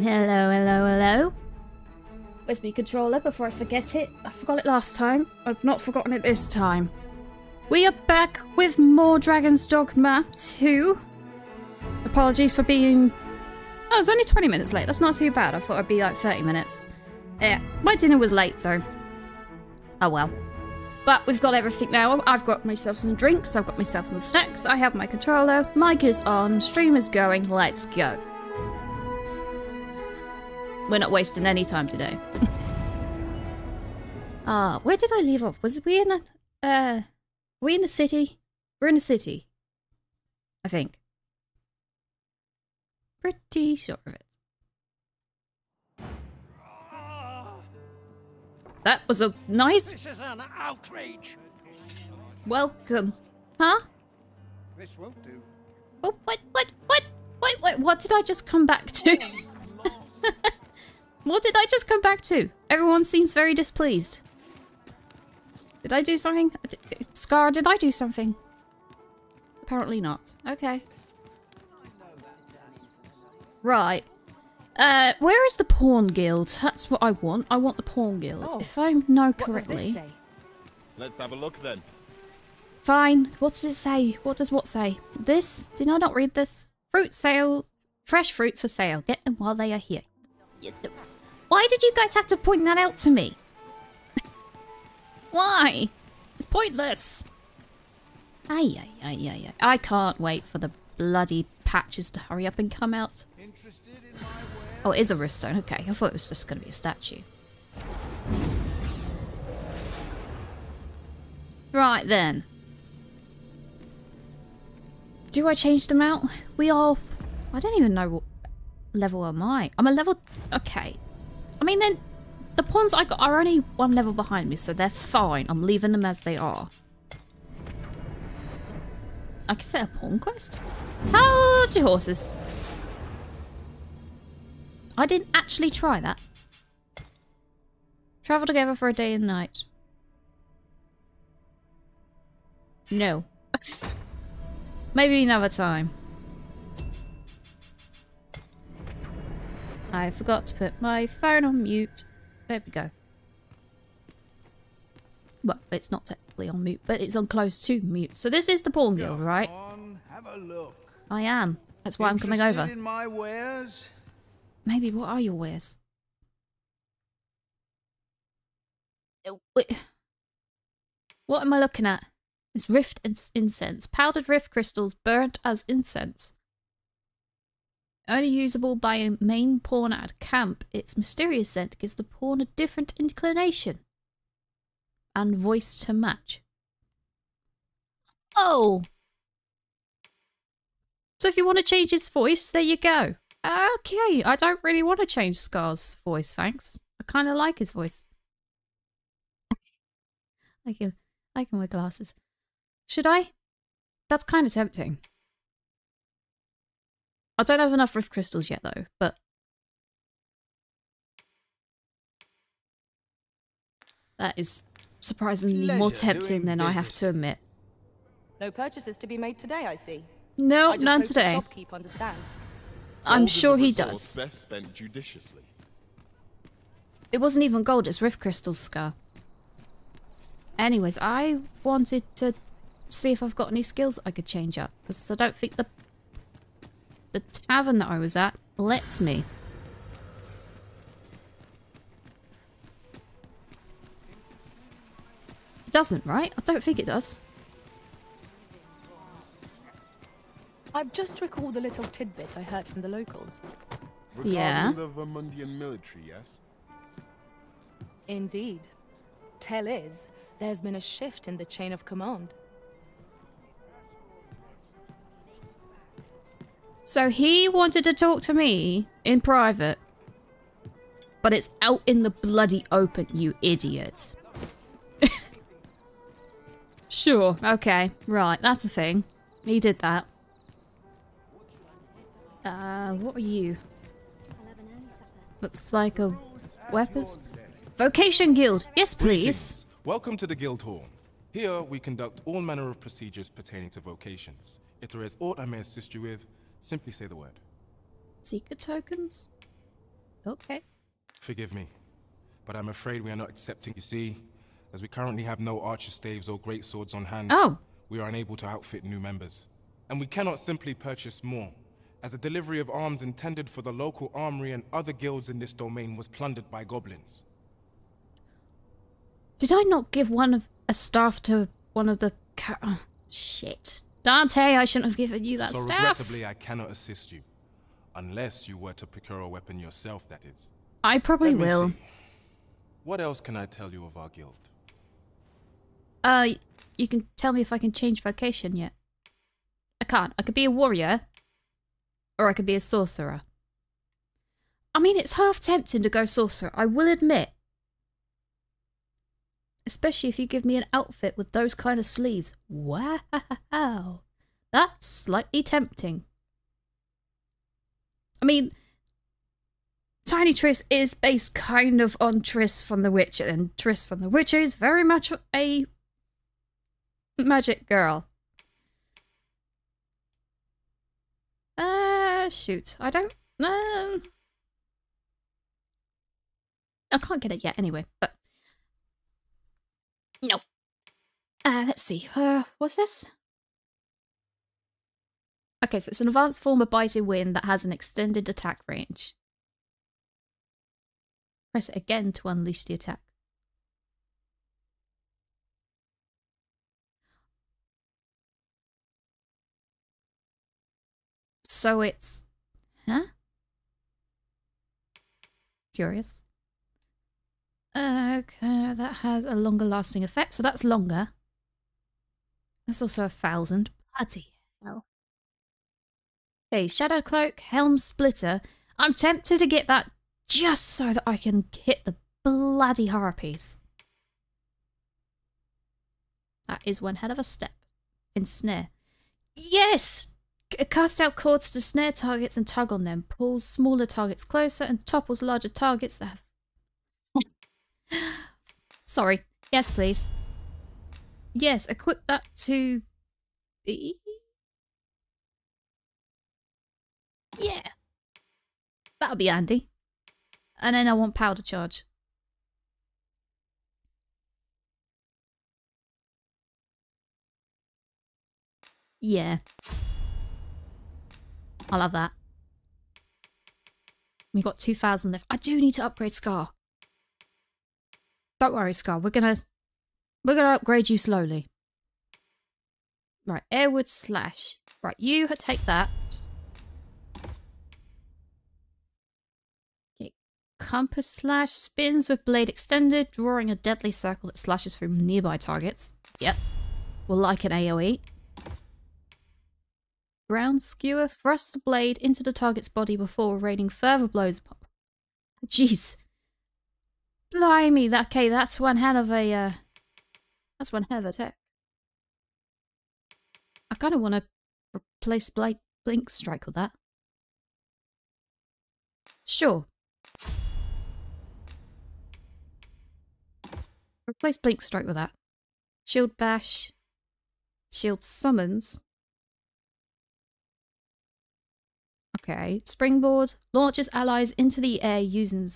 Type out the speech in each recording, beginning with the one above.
Hello, hello, hello. Where's my controller before I forget it? I forgot it last time. I've not forgotten it this time. We are back with more Dragon's Dogma 2. Apologies for being... Oh, it's only 20 minutes late. That's not too bad. I thought it'd be like 30 minutes. Yeah, my dinner was late, so... Oh well. But we've got everything now. I've got myself some drinks, I've got myself some snacks, I have my controller, mic is on, stream is going, let's go. We're not wasting any time today. Ah, uh, where did I leave off? Was we in a... Uh... we in a city? We're in a city. I think. Pretty sure of it. That was a nice. This is an outrage. Welcome, huh? This won't do. Oh, what, what, what, what, what, what did I just come back to? what did I just come back to? Everyone seems very displeased. Did I do something? Scar, did I do something? Apparently not. Okay. Right. Uh, where is the Pawn Guild? That's what I want. I want the Pawn Guild. Oh. If I know correctly. Let's have a look then. Fine. What does it say? What does what say? This? Did I not read this? Fruit sale. Fresh fruits for sale. Get them while they are here. Why did you guys have to point that out to me? Why? It's pointless. Ay, ay, ay, ay, ay. I can't wait for the bloody patches to hurry up and come out. Oh, it is a riftstone. Okay, I thought it was just going to be a statue. Right then. Do I change them out? We are... I don't even know what level am I. I'm a level... Okay. I mean, then... The pawns I got are only one level behind me, so they're fine. I'm leaving them as they are. I can set a pawn quest? Hold your horses. I didn't actually try that. Travel together for a day and night. No. Maybe another time. I forgot to put my phone on mute. There we go. Well, it's not technically on mute, but it's on close to mute. So this is the pawn guild, right? On, I am. That's why Interested I'm coming over. In my wares? Maybe what are your wares? Uh, Wait. What am I looking at? It's rift incense. Powdered rift crystals burnt as incense. Only usable by a main pawn at camp, its mysterious scent gives the pawn a different inclination. And voice to match. Oh! So if you want to change his voice, there you go. Okay, I don't really want to change Scar's voice, thanks. I kind of like his voice. I can, I can wear glasses. Should I? That's kind of tempting. I don't have enough rift crystals yet, though, but... That is surprisingly Pleasure more tempting than business. I have to admit. No purchases to be made today, I see. No, I none today. The shopkeep understands. I'm sure he does. Best spent judiciously. It wasn't even gold, it's rift Crystals, scar. Anyways, I wanted to see if I've got any skills I could change up. Because I don't think the the tavern that I was at lets me. It doesn't, right? I don't think it does. I've just recalled a little tidbit I heard from the locals. Regarding yeah. the Vermundian military, yes? Indeed. Tell is, there's been a shift in the chain of command. So he wanted to talk to me in private. But it's out in the bloody open, you idiot. sure, okay, right, that's a thing. He did that. Uh, what are you? Looks like a weapons. Vocation Guild. Yes, please. Greetings. Welcome to the Guild Hall. Here we conduct all manner of procedures pertaining to vocations. If there is aught I may assist you with, simply say the word. Seeker tokens? Okay. Forgive me, but I'm afraid we are not accepting. You see, as we currently have no archer staves or great swords on hand, Oh. we are unable to outfit new members. And we cannot simply purchase more, as the delivery of arms intended for the local armory and other guilds in this domain was plundered by goblins. Did I not give one of a staff to one of the car- oh, shit. Dante, I shouldn't have given you that so staff. regrettably, I cannot assist you. Unless you were to procure a weapon yourself, that is. I probably Let will. see. What else can I tell you of our guild? Uh, you can tell me if I can change vocation yet. I can't. I could be a warrior, or I could be a sorcerer. I mean, it's half tempting to go sorcerer, I will admit. Especially if you give me an outfit with those kind of sleeves. Wow. That's slightly tempting. I mean, Tiny Triss is based kind of on Triss from The Witcher, and Triss from The Witcher is very much a magic girl. Uh, shoot. I don't. Um, I can't get it yet anyway, but. No. Uh, let's see. Uh, what's this? Okay, so it's an advanced form of Biting Wind that has an extended attack range. Press it again to unleash the attack. So it's... Huh? Curious. Okay, that has a longer lasting effect, so that's longer. That's also a thousand. Bloody hell. Okay, Shadow Cloak, Helm Splitter. I'm tempted to get that just so that I can hit the bloody harpies. That is one hell of a step. Ensnare. Yes! Cast out cords to snare targets and tug on them. Pulls smaller targets closer and topples larger targets that have... Sorry. Yes, please. Yes, equip that to... Yeah. That'll be handy. And then I want powder charge. Yeah. I'll have that. We've got 2,000 left. I do need to upgrade Scar. Don't worry, Scar. We're gonna... We're gonna upgrade you slowly. Right, Airwood Slash. Right, you take that. Okay, Compass Slash spins with blade extended, drawing a deadly circle that slashes through nearby targets. Yep. Well, like an AoE. Ground Skewer thrusts the blade into the target's body before raining further blows upon. Jeez. Blimey, that, okay, that's one hell of a, uh, that's one hell of a tech. I kind of want to replace Blade Blink Strike with that. Sure. Replace Blink Strike with that. Shield Bash. Shield Summons. Okay. Springboard. Launches allies into the air using...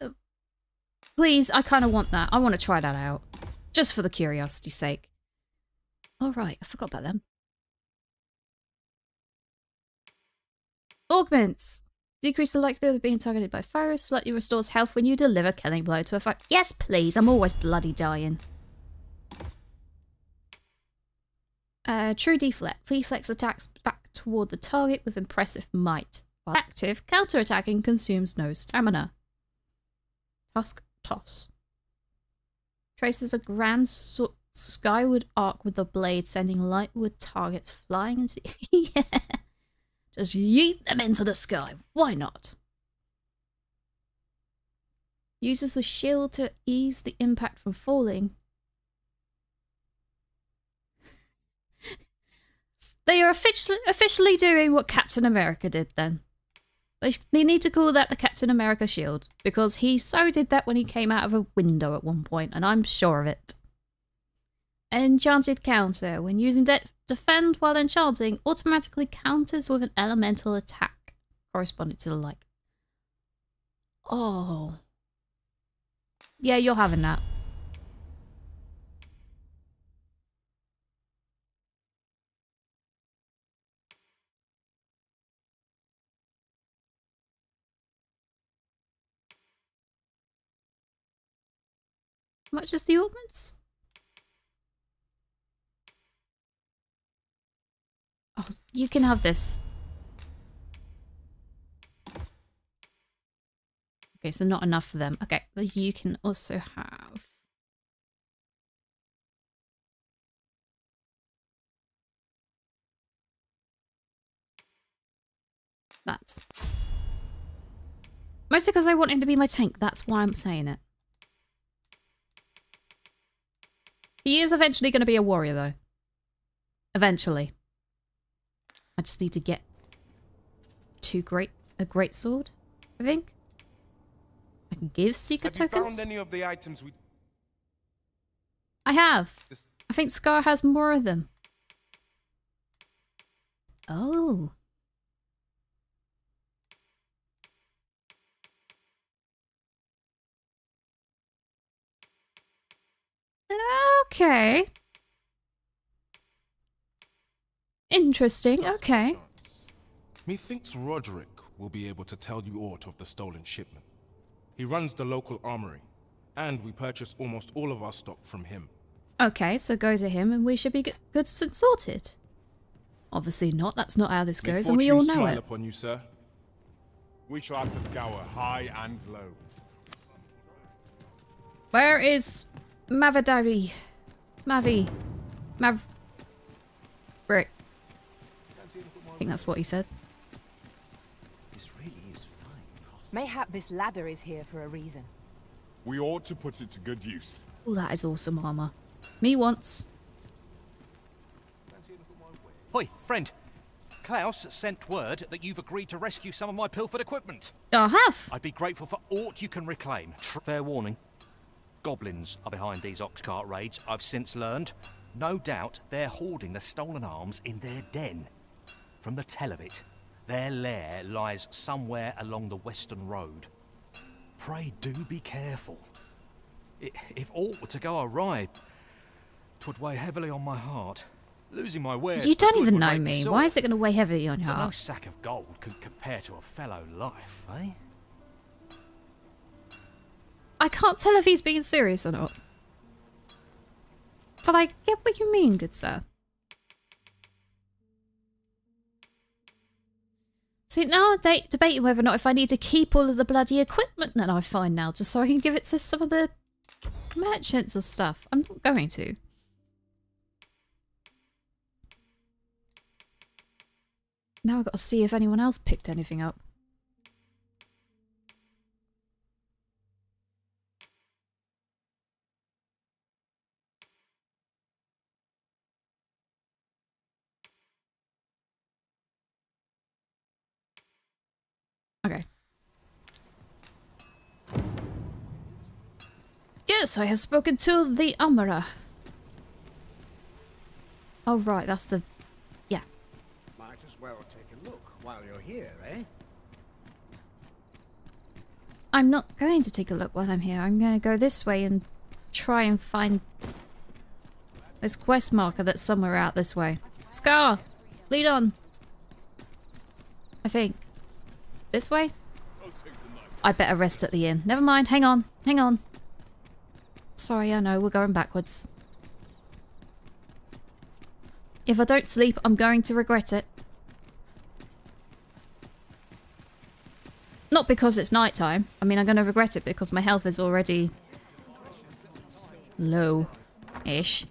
uh, Please, I kind of want that. I want to try that out. Just for the curiosity's sake. All right, I forgot about them. Augments. Decrease the likelihood of being targeted by foes. Slightly restores health when you deliver killing blow to a foe. Yes, please. I'm always bloody dying. Uh, true deflect. Deflects attacks back toward the target with impressive might. While active, counterattacking consumes no stamina. Tusk toss. Traces a grand so- skyward arc with the blade, sending lightwood targets flying into. The Yeah! Just yeet them into the sky. Why not? Uses the shield to ease the impact from falling. they are officially, officially doing what Captain America did then. They, they need to call that the Captain America shield because he so did that when he came out of a window at one point, and I'm sure of it. Enchanted counter. When using de- defend while enchanting, automatically counters with an elemental attack corresponding to the like. Oh. Yeah, you're having that. Much is the augments? Oh, you can have this. Okay, so not enough for them. Okay, but you can also have... That. Mostly because I want him to be my tank. That's why I'm saying it. He is eventually going to be a warrior, though. Eventually. I just need to get two great a great sword, I think. I can give secret you tokens. found any of the items we... I have. I think Scar has more of them. Oh. Okay. Interesting. Okay. Methinks Roderick will be able to tell you aught of the stolen shipment. He runs the local armory, and we purchase almost all of our stock from him. Okay, so go to him and we should be good and sorted. Obviously not. That's not how this goes, and we all know smile it. upon you, sir. We shall have to scour high and low. Where is Mavadari? Mavi. Mav. Rick. I think that's what he said. This really is fine. Mayhap this ladder is here for a reason. We ought to put it to good use. Oh, that is awesome armor. Me once. Hoi, friend. Klaus sent word that you've agreed to rescue some of my pilfered equipment. I have. I'd be grateful for aught you can reclaim. Tr- Fair warning. Goblins are behind these ox cart raids, I've since learned. No doubt they're hoarding the stolen arms in their den. From the tell of it, their lair lies somewhere along the western road. Pray do be careful. I- If aught were to go awry, twould weigh heavily on my heart. Losing my wares. You don't even know me. Why is it going to weigh heavily on your But no sack of gold can compare to a fellow life, eh? I can't tell if he's being serious or not. But I get what you mean, good sir. See, now I'm de- debating whether or not if I need to keep all of the bloody equipment that I find now, just so I can give it to some of the merchants or stuff. I'm not going to. Now I've got to see if anyone else picked anything up. Okay. Yes, I have spoken to the Amara. Oh, right, that's the... Yeah. Might as well take a look while you're here, eh? I'm not going to take a look while I'm here. I'm going to go this way and try and find this quest marker that's somewhere out this way. Scar! Lead on! I think. This way? I better rest at the inn. Never mind, hang on, hang on. Sorry, I know, we're going backwards. If I don't sleep, I'm going to regret it. Not because it's nighttime. I mean, I'm going to regret it because my health is already low-ish.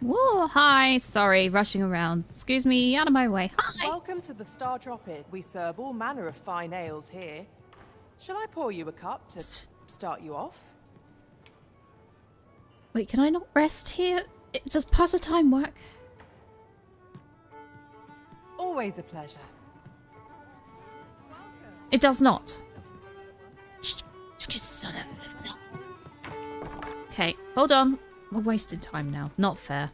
Whoa, hi. Sorry, rushing around. Excuse me, out of my way. Hi. Welcome to the Star Tropic. We serve all manner of fine ales here. Shall I pour you a cup to start you off? Wait, can I not rest here? It, does pass the time work? Always a pleasure. It does not. Just son of a... Okay, hold on. We're wasting time now. Not fair.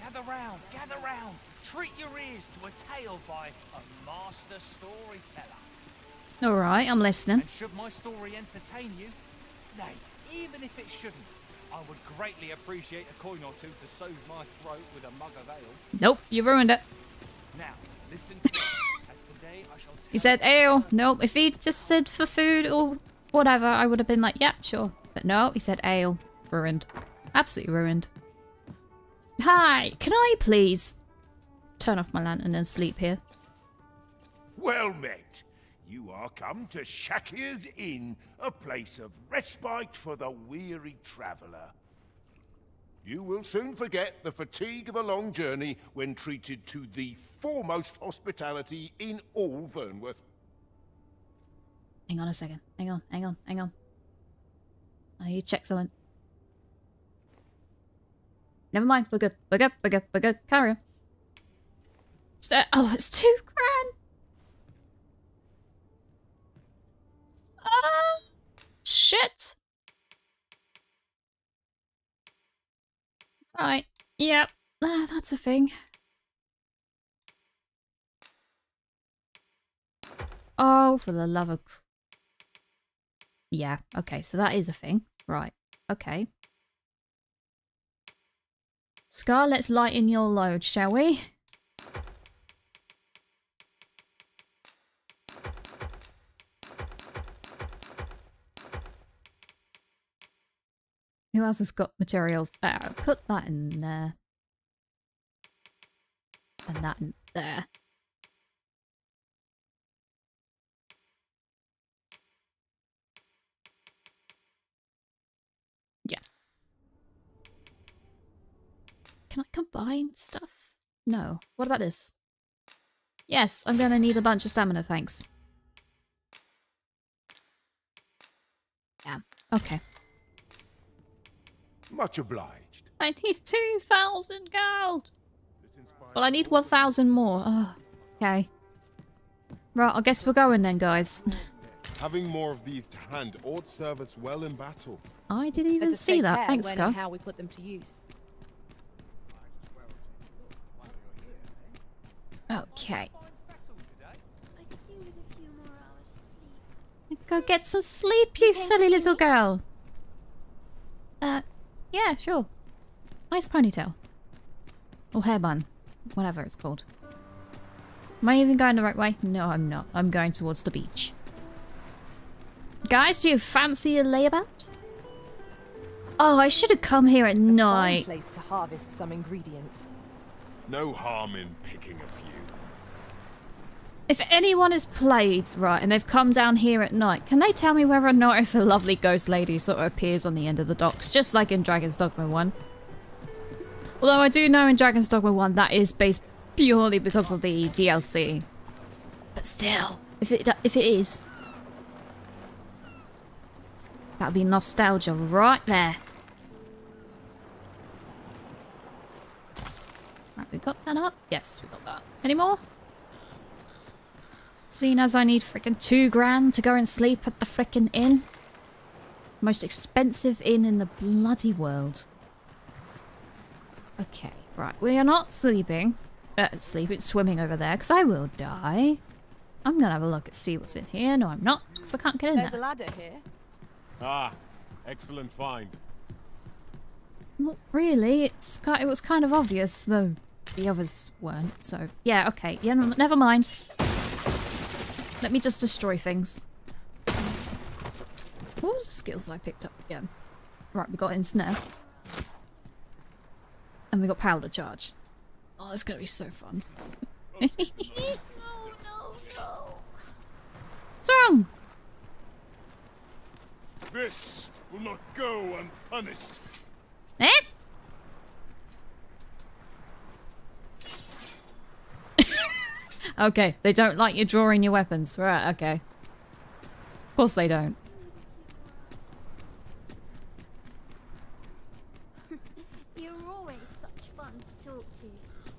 Gather round, gather round. Treat your ears to a tale by a master storyteller. Alright, I'm listening. And should my story entertain you, nay, even if it shouldn't, I would greatly appreciate a coin or two to soothe my throat with a mug of ale. Nope, you ruined it. Now, listen to as today I shall tell He said ale. Nope, if he just said for food or whatever, I would have been like, yeah, sure. But no, he said ale. Ruined. Absolutely ruined. Hi, can I please turn off my lantern and sleep here? Well met. You are come to Shakir's Inn, a place of respite for the weary traveller. You will soon forget the fatigue of a long journey when treated to the foremost hospitality in all Vernworth. Hang on a second. Hang on, hang on, hang on. I need to check something. Never mind, we're good. We're good, we're good, we're good. Carry on. Oh, it's two grand! Shit! Right, yep. Ah, that's a thing. Oh, for the love of... Yeah, okay, so that is a thing. Right, okay. Scar, let's lighten your load, shall we? Who else has got materials? Uh, put that in there. And that in there. Yeah. Can I combine stuff? No. What about this? Yes, I'm gonna need a bunch of stamina, thanks. Yeah, okay. Much obliged. I need 2,000 gold! Well, I need 1,000 more. Oh, okay. Right, I guess we're going then, guys. Having more of these to hand ought serve us well in battle. I didn't even see that. Thanks, when Scar. how we put them to use. Okay. Fettle today. I could do with a few more hours sleep. Go get some sleep, you silly little girl. Uh, yeah, sure. Nice ponytail. Or hair bun. Whatever it's called. Am I even going the right way? No, I'm not. I'm going towards the beach. Guys, do you fancy a layabout? Oh, I should have come here at Fine night. place to harvest some ingredients. No harm in picking a few. If anyone has played, right, and they've come down here at night, can they tell me whether or not if a lovely ghost lady sort of appears on the end of the docks, just like in Dragon's Dogma 1? Although I do know in Dragon's Dogma 1 that is based purely because of the DLC. But still, if it if it is, that'd be nostalgia right there. Right, we got that up? Yes, we got that. Any more? Seeing as I need freaking two grand to go and sleep at the freaking inn. Most expensive inn in the bloody world. Okay, right. We are not sleeping. Uh, sleeping, swimming over there, because I will die. I'm gonna have a look and see what's in here. No, I'm not, because I can't get in there. There's a ladder here. Ah, excellent find. Not really. It's ki it was kind of obvious, though the others weren't. So, yeah, okay. Yeah, no, never mind. Let me just destroy things. What was the skills I picked up again? Right, we got ensnare. And we got powder charge. Oh, it's gonna be so fun. No, no, no. What's wrong? This will not go unpunished. Eh? Okay, they don't like you drawing your weapons. Right, okay. Of course they don't. You're always such fun to talk to.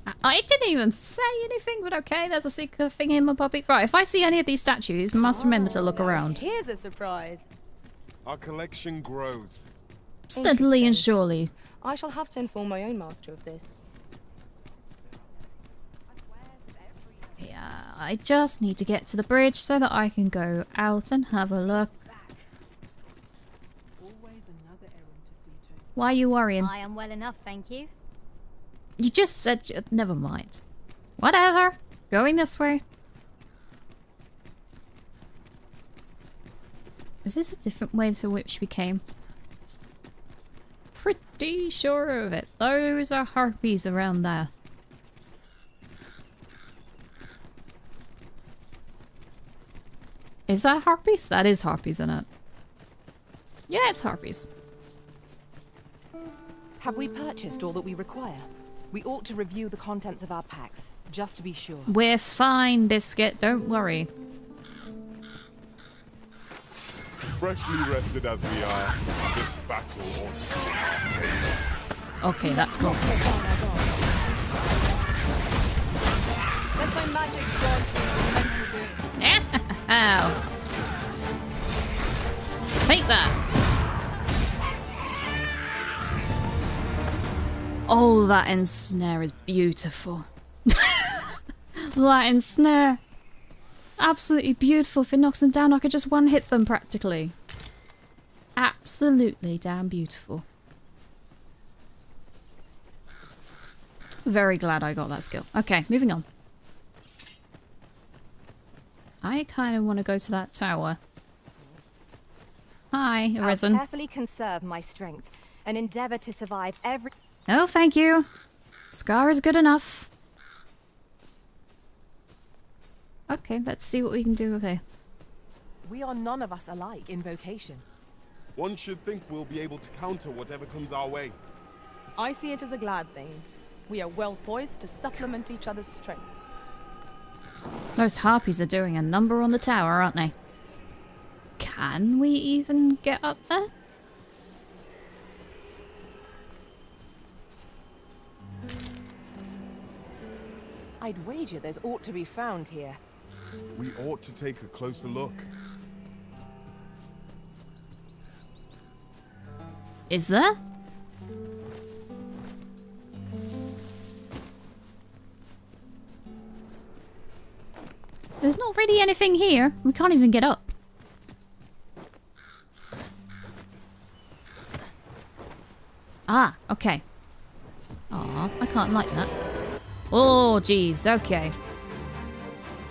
I- I didn't even say anything, but okay, there's a secret thing in my puppy. Right, if I see any of these statues, must remember to look Oh, around. Here's a surprise. Our collection grows. Steadily and surely. I shall have to inform my own master of this. Yeah, I just need to get to the bridge so that I can go out and have a look. Why are you worrying? I am well enough, thank you. You just said... you- Never mind. Whatever. Going this way. Is this a different way to which we came? Pretty sure of it. Those are harpies around there. Is that harpies? That is harpies in it. Yeah, it's harpies. Have we purchased all that we require? We ought to review the contents of our packs, just to be sure. We're fine, Biscuit. Don't worry. Freshly rested as we are, this battle ought to be Okay, that's cool. Let my magic Ow. Take that. Oh, that ensnare is beautiful. that ensnare. Absolutely beautiful. If it knocks them down, I could just one hit them practically. Absolutely damn beautiful. Very glad I got that skill. Okay, moving on. I kind of want to go to that tower. Hi, I'll carefully conserve my strength and endeavor to survive every. Oh, thank you. Scar is good enough. Okay, let's see what we can do with here. We are none of us alike in vocation. One should think we'll be able to counter whatever comes our way. I see it as a glad thing. We are well poised to supplement each other's strengths. Those harpies are doing a number on the tower, aren't they? Can we even get up there? I'd wager there's ought to be found here. We ought to take a closer look. Is there? There's not really anything here. We can't even get up. Ah, okay. Aw, I can't like that. Oh, jeez, okay.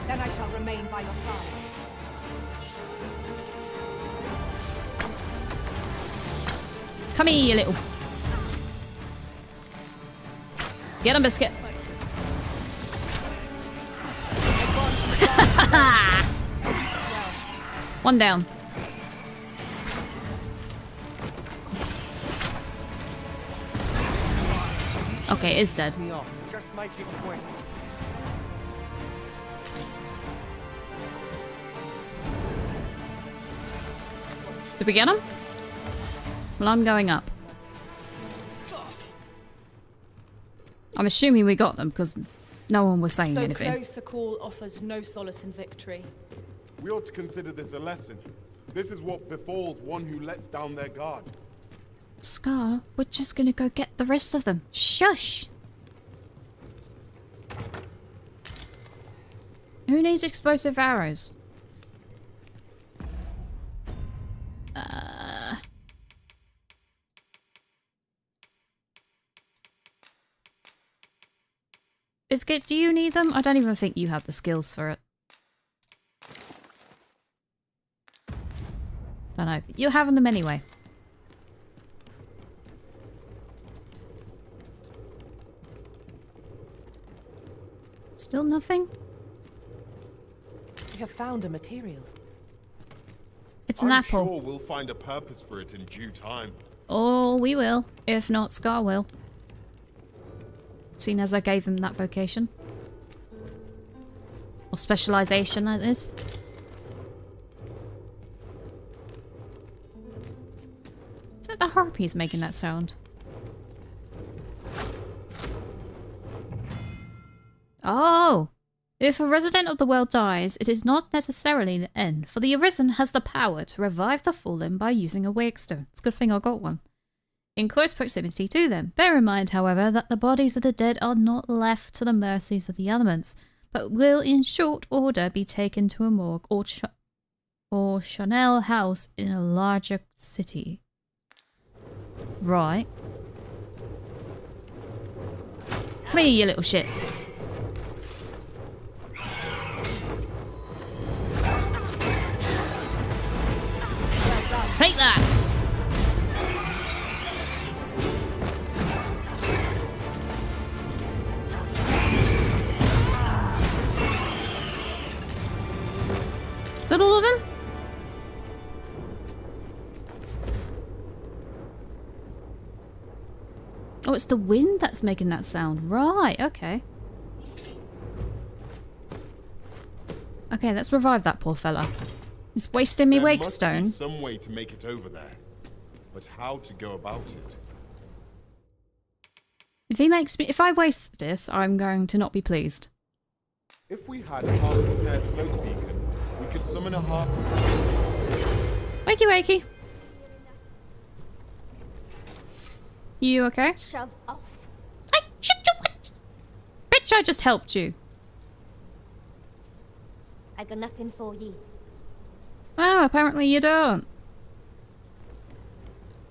Then I shall remain by your side. Come here, you little. Get him, biscuit. One down. Okay, it's dead. Did we get him? Well, I'm going up. I'm assuming we got them because no one was saying so anything. close a call offers no solace in victory. We ought to consider this a lesson. This is what befalls one who lets down their guard. Scar, we're just gonna go get the rest of them. Shush! Who needs explosive arrows? Uh... Biscuit, do you need them? I don't even think you have the skills for it. Don't know. You're having them anyway. Still nothing? We have found a material. It's an I'm apple. sure we'll find a purpose for it in due time. Oh, we will. If not, Scar will. Seeing as I gave him that vocation. Or specialization like this. Is that the harpies making that sound? Oh! If a resident of the world dies, it is not necessarily the end, for the Arisen has the power to revive the fallen by using a wake stone. It's a good thing I got one. In close proximity to them. Bear in mind, however, that the bodies of the dead are not left to the mercies of the elements, but will in short order be taken to a morgue or, ch or charnel house in a larger city. Right. Come here, you little shit. Take that! That all of them? Oh, it's the wind that's making that sound. Right, okay. Okay, let's revive that poor fella. He's wasting me There wake stone. some way to make it over there, but how to go about it? If he makes me- if I waste this, I'm going to not be pleased. If we had harpy snare smoke beacon, could summon a half. Wakey wakey. You okay? Shove off. I shut you what? Bitch, I just helped you. I got nothing for you. Oh, apparently you don't.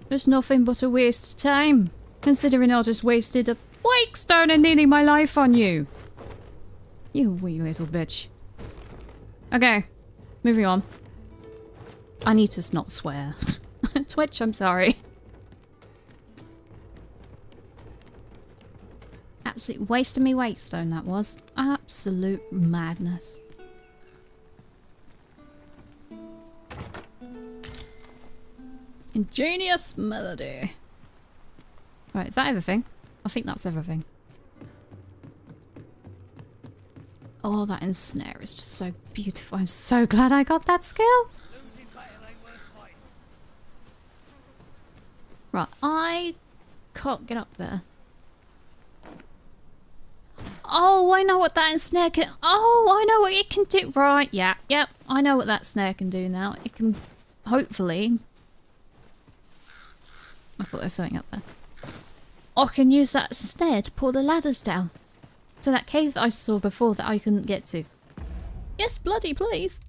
It's nothing but a waste of time, considering I just wasted a wake stone and nearly my life on you. You wee little bitch. Okay, moving on. I need to not swear. Twitch, I'm sorry. Absolute waste of me wake stone that was. Absolute madness. Ingenious melody. Right, is that everything? I think that's everything. Oh, that ensnare is just so beautiful. I'm so glad I got that skill. Right, I can't get up there. Oh, I know what that ensnare can... Oh, I know what it can do. Right, yeah, yep. I know what that snare can do now. It can, hopefully... I thought there was something up there. I can use that snare to pull the ladders down. To that cave that I saw before that I couldn't get to. Yes, bloody please.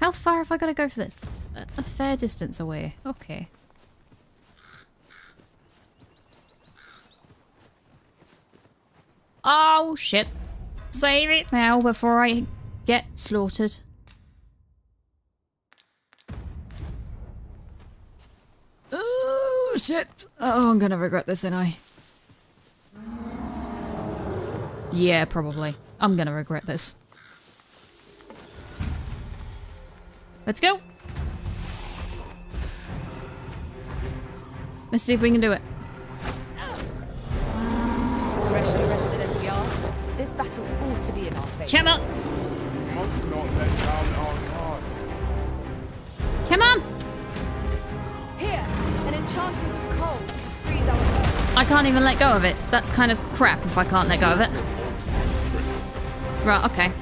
How far have I got to go for this? A, fair distance away. Okay. Oh, shit. Save it now before I get slaughtered. Oh, shit. Oh, I'm gonna regret this, ain't I? Yeah, probably. I'm gonna regret this. Let's go. Let's see if we can do it. Freshly rested as we are, this battle ought to be in our favour. Come on. Must not let down our guard. Come on. Here, an enchantment of cold to freeze our earth. I can't even let go of it. That's kind of crap if I can't let go of it. Right, okay.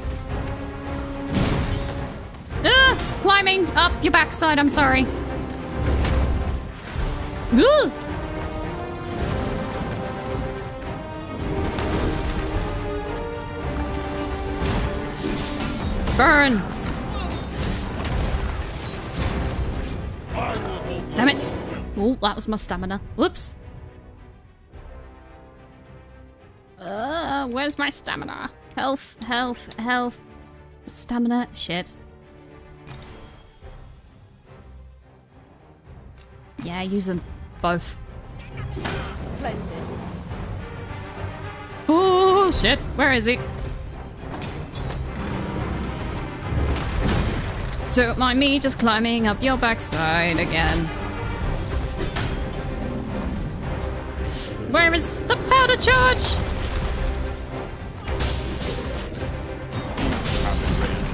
Ah, climbing up your backside, I'm sorry. Ooh. Burn! Damn it! Oh, that was my stamina. Whoops. Uh, where's my stamina? Health, health, health. Stamina, shit. Yeah, use them both. Splendid. Oh, shit. Where is he? Don't mind me just climbing up your backside again. Where is the powder charge?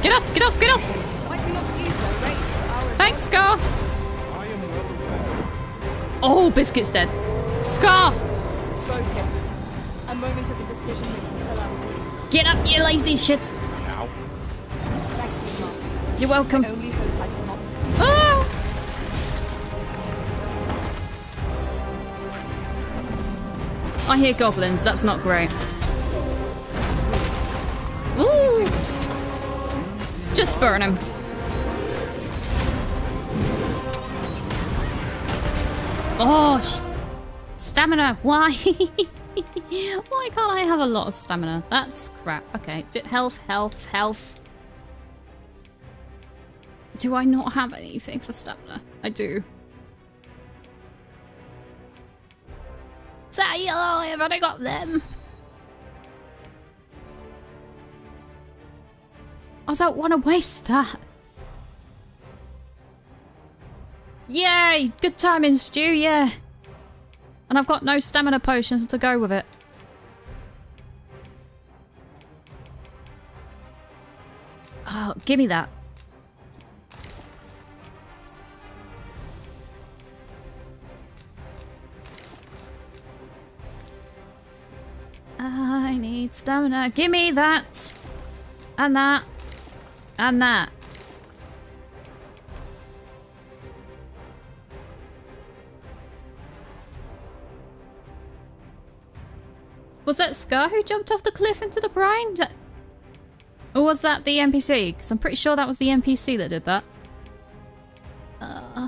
Get off, get off, get off! Might we not use their range to our Thanks, Scar! I am well aware. Oh, Biscuit's dead. Scar! Focus. A moment of indecision may spell out doom. Get up, you lazy shits! Now, Thank you, Master. You're welcome. Only hope I did not. Ah! I hear goblins, that's not great. Ooh! Just burn him. Oh, stamina. Why? Why can't I have a lot of stamina? That's crap. Okay, D health, health, health. Do I not have anything for stamina? I do. Say, oh, I've only got them. I don't want to waste that. Yay! Good timing, Stu, yeah. And I've got no stamina potions to go with it. Oh, give me that. I need stamina. Give me that. And that. And that. Was that Scar who jumped off the cliff into the brine? Or was that the NPC? Because I'm pretty sure that was the NPC that did that. Uh...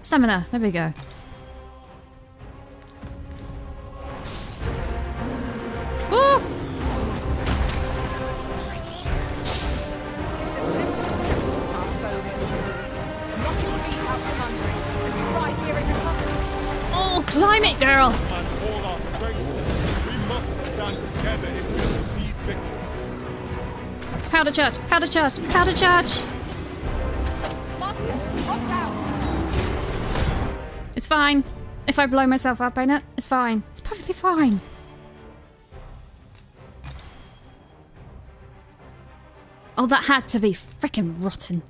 Stamina. There we go. Oh, climb it, girl! Powder charge! Powder charge! Powder charge! It's fine. If I blow myself up in it, it's fine. It's perfectly fine. Oh, that had to be freaking rotten.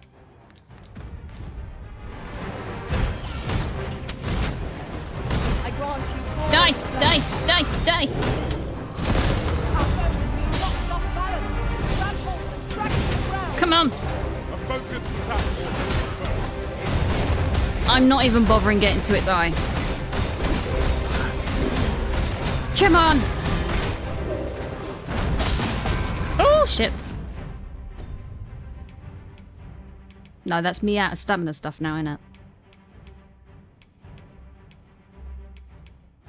I grant you Die! Die! Die! Die! Come on! I'm not even bothering getting to its eye. Come on! Oh, shit. No, that's me out of stamina stuff now, innit?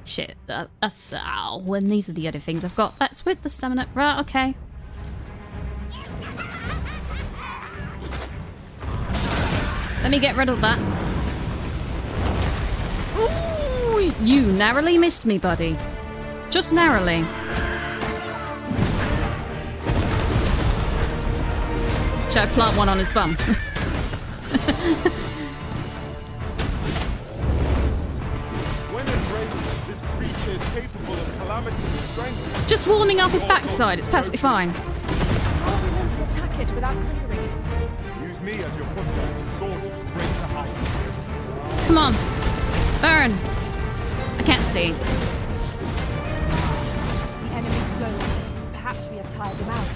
Shit, that, that's... Ow, when these are the other things I've got. That's with the stamina. Right, okay. Let me get rid of that. Ooh, you narrowly missed me, buddy. Just narrowly. Should I plant one on his bum? Just warming up his backside. It's perfectly fine. How are we meant to attack it without hindering it? Use me as your foothold to soar to greater heights. Come on. Burn. I can't see. The enemy slowed. Perhaps we have tired them out.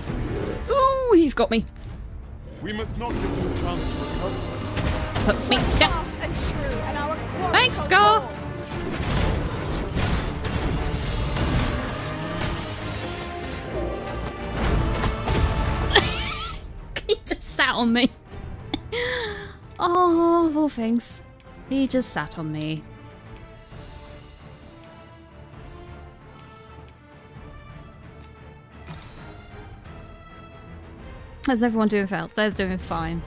Ooh, he's got me. We must not give them a chance to recover. Put me down. And true, and our Thanks, shall Scar. he just sat on me. oh, of all things. He just sat on me. How's everyone doing, Fel? They're doing fine.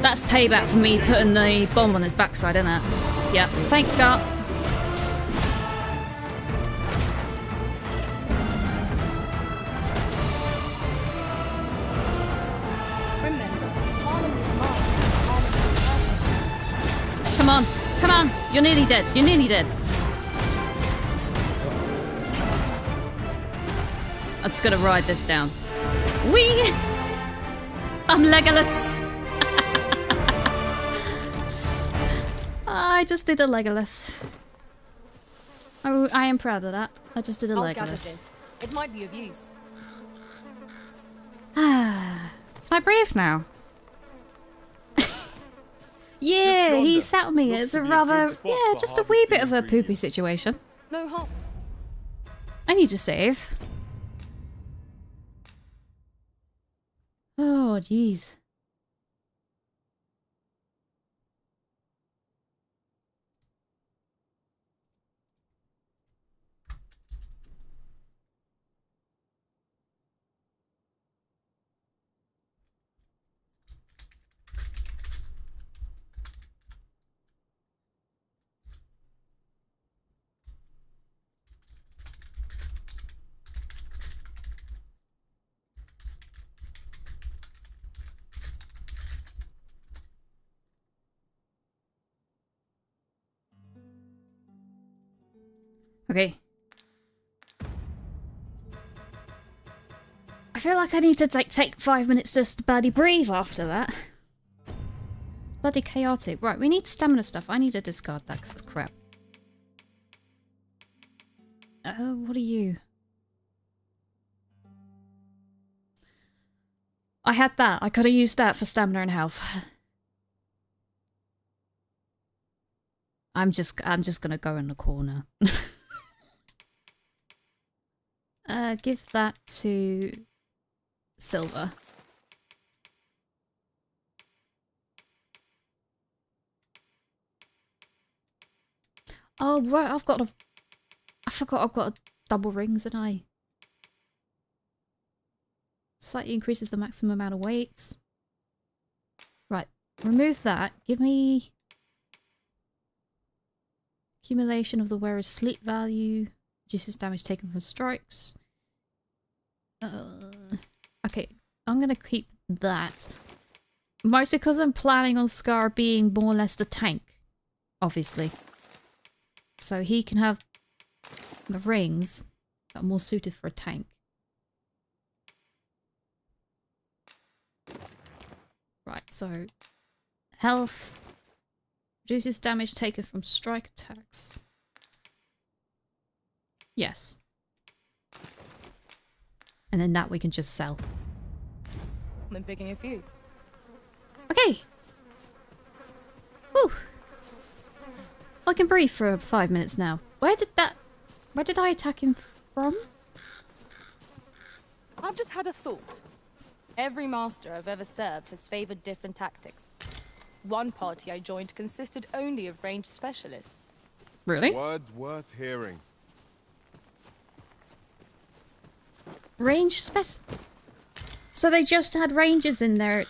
That's payback for me putting the bomb on his backside, isn't it? Yep. Thanks, Scott. Remember, harmony of mind is harmony of purpose. Come on. Come on. You're nearly dead. You're nearly dead. I'm just gonna ride this down. Wee! I'm Legolas. I just did a Legolas. I, I am proud of that. I just did a I'll gather Legolas. this. It might be of use. Can I breathe now? Yeah, he sat on me. It's a rather, yeah, just a wee bit of a poopy situation. No harm. I need to save. Oh, jeez. Okay. I feel like I need to like take five minutes just to bloody breathe after that. Bloody chaotic. Right, we need stamina stuff. I need to discard that because it's crap. Oh, what are you? I had that. I could have used that for stamina and health. I'm just I'm just gonna go in the corner. uh give that to Silver. Oh right, I've got a I forgot I've got a double rings and I slightly increases the maximum amount of weights. Right, remove that. Give me accumulation of the wearer's sleep value, reduces damage taken from strikes. Uh, okay, I'm gonna keep that. Mostly because I'm planning on Scar being more or less the tank, obviously. So he can have the rings that are more suited for a tank. Right, so health reduces damage taken from strike attacks. Yes. And then that we can just sell. I'm picking a few. Okay. Whew. I can breathe for five minutes now. Where did that... Where did I attack him from? I've just had a thought. Every master I've ever served has favored different tactics. One party I joined consisted only of ranged specialists. Really? Words worth hearing. Range spec... So they just had rangers in their...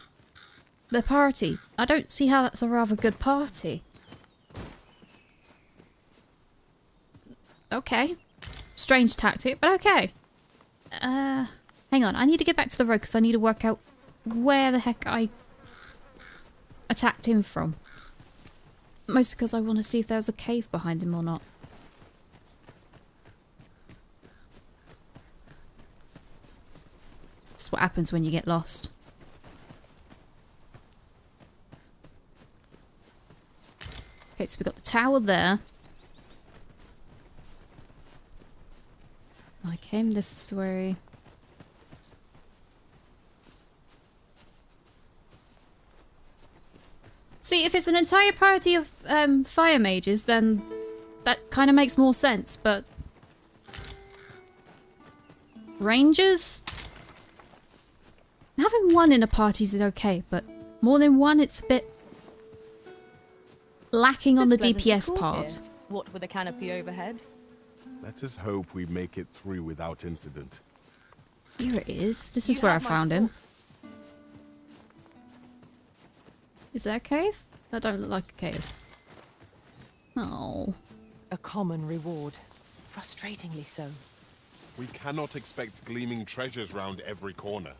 The party. I don't see how that's a rather good party. Okay. Strange tactic, but okay. Uh, hang on. I need to get back to the road because I need to work out where the heck I attacked him from. Mostly because I want to see if there's a cave behind him or not. That's what happens when you get lost. Okay, so we've got the tower there. I came this way. See, if it's an entire party of um, fire mages, then that kind of makes more sense, but... Rangers? Having one in a party is okay, but more than one, it's a bit... lacking on the DPS cool part. here, What with a canopy overhead? Let us hope we make it through without incident. Here it is. This You is where I have my found him. Is that a cave? That don't look like a cave. Oh. A common reward. Frustratingly so. We cannot expect gleaming treasures round every corner.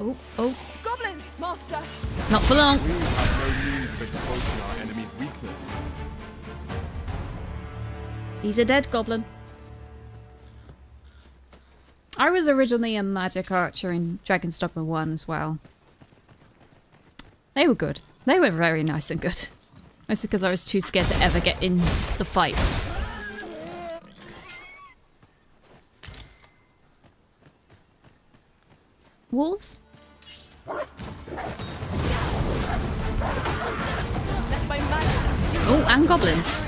Oh, oh. Goblins, master. Not for long. We have no means of exposing our enemy's weakness. He's a dead goblin. I was originally a magic archer in Dragon's Dogma 1 as well. They were good. They were very nice and good. Mostly because I was too scared to ever get in the fight. Wolves? Oh, and goblins.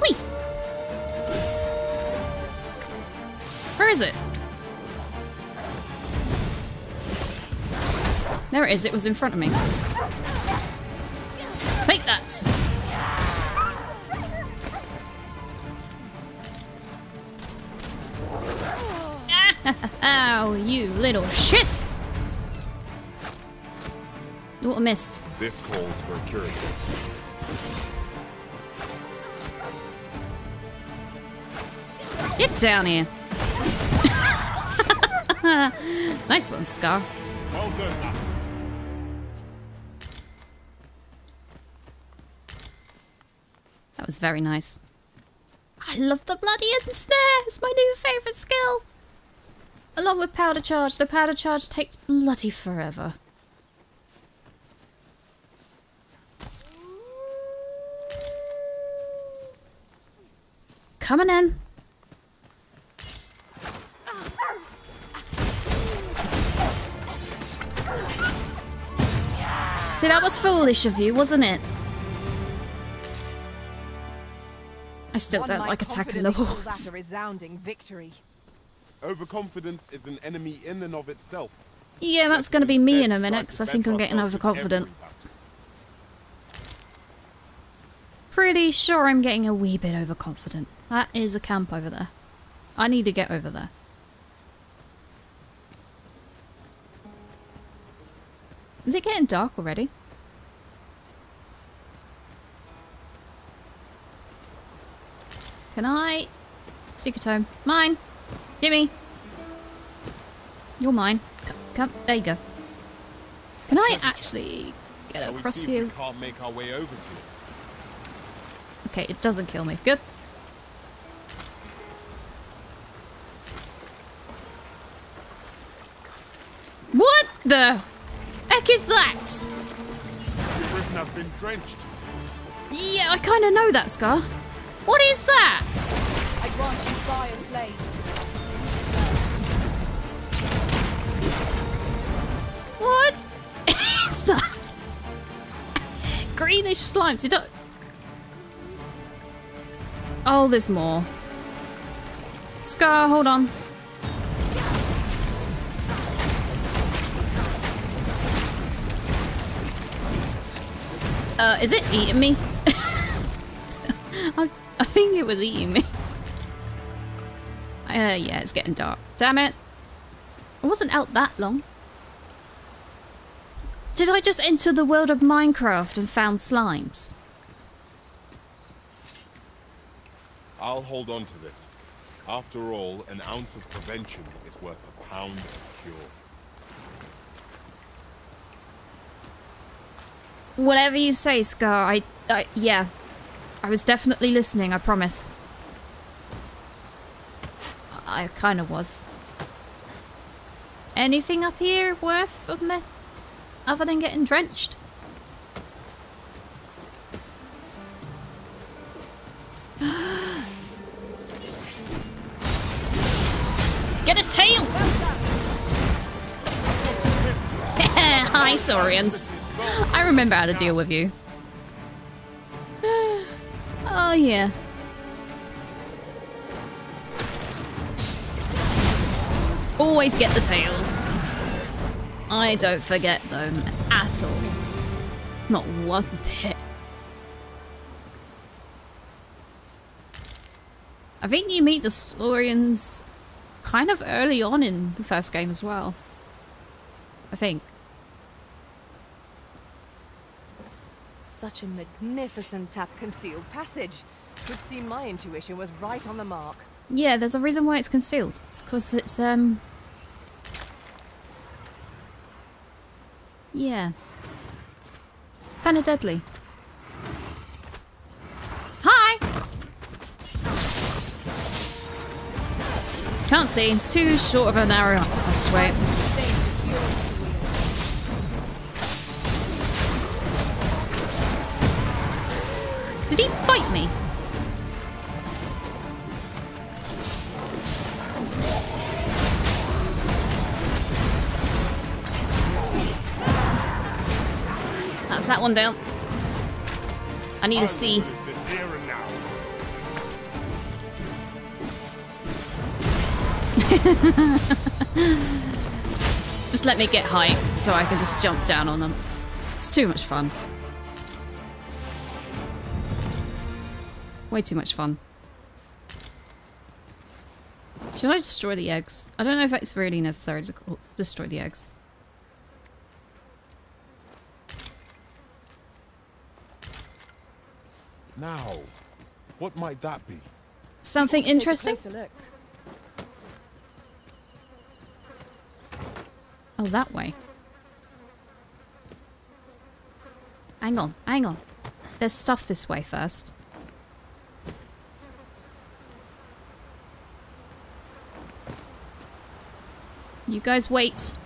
Wait. Where is it? There it is. It was in front of me. Take that. Ow, you little shit! Oh, I missed. This calls for a curative. Get down here. nice one, Scar. Well done. That was very nice. I love the bloody ensnare. It's my new favourite skill. Along with powder charge, the powder charge takes bloody forever. Coming in. See, that was foolish of you, wasn't it? I still don't like attacking the confidently pulled wolves. a resounding victory. Overconfidence is an enemy in and of itself. Yeah, that's going to be me in a minute because I think I'm getting overconfident. Pretty sure I'm getting a wee bit overconfident. That is a camp over there. I need to get over there. Is it getting dark already? Can I... Secret home. Mine! Gimme! You're mine. Come, come, there you go. Can I actually get across see here? we can't make our way over to it. Okay, it doesn't kill me. Good. What the heck is that? The Griffin have been drenched. Yeah, I kind of know that, Scar. What is that? I grant you fire's blade. What is that? Greenish slime. Did I... Oh, there's more. Scar, hold on. Uh, is it eating me? I, I think it was eating me. Uh, yeah, it's getting dark. Damn it. I wasn't out that long. Did I just enter the world of Minecraft and found slimes? I'll hold on to this. After all, an ounce of prevention is worth a pound of cure. Whatever you say, Scar, I, I, yeah. I was definitely listening, I promise. I kind of was. Anything up here worth of me? Other than getting drenched? Get a tail! Hi, Saurians. I remember how to deal with you. oh, yeah. Always get the tails. I don't forget them at all. Not one bit. I think you meet the Saurians kind of early on in the first game as well. I think. Such a magnificent tap concealed passage. Would seem my intuition was right on the mark. Yeah, there's a reason why it's concealed. It's because it's, um... Yeah. Kind of deadly. Hi! Can't see. Too short of an arrow. I swear. That one down. I need to see. The here and now. Just let me get height so I can just jump down on them. It's too much fun. Way too much fun. Should I destroy the eggs? I don't know if it's really necessary to destroy the eggs. Now, what might that be? Something Take a interesting? look. Oh, that way. Hang on, hang on. There's stuff this way first. You guys wait.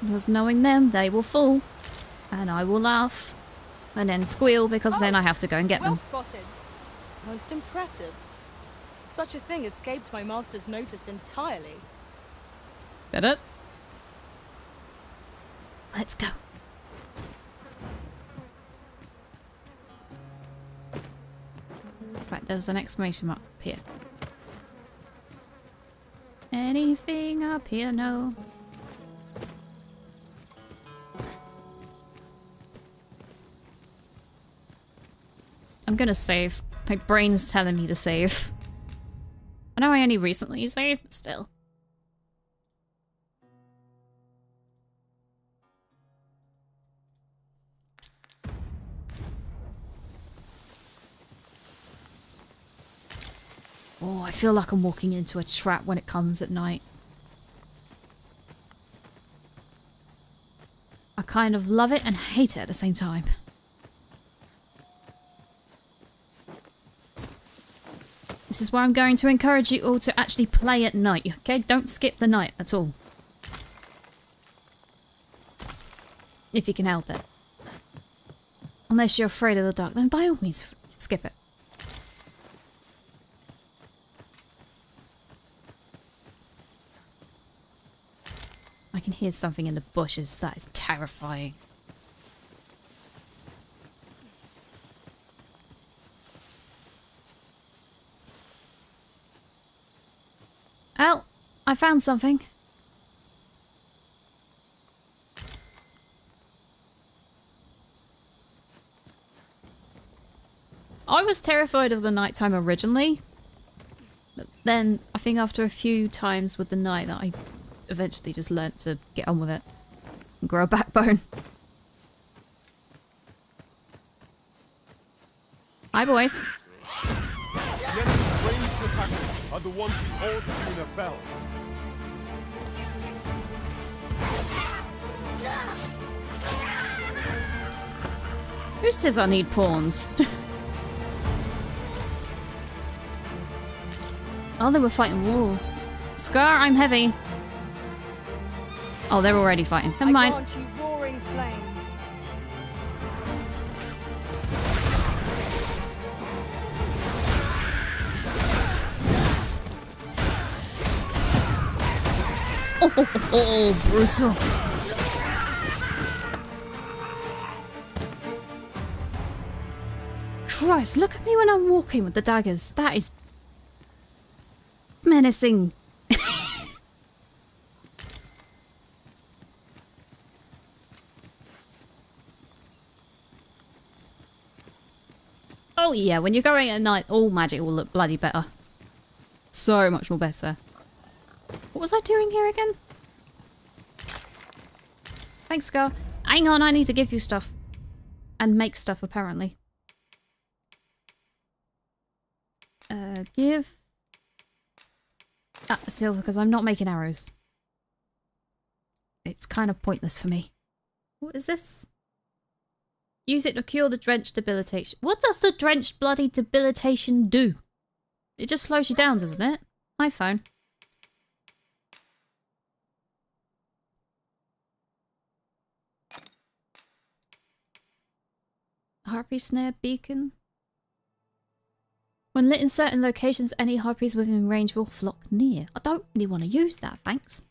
Because knowing them, they will fall. And I will laugh. And then squeal because then I have to go and get oh, Well them. spotted. Most impressive. Such a thing escaped my master's notice entirely. Get it? Let's go. Right, there's an exclamation mark up here. Anything up here? No. I'm gonna save. My brain's telling me to save. I know I only recently saved, but still. Oh, I feel like I'm walking into a trap when it comes at night. I kind of love it and hate it at the same time. This is why I'm going to encourage you all to actually play at night, okay? Don't skip the night at all. If you can help it. Unless you're afraid of the dark, then by all means, skip it. I can hear something in the bushes. That is terrifying. Al, I found something. I was terrified of the nighttime originally. But then I think after a few times with the night that I eventually just learnt to get on with it and grow a backbone. Hi boys. Are the ones we all see in a bell. Who says I need pawns? oh, they were fighting wolves. Scar, I'm heavy. Oh, they're already fighting. Never I mind. Oh, oh, oh, brutal. Christ, look at me when I'm walking with the daggers. That is menacing. oh yeah, when you're going at night, all magic will look bloody better. So much more better. What was I doing here again? Thanks, girl. Hang on, I need to give you stuff. And make stuff, apparently. Uh, give... Ah, silver, because I'm not making arrows. It's kind of pointless for me. What is this? Use it to cure the drenched debilitation. What does the drenched bloody debilitation do? It just slows you down, doesn't it? iPhone. Harpy snare beacon. When lit in certain locations, any harpies within range will flock near. I don't really want to use that, thanks.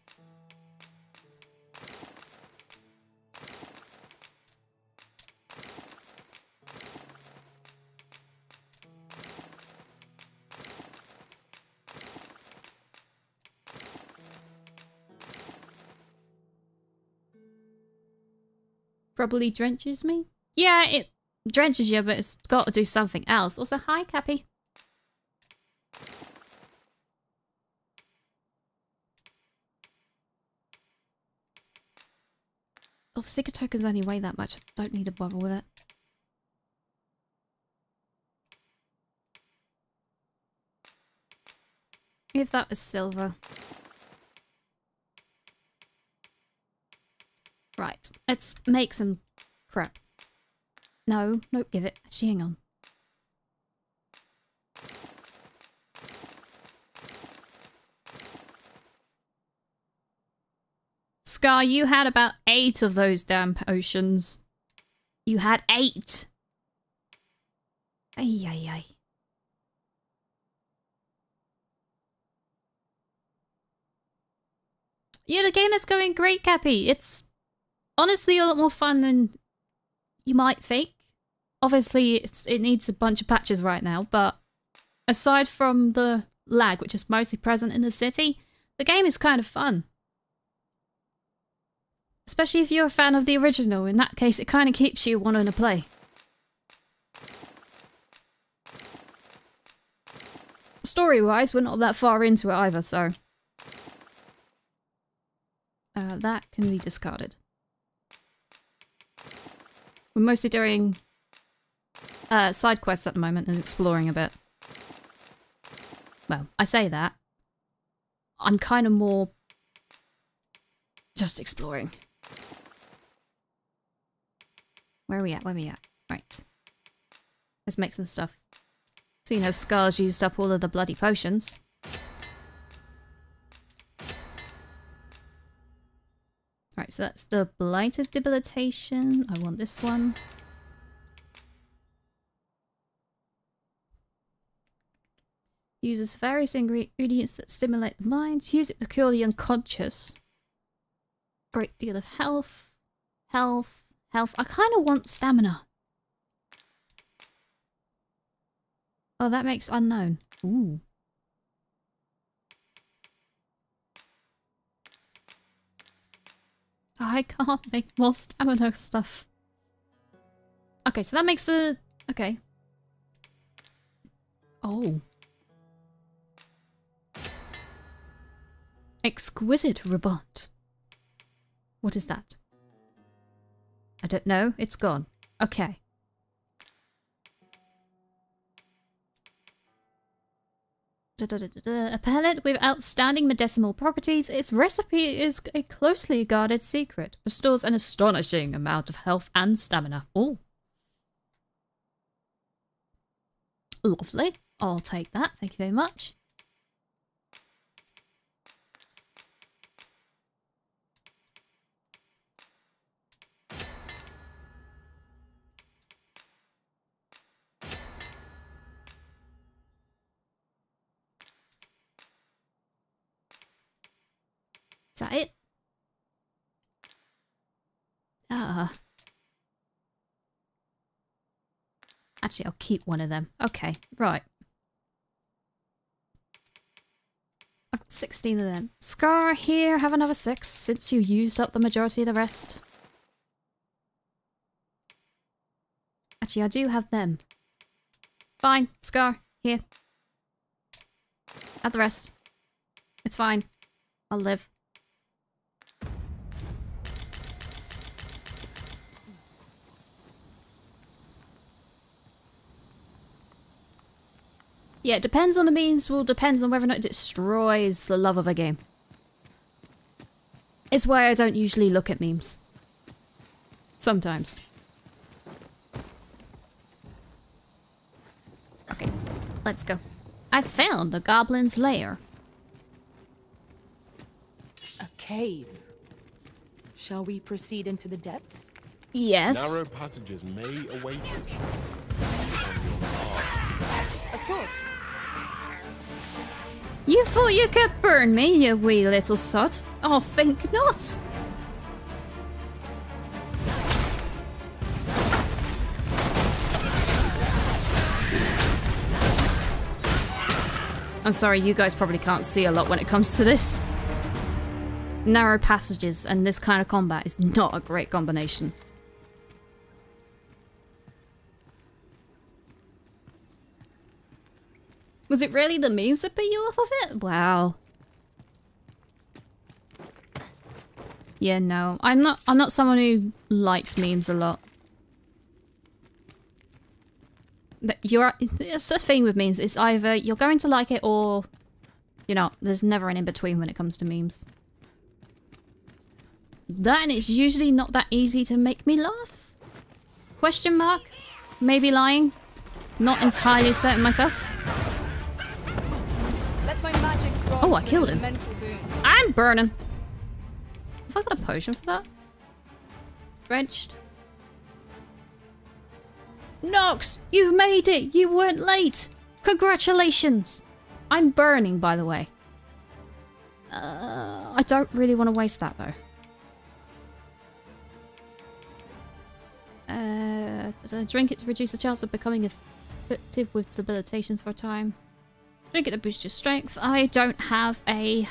Probably drenches me? Yeah, it drenches you, but it's got to do something else. Also, hi, Cappy. Oh, the Seeker tokens only weigh that much. I don't need to bother with it. If that was silver. Right, let's make some crap. No, no, give it. Actually, hang on. Scar, you had about eight of those damn potions. You had eight. Ay, ay, ay. Yeah, the game is going great, Cappy. It's honestly a lot more fun than you might think. Obviously, it needs a bunch of patches right now, but aside from the lag, which is mostly present in the city, the game is kind of fun. Especially if you're a fan of the original. In that case, it kind of keeps you wanting to play. Story-wise, we're not that far into it either, so... Uh, that can be discarded. We're mostly doing uh, side quests at the moment and exploring a bit. Well, I say that. I'm kind of more just exploring. Where are we at? Where are we at? Right. Let's make some stuff. Seeing as Scar's used up all of the bloody potions. Right, so that's the Blight of Debilitation. I want this one. Uses various ingredients that stimulate the mind. Use it to cure the unconscious. Great deal of health. Health. Health. I kind of want stamina. Oh, that makes unknown. Ooh. I can't make more stamina stuff. Okay, so that makes a... Okay. Oh. Exquisite robot. What is that? I don't know. It's gone. Okay. Da, da, da, a pellet with outstanding medicinal properties, its recipe is a closely guarded secret. Restores an astonishing amount of health and stamina. Oh. Lovely. I'll take that. Thank you very much. Ah. Actually, I'll keep one of them. Okay, right. I've got 16 of them. Scar, here, have another six, since you used up the majority of the rest. Actually, I do have them. Fine, Scar, here. Have the rest. It's fine. I'll live. Yeah, it depends on the means, well, depends on whether or not it destroys the love of a game. It's why I don't usually look at memes. Sometimes. Okay, let's go. I found the goblin's lair. A cave. Shall we proceed into the depths? Yes. Narrow passages may await us. Of course. You thought you could burn me, you wee little sot? Oh, think not. I'm sorry, you guys probably can't see a lot when it comes to this. Narrow passages and this kind of combat is not a great combination. Was it really the memes that put you off of it? Wow. Yeah, no. I'm not I'm not someone who likes memes a lot. You're it's the thing with memes. It's either you're going to like it or you're not. There's never an in-between when it comes to memes. That and it's usually not that easy to make me laugh. Question mark? Maybe lying. Not entirely certain myself. Oh, I killed him. I'm burning. Have I got a potion for that? Drenched. Nox! You made it! You weren't late! Congratulations! I'm burning, by the way. Uh, I don't really want to waste that, though. Uh, drink it to reduce the chance of becoming effective with debilitations for a time. Drink it to boost your strength. I don't have a...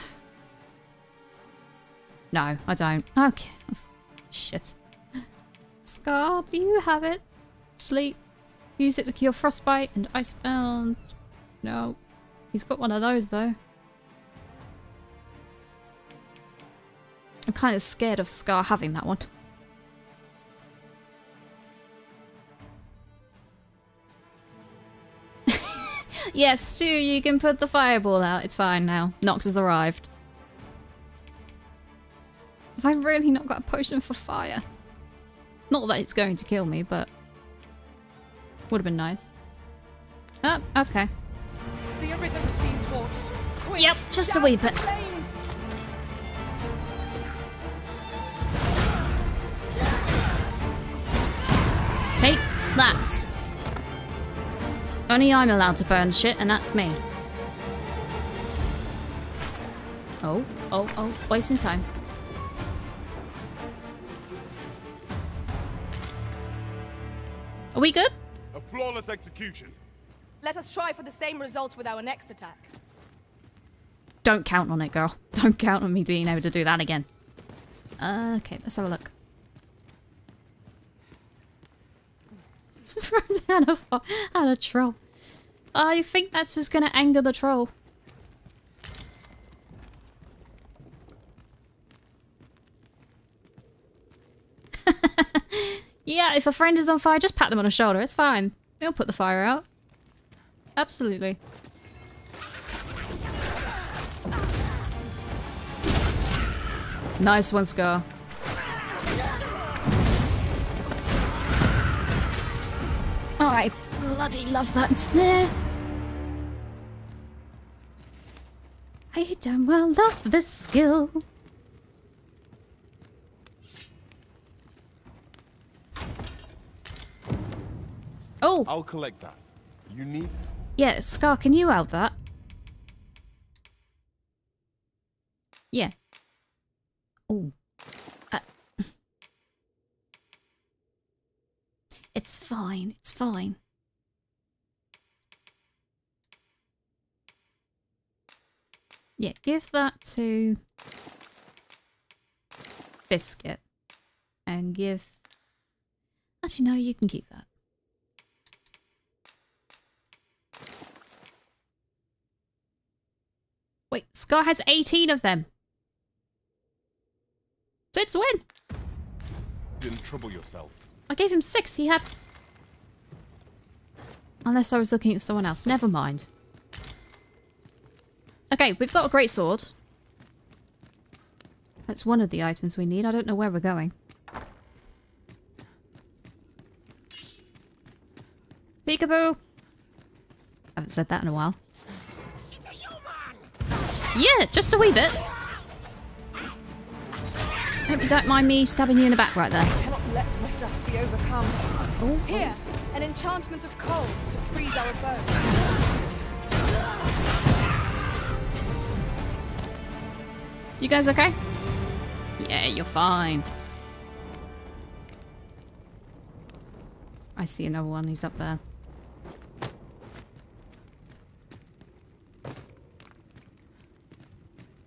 No, I don't. Okay. Shit. Scar, do you have it? Sleep. Use it to cure frostbite and icebound. No. He's got one of those though. I'm kind of scared of Scar having that one. Yes, Stu, you can put the fireball out. It's fine now. Nox has arrived. Have I really not got a potion for fire? Not that it's going to kill me, but... Would have been nice. Oh, okay. The Arisen has been torched. Quick, yep, just a wee bit. Take that. Only I'm allowed to burn shit, and that's me. Oh, oh, oh, wasting time. Are we good? A flawless execution. Let us try for the same result with our next attack. Don't count on it, girl. Don't count on me being able to do that again. Uh, okay, let's have a look. Had, a, had a troll. I think that's just gonna anger the troll. yeah, if a friend is on fire, just pat them on the shoulder. It's fine. They'll put the fire out. Absolutely. Nice one, Scar. Oh, I bloody love that snare. I damn well love this skill. Oh! I'll collect that. You need... Yeah, Scar, can you out that? Yeah. Oh. It's fine, it's fine. Yeah, give that to Biscuit. And give... Actually, no, you can keep that. Wait, Scar has 18 of them. So it's a win. Didn't trouble yourself. I gave him six. He had... Unless I was looking at someone else. Never mind. Okay, we've got a great sword. That's one of the items we need. I don't know where we're going. Peekaboo! Haven't said that in a while. Yeah, just a wee bit. Hope you don't mind me stabbing you in the back right there. I cannot let myself be overcome. Oh. Here, an enchantment of cold to freeze our foes. You guys okay? Yeah, you're fine. I see another one. He's up there.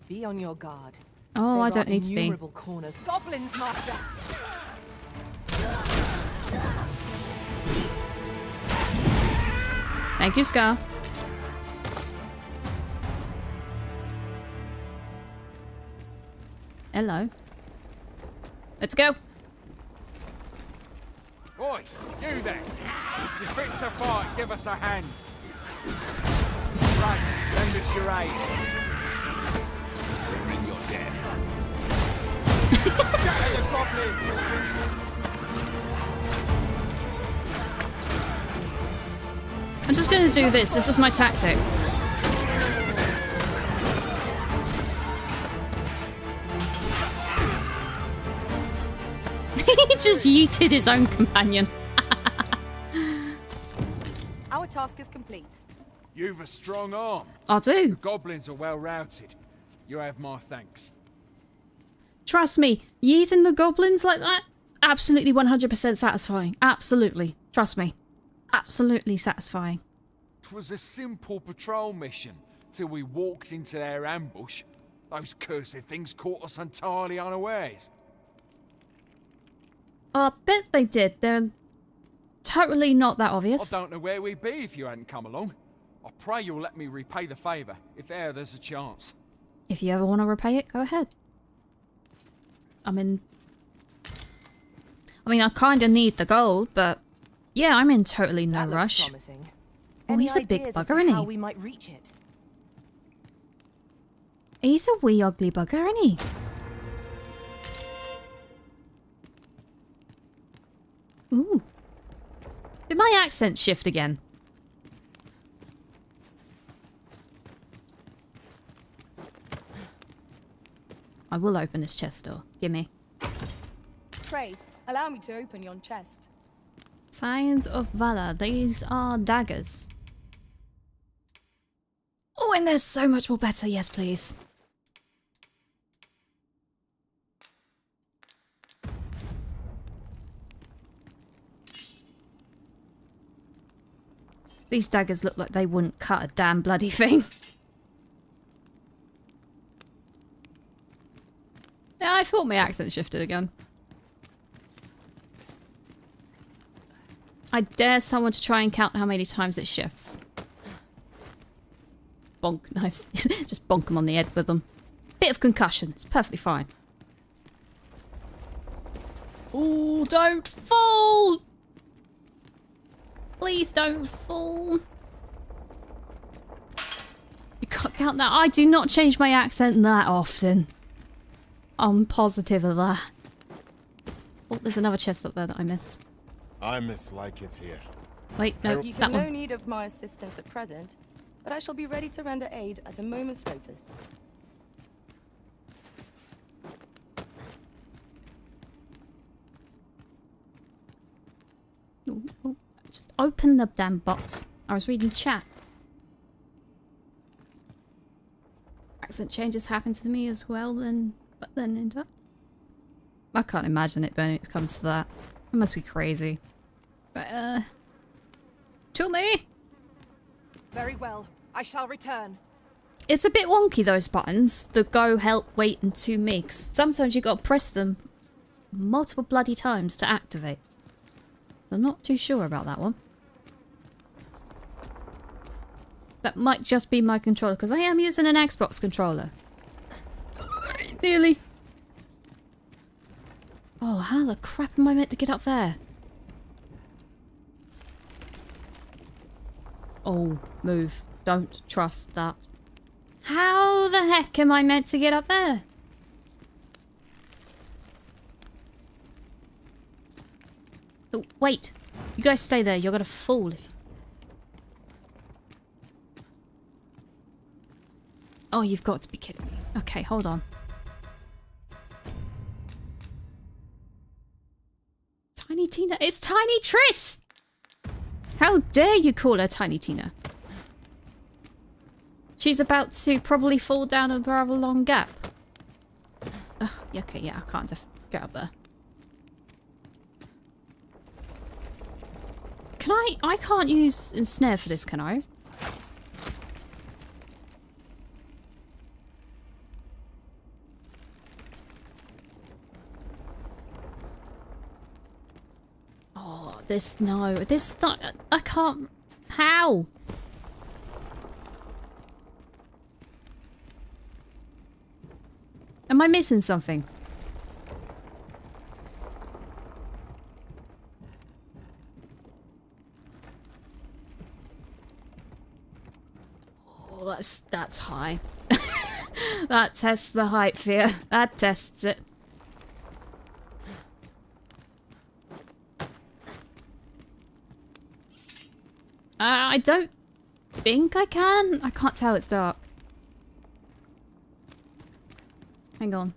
Be on your guard. Oh, there I don't need to be. corners. Goblins, master. Thank you, Scar. Hello. Let's go. Boy, you there. If you're fit to fight, give us a hand. Right, lend us your aid. Bring your dead. Get out of the goblin! I'm just going to do this. This is my tactic. he just yeeted his own companion. Our task is complete. You've a strong arm. I do. The goblins are well routed. You have my thanks. Trust me, yeeting the goblins like that, absolutely 100% satisfying. Absolutely. Trust me. Absolutely satisfying. Twas a simple patrol mission till we walked into their ambush. Those cursed things caught us entirely unawares. I bet they did. They're totally not that obvious. I don't know where we'd be if you hadn't come along. I pray you'll let me repay the favour, if e'er there's a chance. If you ever want to repay it, go ahead. I mean... I mean, I kind of need the gold, but... Yeah, I'm in totally no rush. promising. Oh, Any he's a big bugger, isn't he? we might reach it? He's a wee ugly bugger, isn't he? Ooh. Did my accent shift again? I will open this chest door. Gimme. Trey, allow me to open yon chest. Signs of Valor. These are daggers. Oh, and there's so much more better. Yes, please. These daggers look like they wouldn't cut a damn bloody thing. yeah, I thought my accent shifted again. I dare someone to try and count how many times it shifts. Bonk knives. Just bonk them on the head with them. Bit of concussion. It's perfectly fine. Oh, don't fall! Please don't fall. You can't count that. I do not change my accent that often. I'm positive of that. Oh, there's another chest up there that I missed. I mislike it here. Wait, no, You that have no need of my assistance at present, but I shall be ready to render aid at a moment's notice. Ooh, ooh. Just open the damn box. I was reading chat. Accent changes happen to me as well, then, but then end up. I can't imagine it when it comes to that. It must be crazy. But, uh. To me! Very well. I shall return. It's a bit wonky, those buttons. The go, help, wait, and to me. 'cause sometimes you gotta press them multiple bloody times to activate. So I'm not too sure about that one. That might just be my controller, because I am using an Xbox controller. Nearly. Oh, how the crap am I meant to get up there? Oh, move. Don't trust that. How the heck am I meant to get up there? Oh, wait. You guys stay there. You're gonna fall if Oh, you've got to be kidding me. Okay, hold on. Tiny Tina. It's Tiny Triss! How dare you call her Tiny Tina? She's about to probably fall down a rather long gap. Ugh, okay, yeah, I can't get up there. Can I- I can't use ensnare for this, can I? Oh, this, no, this not, I can't, how? Am I missing something? Oh, that's that's high. that tests the height fear. That tests it. Uh, I don't think I can. I can't tell. It's dark. Hang on.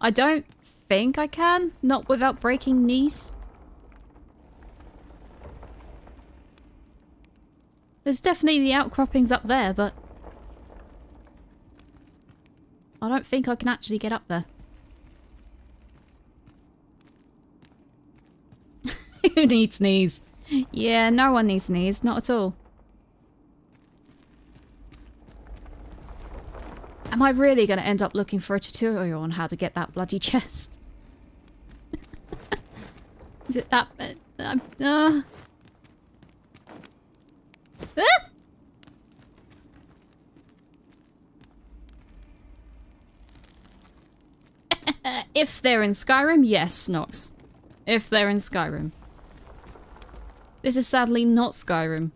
I don't think I can. Not without breaking knees. There's definitely the outcroppings up there, but... I don't think I can actually get up there. Who needs knees? Yeah, no one needs knees. Not at all. Am I really going to end up looking for a tutorial on how to get that bloody chest? Is it that... Uh, uh, ah! if they're in Skyrim, yes, Nox. If they're in Skyrim. This is sadly not Skyrim.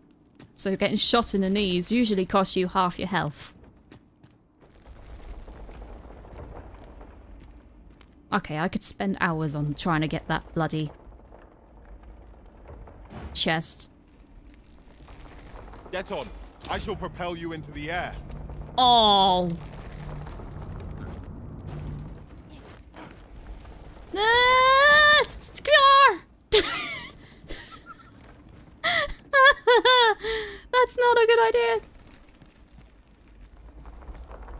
So getting shot in the knees usually costs you half your health. Okay, I could spend hours on trying to get that bloody chest. Get on. I shall propel you into the air. Oh. Ah! That's not a good idea.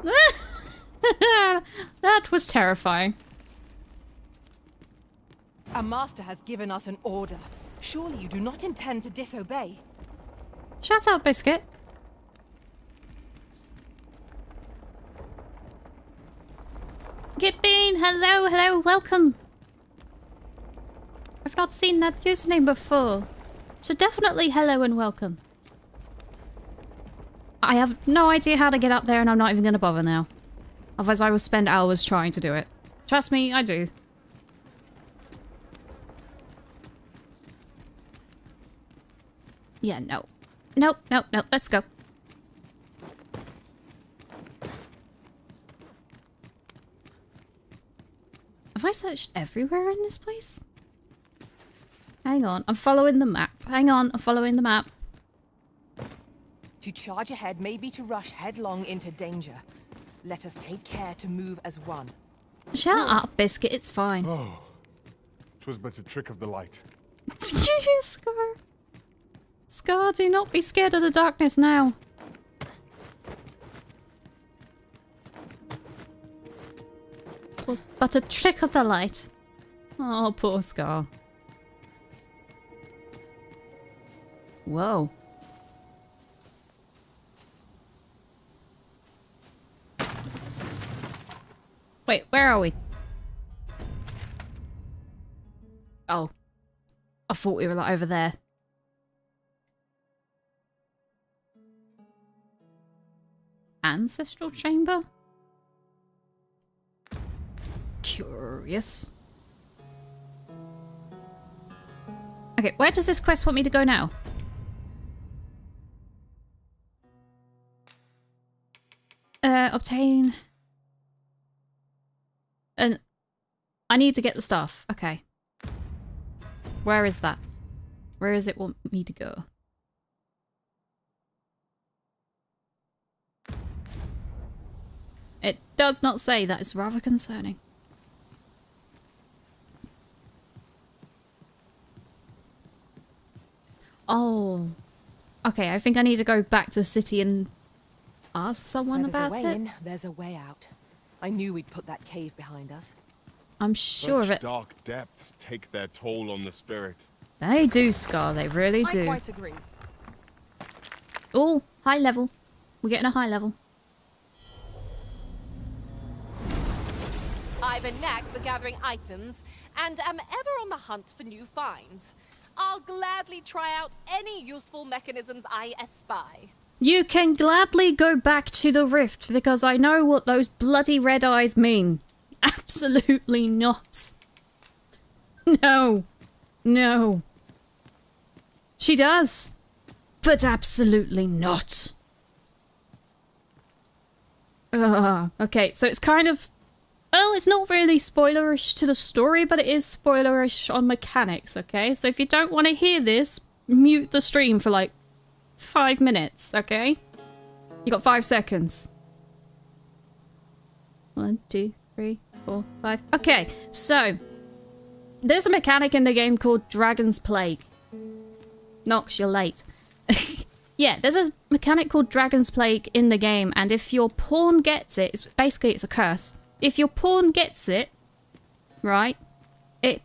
that was terrifying. A master has given us an order. Surely you do not intend to disobey. Shut up, Biscuit. Get Bean, hello, hello, welcome. I've not seen that username before. So definitely hello and welcome. I have no idea how to get up there and I'm not even going to bother now. Otherwise I will spend hours trying to do it. Trust me, I do. Yeah, no. Nope, nope, nope, let's go. Have I searched everywhere in this place? Hang on, I'm following the map. Hang on, I'm following the map. To charge ahead may be to rush headlong into danger. Let us take care to move as one. Shut up, Biscuit, it's fine. Oh, twas but a trick of the light. Scar. Scar, do not be scared of the darkness now. It was but a trick of the light. Oh, poor Scar. Whoa. Wait, where are we? Oh. I thought we were like over there. Ancestral chamber? Curious. Okay, where does this quest want me to go now? Uh, obtain... And I need to get the stuff. Okay. Where is that? Where does it want me to go? It does not say that. It's rather concerning. Oh. Okay, I think I need to go back to the city and ask someone Where about there's a way it. in, there's a way out. I knew we'd put that cave behind us. I'm sure of it. dark depths take their toll on the spirit. They do, Scar. They really do. I do. quite agree. Oh, high level. We're getting a high level. I've a knack for gathering items and am ever on the hunt for new finds. I'll gladly try out any useful mechanisms I espy. You can gladly go back to the rift because I know what those bloody red eyes mean. Absolutely not. No. No. She does. But absolutely not. Okay, so it's kind of... Well, it's not really spoilerish to the story, but it is spoilerish on mechanics, okay? So if you don't want to hear this, mute the stream for like five minutes, okay? You got five seconds. One, two, three, four, five. Okay, so there's a mechanic in the game called Dragon's Plague. Nox, you're late. yeah, there's a mechanic called Dragon's Plague in the game, and if your pawn gets it, it's, basically it's a curse. If your pawn gets it, right, it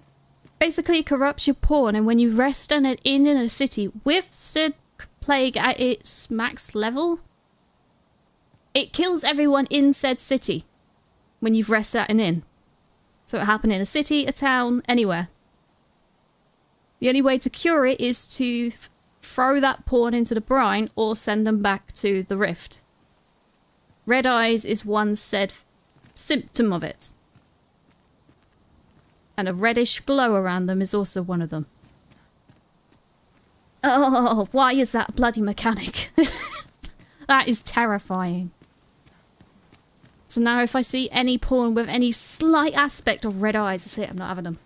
basically corrupts your pawn, and when you rest in, an inn in a city with said plague at its max level, it kills everyone in said city when you've rest at an inn. So it happened in a city, a town, anywhere. The only way to cure it is to throw that pawn into the brine or send them back to the rift. Red eyes is one said symptom of it. And a reddish glow around them is also one of them. Oh, why is that bloody mechanic? that is terrifying. So now if I see any pawn with any slight aspect of red eyes, that's it, I'm not having them.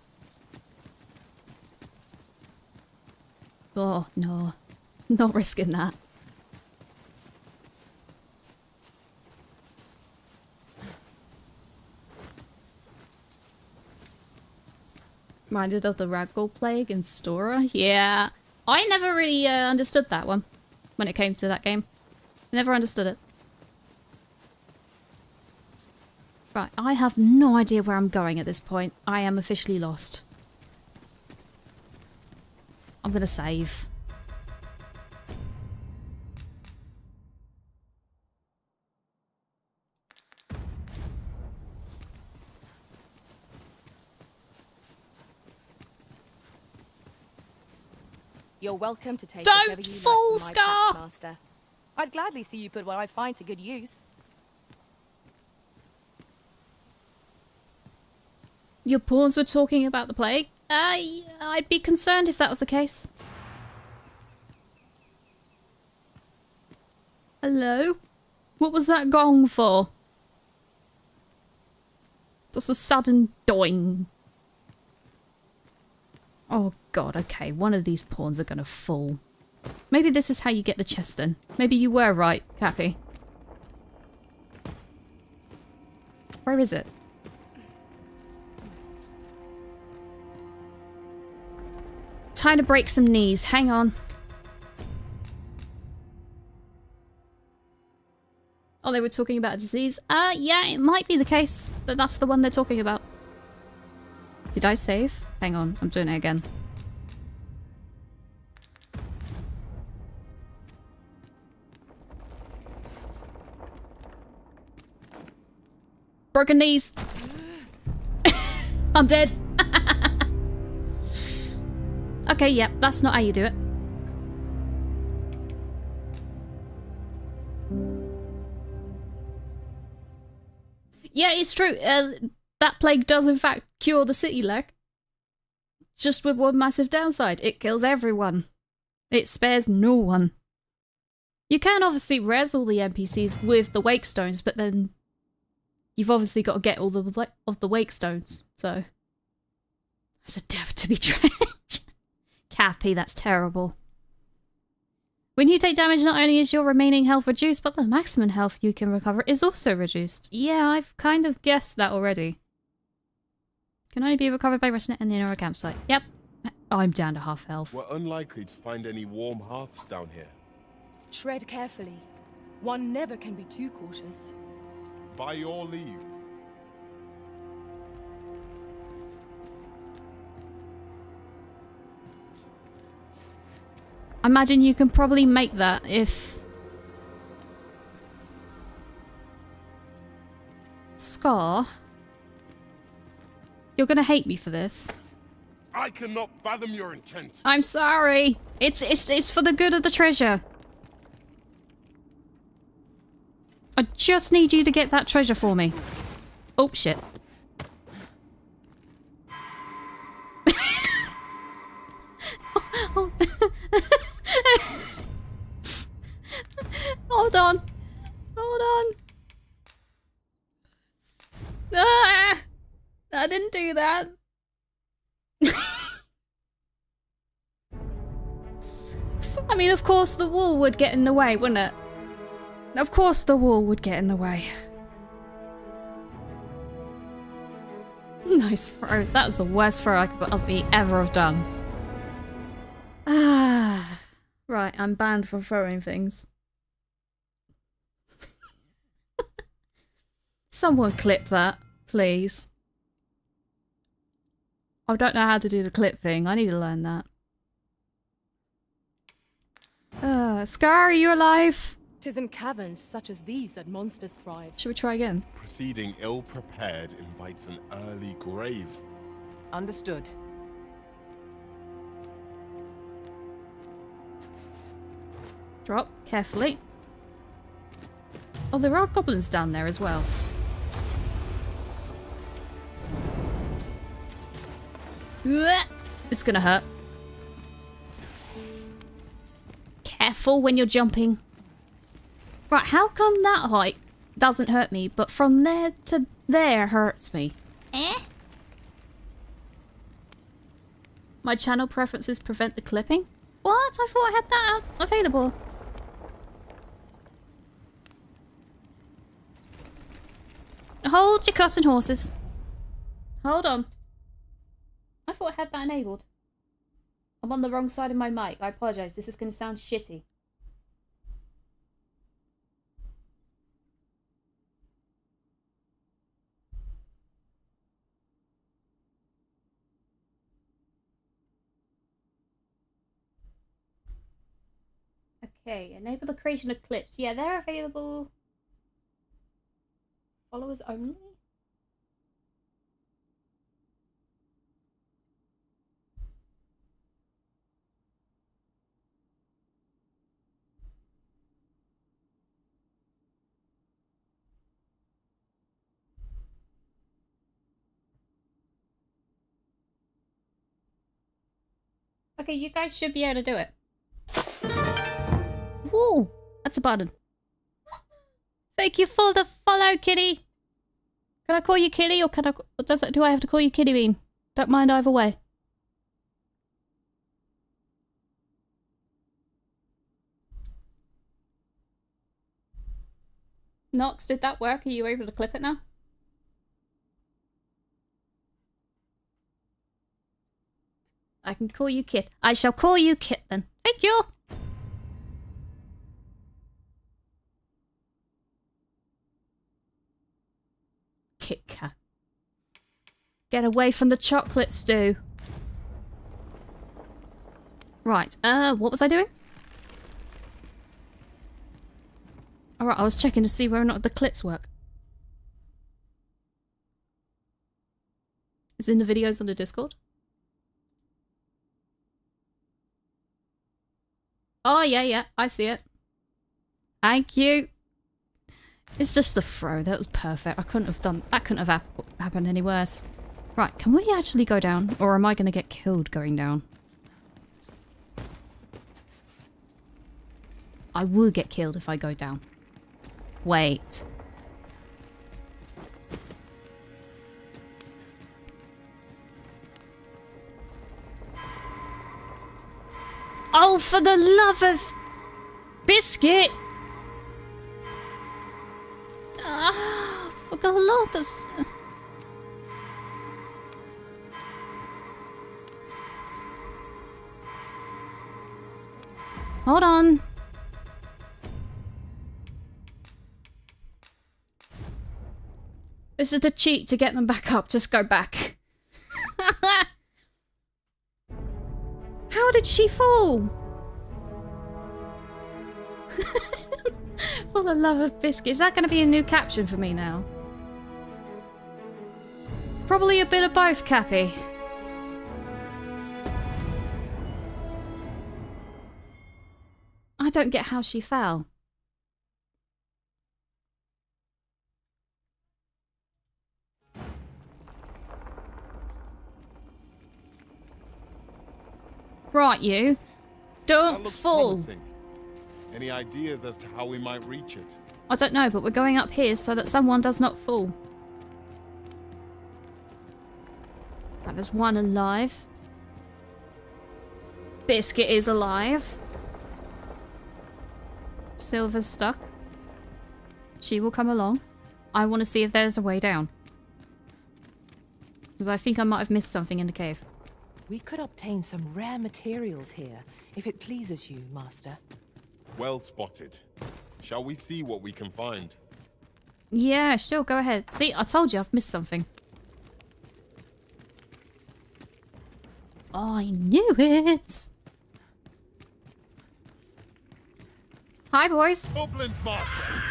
Oh, no. Not risking that. Reminded of the Ragdoll Plague in Stora? Yeah. I never really uh, understood that one when it came to that game. Never understood it. Right, I have no idea where I'm going at this point. I am officially lost. I'm gonna save. You're welcome to take Don't whatever you fool, like from my Scar! pack, Master. I'd gladly see you put what I find to good use. Your pawns were talking about the plague? Uh, I'd be concerned if that was the case. Hello? What was that gong for? Just a sudden doing. Oh god, okay, one of these pawns are gonna fall. Maybe this is how you get the chest then. Maybe you were right, Cappy. Where is it? Time to break some knees. Hang on. Oh, they were talking about a disease? Uh, yeah, it might be the case, but that's the one they're talking about. Did I save? Hang on, I'm doing it again. Broken knees. I'm dead. okay, yep, yeah, that's not how you do it. Yeah, it's true. Uh, that plague does in fact cure the city leg. Just with one massive downside. It kills everyone. It spares no one. You can obviously res all the NPCs with the wake stones, but then you've obviously got to get all the of the wake stones. So that's a death to be tragic. Cappy, that's terrible. When you take damage, not only is your remaining health reduced, but the maximum health you can recover is also reduced. Yeah, I've kind of guessed that already. Can only be recovered by resting in the inner campsite. Yep. I'm down to half health. We're unlikely to find any warm hearths down here. Tread carefully. One never can be too cautious. By your leave. I imagine you can probably make that if... Scar? You're gonna hate me for this. I cannot fathom your intent. I'm sorry. It's it's it's for the good of the treasure. I just need you to get that treasure for me. Oh shit. Hold on. Hold on. Ah! I didn't do that. I mean, of course the wall would get in the way, wouldn't it? Of course the wall would get in the way. Nice throw. That was the worst throw I could possibly ever have done. Ah. Right, I'm banned from throwing things. Someone clip that, please. I don't know how to do the clip thing. I need to learn that. Uh, Scar, are you alive? Tis in caverns such as these that monsters thrive. Should we try again? Proceeding ill prepared invites an early grave. Understood. Drop carefully. Oh, there are goblins down there as well. It's gonna hurt. Careful when you're jumping. Right, how come that height doesn't hurt me, but from there to there hurts me? Eh? My channel preferences prevent the clipping? What? I thought I had that available. Hold your cotton horses. Hold on. I thought I had that enabled. I'm on the wrong side of my mic. I apologise. This is going to sound shitty. Okay, enable the creation of clips. Yeah, they're available. Followers only? Okay, you guys should be able to do it. Woo! That's a button. Thank you for the follow, kitty. Can I call you kitty or can I... Does do I have to call you kitty bean? Don't mind either way. Nox, did that work? Are you able to clip it now? I can call you Kit. I shall call you Kit then. Thank you. Kit Kat. Get away from the chocolate stew. Right, uh, what was I doing? Alright, I was checking to see whether or not the clips work. Is in the videos on the Discord? Oh, yeah, yeah, I see it. Thank you. It's just the throw. That was perfect. I couldn't have done... That couldn't have happened any worse. Right, can we actually go down? Or am I going to get killed going down? I will get killed if I go down. Wait. Oh, for the love of... Biscuit! Ah, for the lotus. Hold on. This is a cheat to get them back up. Just go back. How did she fall? For the love of biscuit. Is that going to be a new caption for me now? Probably a bit of both, Cappy. I don't get how she fell. Right, you. Don't fall. Promising. Any ideas as to how we might reach it? I don't know, but we're going up here so that someone does not fall. Right, there's one alive. Biscuit is alive. Silver's stuck. She will come along. I want to see if there's a way down. Because I think I might have missed something in the cave. We could obtain some rare materials here, if it pleases you, Master. Well spotted. Shall we see what we can find? Yeah, sure, go ahead. See, I told you I've missed something. I knew it! Hi, boys. Goblins, Master!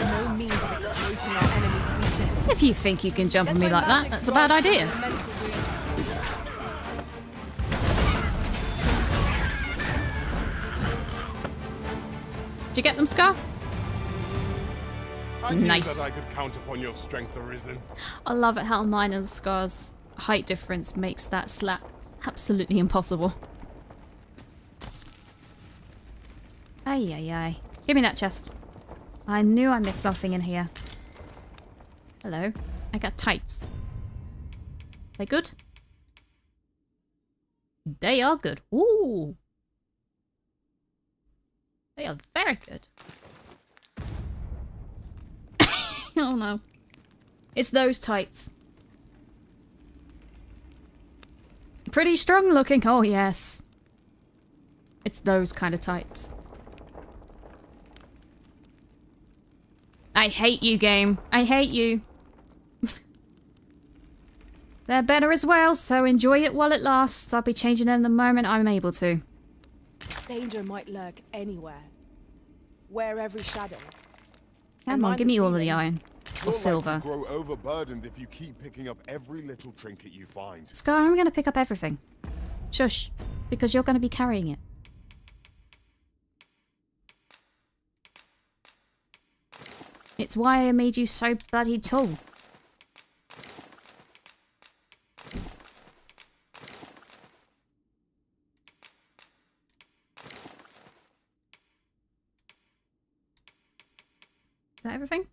No means of our enemy's weakness. If you think you can jump on me like that, that's a bad strike idea. You get them, Scar? I Nice. I could count upon your strength, Arisen. I love it how mine and Scar's height difference makes that slap absolutely impossible. Ay, ay, ay. Give me that chest. I knew I missed something in here. Hello. I got tights. They good? They are good. Ooh. They are very good. oh no. It's those tights. Pretty strong looking. Oh, yes. It's those kind of tights. I hate you, game. I hate you. They're better as well, so enjoy it while it lasts. I'll be changing them the moment I'm able to. Danger might lurk anywhere. Wear every shadow. Come on, give me all of the iron. Or silver. Like grow overburdened if you keep picking up every little trinket you find. Scar, I'm going to pick up everything. Shush. Because you're going to be carrying it. It's why I made you so bloody tall. That everything?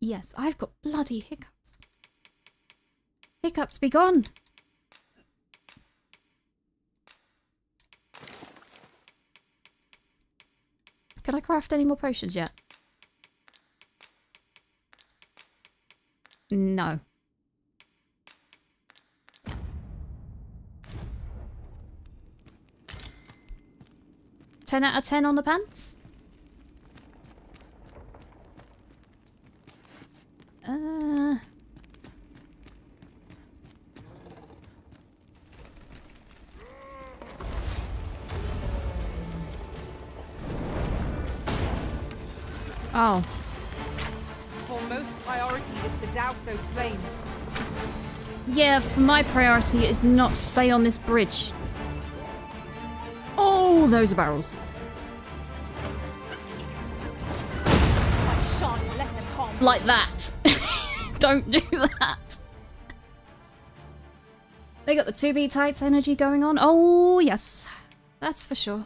Yes, I've got bloody hiccups. Hiccups be gone. Can I craft any more potions yet? No. 10 out of 10 on the pants? Uh... Oh, Foremost priority is to douse those flames. yeah, for my priority is not to stay on this bridge. Oh, those are barrels. I shan't let them harm you. Like that. Don't do that. They got the 2B tights energy going on. Oh, yes. That's for sure.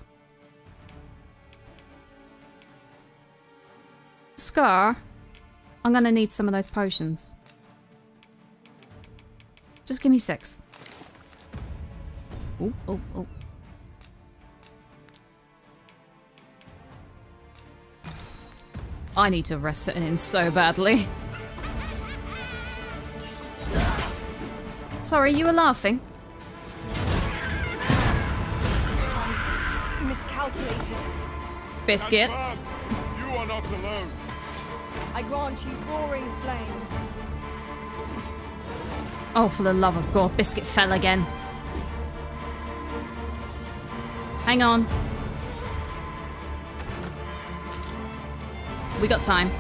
Scar, I'm gonna need some of those potions. Just give me six. Oh, oh, oh. I need to rest it in so badly. Sorry, you were laughing. Miscalculated. Biscuit. Confirm, you are not alone. I grant you roaring flame. Oh, for the love of God, Biscuit fell again. Hang on. We got time.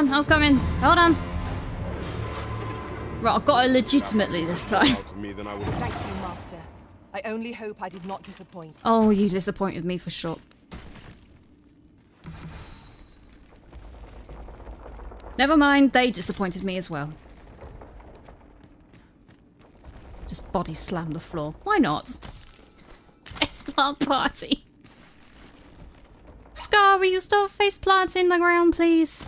On, I'm coming. Hold on. Right, I've got it legitimately this time. Thank you, Master. I only hope I did not disappoint. Oh, you disappointed me for sure. Never mind, they disappointed me as well. Just body slam the floor. Why not? It's plant party. Scar, will you stop face planting the ground, please?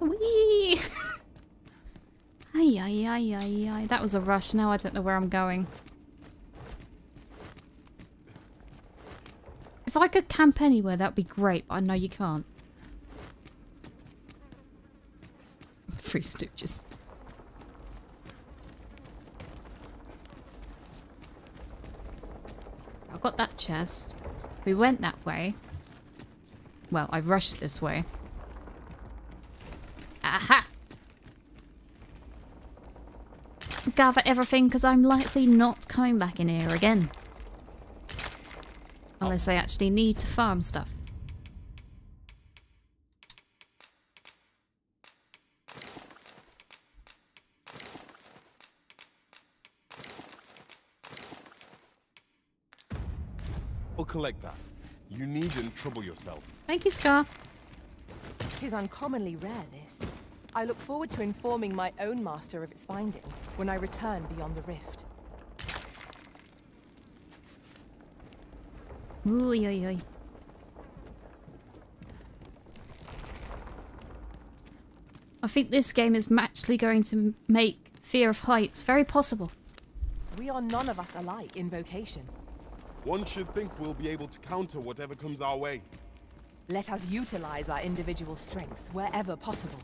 Wee. ay, ay, ay, ay, ay. That was a rush. Now I don't know where I'm going. If I could camp anywhere, that'd be great, but I know you can't. Three Stooges. I've got that chest. We went that way. Well, I rushed this way. Aha! Gather everything because I'm likely not coming back in here again. Unless I actually need to farm stuff. We'll collect that. You needn't trouble yourself. Thank you, Scar. Tis uncommonly rare, this. I look forward to informing my own master of its finding when I return beyond the rift. Ooh, oy, oy. I think this game is actually going to make Fear of Heights very possible. We are none of us alike in vocation. One should think we'll be able to counter whatever comes our way. Let us utilize our individual strengths wherever possible.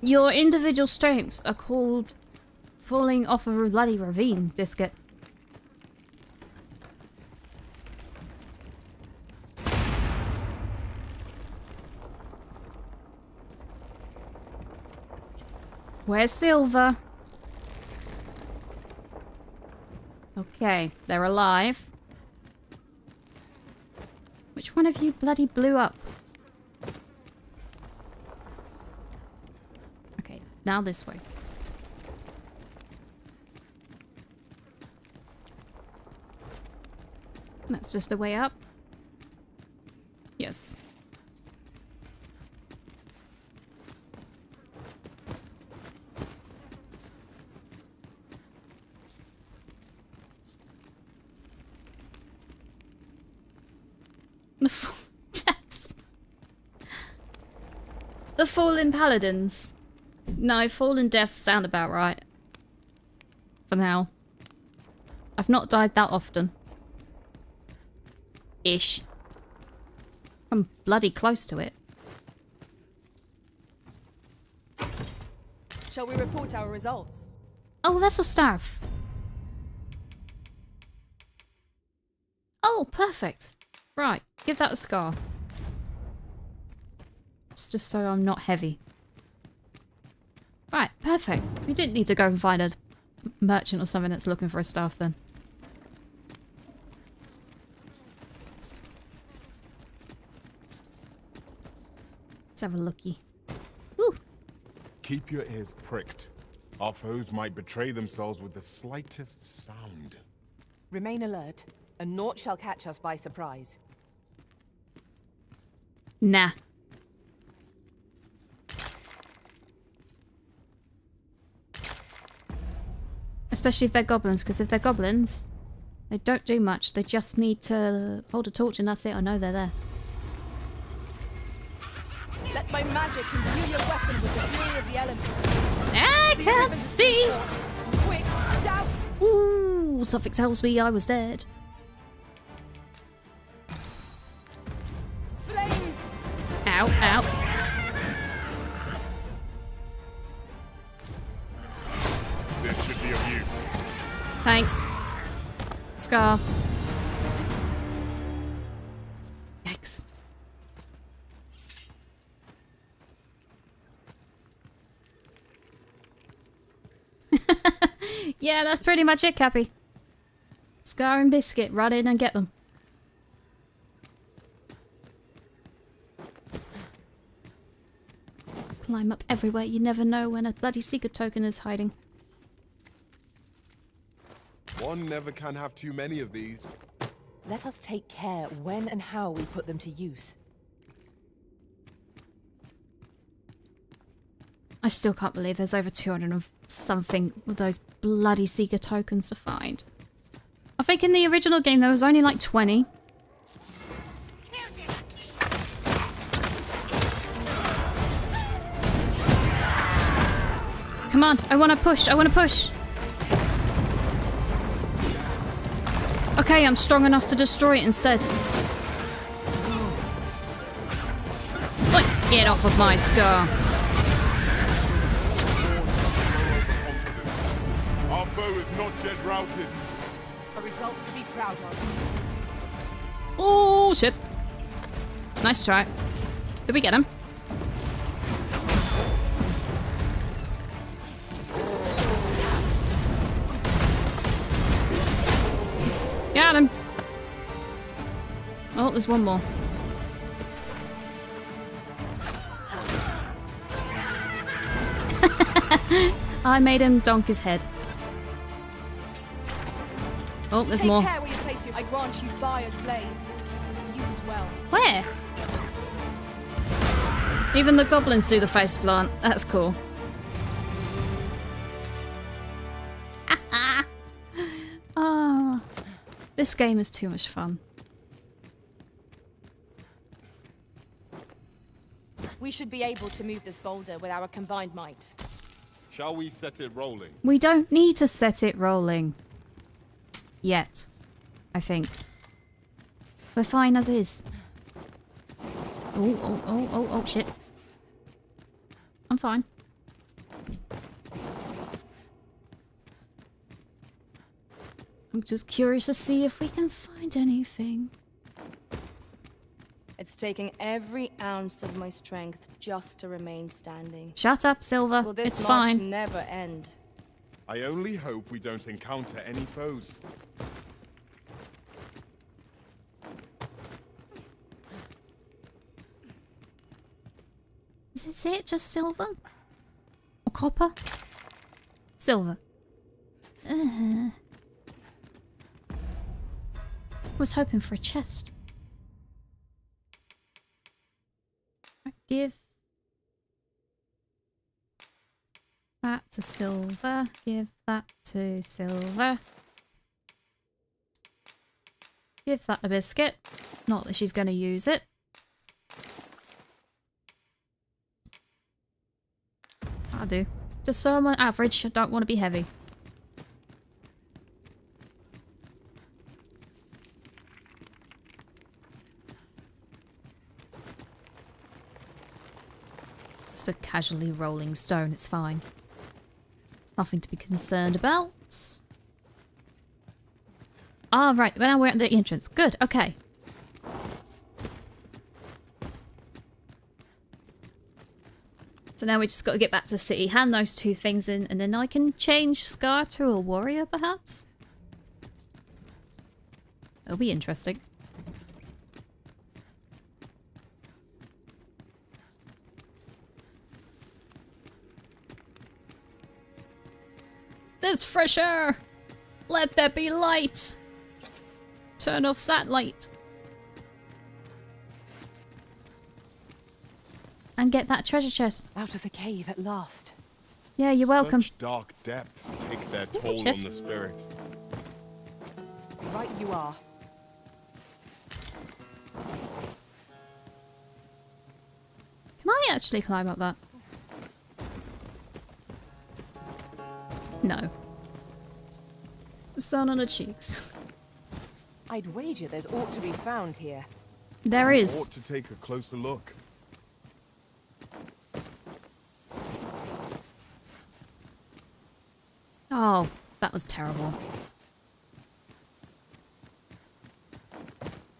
Your individual strengths are called falling off of a bloody ravine, Biscuit. Where's Silver? Okay, they're alive. One of you bloody blew up? Okay, now this way. That's just the way up. Yes. The fall deaths. The fallen paladins. No, fallen deaths sound about right. For now. I've not died that often. Ish. I'm bloody close to it. Shall we report our results? Oh, that's a staff. Oh, perfect. Right, give that a scar. It's just so I'm not heavy. Right, perfect. We didn't need to go and find a merchant or something that's looking for a staff then. Let's have a looky. Keep your ears pricked. Our foes might betray themselves with the slightest sound. Remain alert, and naught shall catch us by surprise. Nah. Especially if they're goblins, because if they're goblins, they don't do much. They just need to hold a torch and that's it. I know they're there. Let my magic imbue your weapon with the fury of the elements. I can't see! Quick, douse! Ooh, something tells me I was dead. Flames! Ow, ow. Thanks. Scar. Yikes. yeah, that's pretty much it, Cappy. Scar and Biscuit, run in and get them. Climb up everywhere, you never know when a bloody secret token is hiding. One never can have too many of these. Let us take care when and how we put them to use. I still can't believe there's over 200 of something with those bloody Seeker tokens to find. I think in the original game there was only like 20. Come on, I want to push, I want to push. Okay, I'm strong enough to destroy it instead. Get off of my scar. Our foe is not yet routed. A result to be proud of. Oh, shit. Nice try. Did we get him? Got him. Oh, there's one more. I made him donk his head. Oh, there's Take more. care where you place your. I grant you fire's blaze. Use it well. Where? Even the goblins do the face plant. That's cool. This game is too much fun. We should be able to move this boulder with our combined might. Shall we set it rolling? We don't need to set it rolling. Yet. I think. We're fine as is. Oh, oh, oh, oh, oh, shit. I'm fine. I'm just curious to see if we can find anything. It's taking every ounce of my strength just to remain standing. Shut up, Silver. Will this it's march fine. never end? I only hope we don't encounter any foes. Is this it? Just silver? Or copper? Silver. Uh, was hoping for a chest. Give that to silver. Give that to silver. Give that a biscuit. Not that she's going to use it. I'll do. Just so I'm on average, I don't want to be heavy. Casually rolling stone, it's fine. Nothing to be concerned about. Ah, right, well, now we're at the entrance. Good, okay. So now we just got to get back to city, hand those two things in, and then I can change Scar to a warrior, perhaps? It'll be interesting. There's fresh air! Let there be light! Turn off satellite. And get that treasure chest. Out of the cave at last. Yeah, you're welcome. Such dark depths take their toll shit. on the spirit. Right you are. Can I actually climb up that? No. The sun on her cheeks. I'd wager there's ought to be found here. There is. Ought to take a closer look. Oh, that was terrible.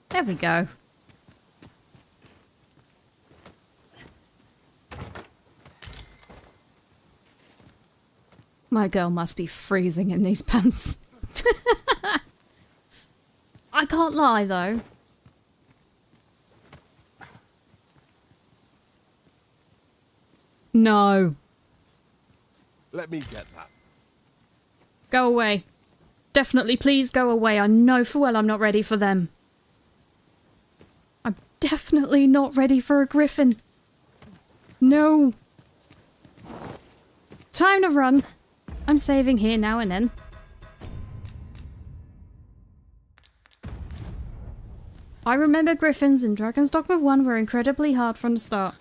There we go. My girl must be freezing in these pants. I can't lie though. No. Let me get that. Go away. Definitely, please go away. I know for well I'm not ready for them. I'm definitely not ready for a griffin. No. Time to run. I'm saving here now and then. I remember griffins in Dragon's Dogma 1 were incredibly hard from the start.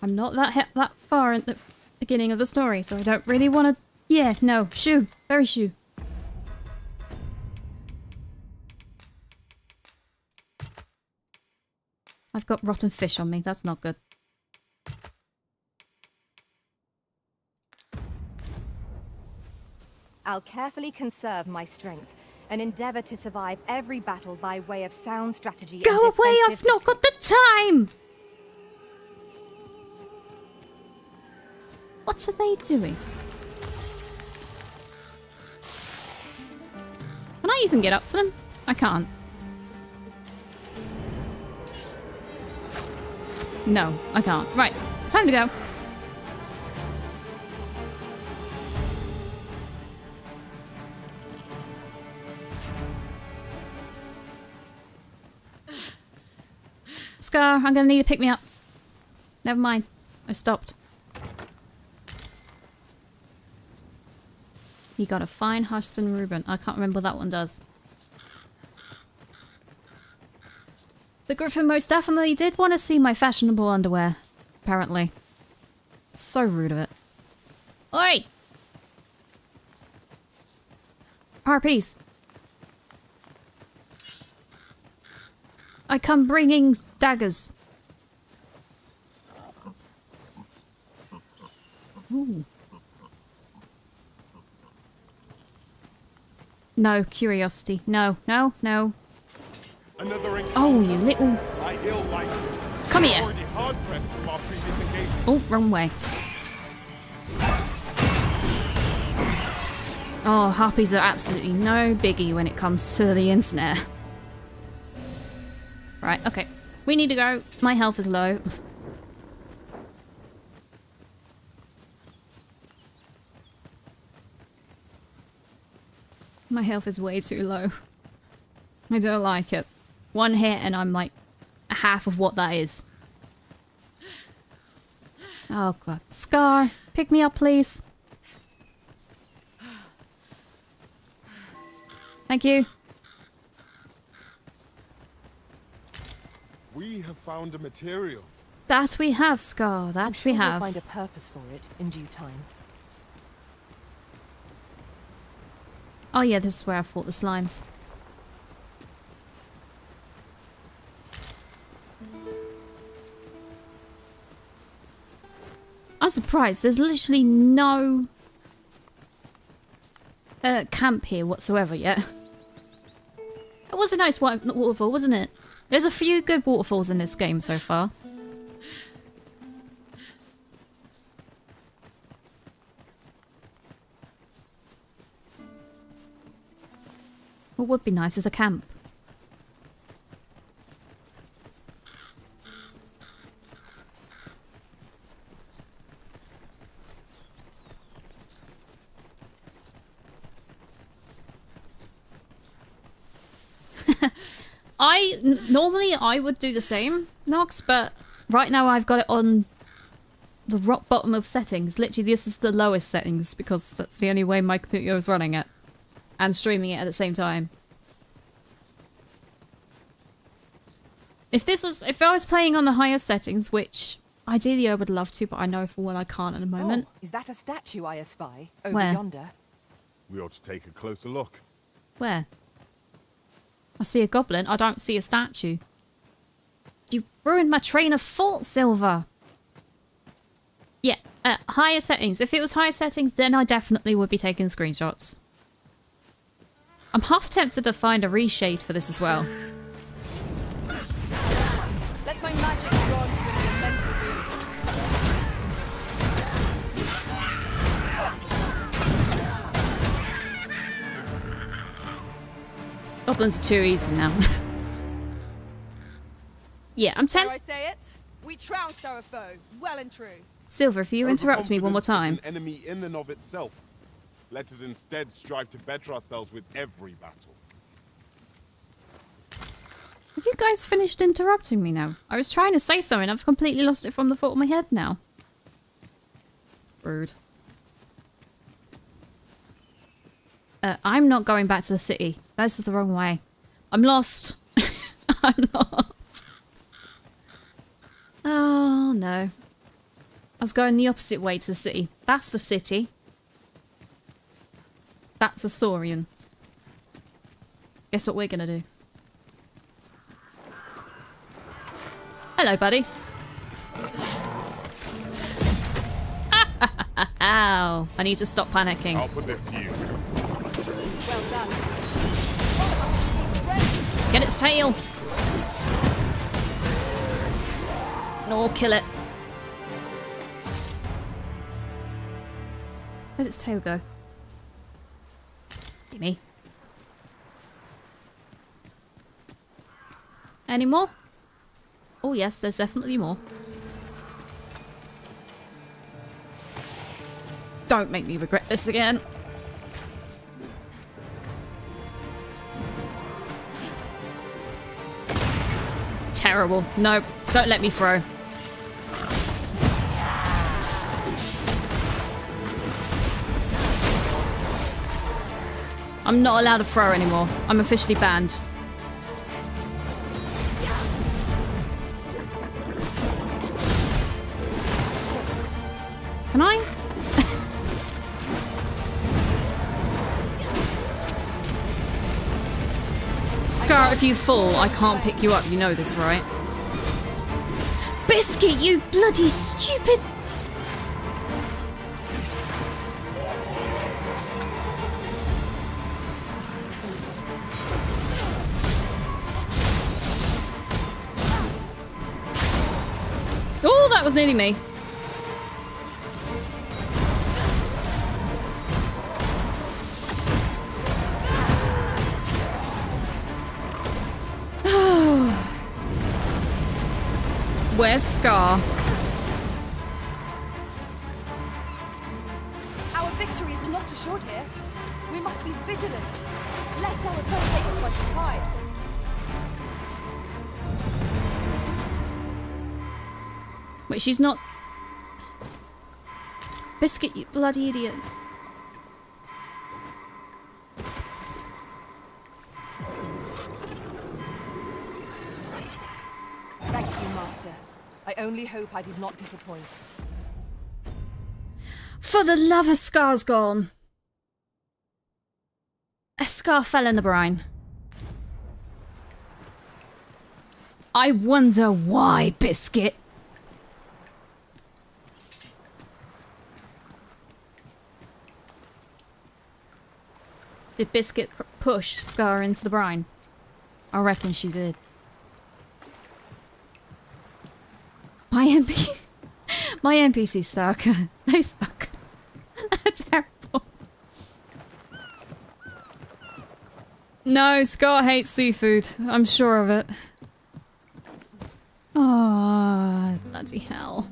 I'm not that that far in the beginning of the story, so I don't really want to... Yeah, no, shoo. Very shoo. I've got rotten fish on me. That's not good. I'll carefully conserve my strength and endeavor to survive every battle by way of sound strategy Go away! I've not got the time! What are they doing? Can I even get up to them? I can't. No, I can't. Right, time to go. Scar, I'm gonna need to pick me up. Never mind. I stopped. You got a fine husband, Reuben. I can't remember what that one does. The Griffin most definitely did want to see my fashionable underwear. Apparently. So rude of it. Oi! Harpies. I come bringing daggers. Ooh. No, curiosity. No, no, no. Another Oh, you little... I ill like. Come here. Hard from our. Oh, wrong way. Oh, harpies are absolutely no biggie when it comes to the internet. Right, okay. We need to go. My health is low. My health is way too low. I don't like it. One hit and I'm like half of what that is. Oh god. Scar, pick me up please. Thank you. We have found a material. That we have, Scar. That I'm sure we we'll find a purpose for it in due time. Oh yeah, this is where I fought the slimes. I'm surprised. There's literally no uh, camp here whatsoever yet. It was a nice wa- waterfall, wasn't it? There's a few good waterfalls in this game so far. What would be nice is a camp. I n- normally I would do the same, Nox, but right now I've got it on the rock bottom of settings. Literally, this is the lowest settings because that's the only way my computer is running it and streaming it at the same time. If this was, if I was playing on the higher settings, which ideally I would love to, but I know for well I can't at the moment. Oh, is that a statue I espy over Where? yonder? We ought to take a closer look. Where? I see a goblin. I don't see a statue. You ruined my train of thought, Silver. Yeah, uh, higher settings. If it was higher settings, then I definitely would be taking screenshots. I'm half tempted to find a reshade for this as well. Goblins are too easy now. yeah, I'm Dare I say it? We trounced our foe, well and true. Silver, if you interrupt me one more time. An enemy in and of itself. Let us instead strive to better ourselves with every battle. Have you guys finished interrupting me now? I was trying to say something. I've completely lost it from the thought of my head now. Rude. Uh, I'm not going back to the city. This is the wrong way. I'm lost. I'm lost. Oh, no. I was going the opposite way to the city. That's the city. That's a Saurian. Guess what we're gonna do? Hello, buddy. Ow. I need to stop panicking. I'll put this to. Get its tail. Oh, kill it. Where's its tail go? Gimme. Any more? Oh yes, there's definitely more. Don't make me regret this again. Terrible. No, don't let me throw. I'm not allowed to throw anymore. I'm officially banned. Can I? Scar, if you fall, I can't pick you up. You know this, right? Biscuit, you bloody stupid... Oh, that was nearly me. Where's Scar? Our victory is not assured here. We must be vigilant, lest our foe take us by surprise. Wait, she's not... Biscuit, you bloody idiot. I only hope I did not disappoint. For the love of Scar's gone. A Scar fell in the brine. I wonder why, Biscuit. Did Biscuit push Scar into the brine? I reckon she did. My MP... My NPC suck. they suck. They're terrible. No, Scar hates seafood. I'm sure of it. Oh, bloody hell.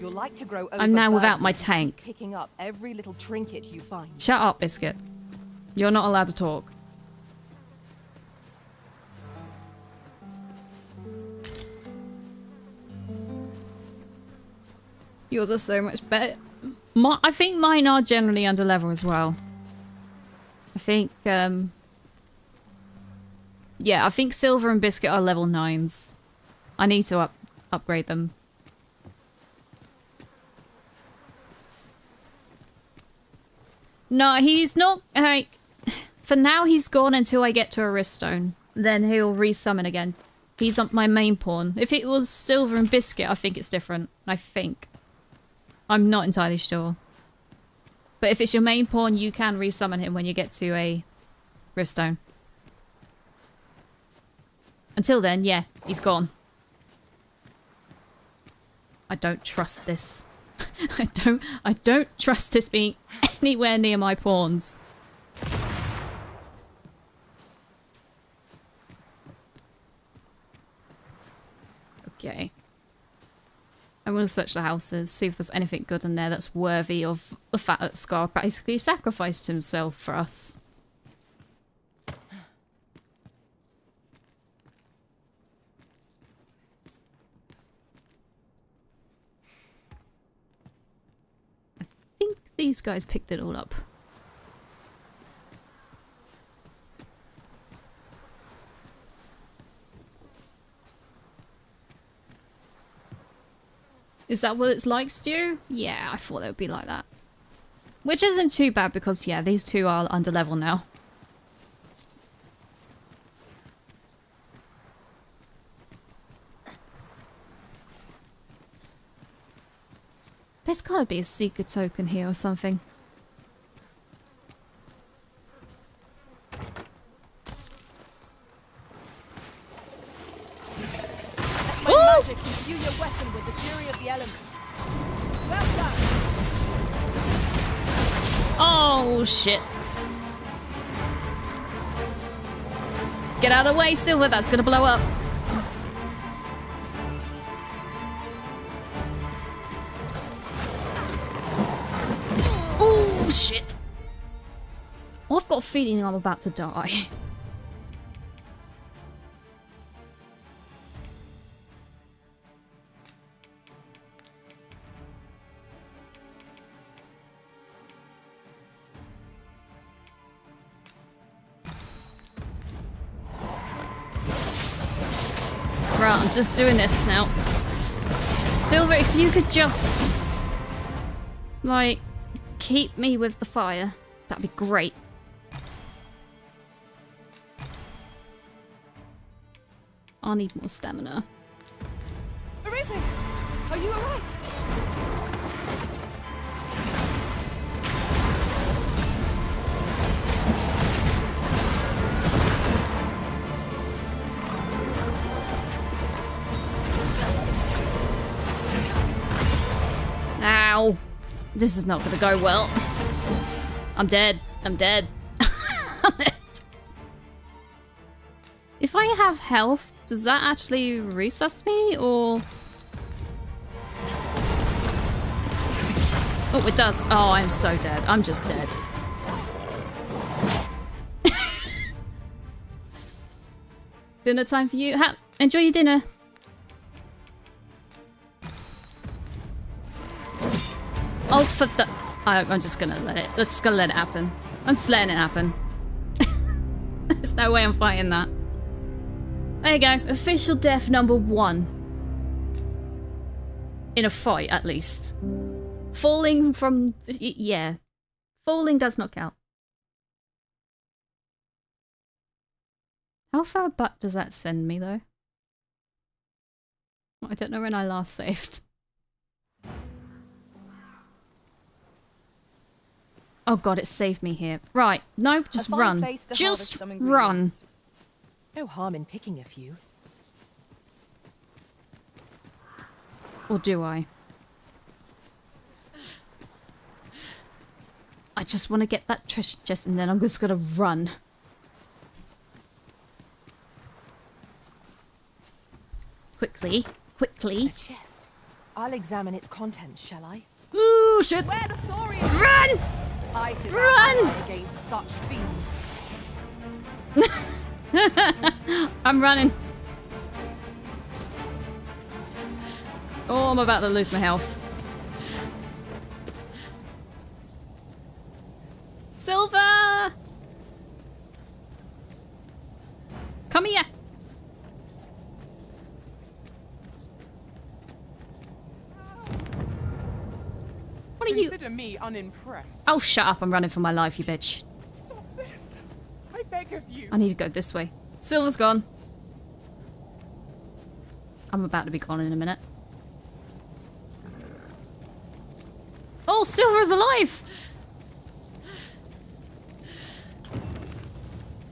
You'll like to grow I'm now without my tank. Picking up every little trinket you find. Shut up, Biscuit. You're not allowed to talk. Yours are so much better. My, I think mine are generally under level as well. I think, um... Yeah, I think Silver and Biscuit are level 9s. I need to up upgrade them. No, he's not, like... For now, he's gone until I get to a Riftstone. Then he'll resummon again. He's my main pawn. If it was Silver and Biscuit, I think it's different. I think. I'm not entirely sure. But if it's your main pawn, you can resummon him when you get to a Riftstone. Until then, yeah, he's gone. I don't trust this. I don't I don't trust this being anywhere near my pawns. Okay. I want to search the houses, see if there's anything good in there that's worthy of the fact that Scar basically sacrificed himself for us. I think these guys picked it all up. Is that what it's like, Stu? Yeah, I thought it would be like that. Which isn't too bad because, yeah, these two are under level now. There's gotta be a secret token here or something. The way, Silver. That's gonna blow up. Oh, shit. I've got a feeling I'm about to die. just doing this now. Silver, if you could just... Like, keep me with the fire, that'd be great. I need more stamina. This is not gonna go well. I'm dead. I'm dead. If I have health, does that actually resus me or? Oh, it does. Oh, I'm so dead. I'm just dead. dinner time for you. Ha enjoy your dinner. Oh, for the... I, I'm just gonna let it... Let's gonna let it happen. I'm just letting it happen. There's no way I'm fighting that. There you go. Official death number one. In a fight, at least. Falling from... Yeah. Falling does not count. How far back does that send me, though? I don't know when I last saved. Oh god, it saved me here. Right, no, just run. Just harvest run. No harm in picking a few. Or do I? I just want to get that treasure chest and then I'm just gonna run. Quickly, quickly. Chest. I'll examine its contents, shall I? Ooh, shit! Where the saurians? Run! Ice is Run! against such fiends. I'm running. Oh, I'm about to lose my health. Silver! Come here. What are you? Consider me unimpressed. Oh, shut up. I'm running for my life, you bitch. Stop this! I beg of you. I need to go this way. Silver's gone. I'm about to be gone in a minute. Oh, Silver's alive!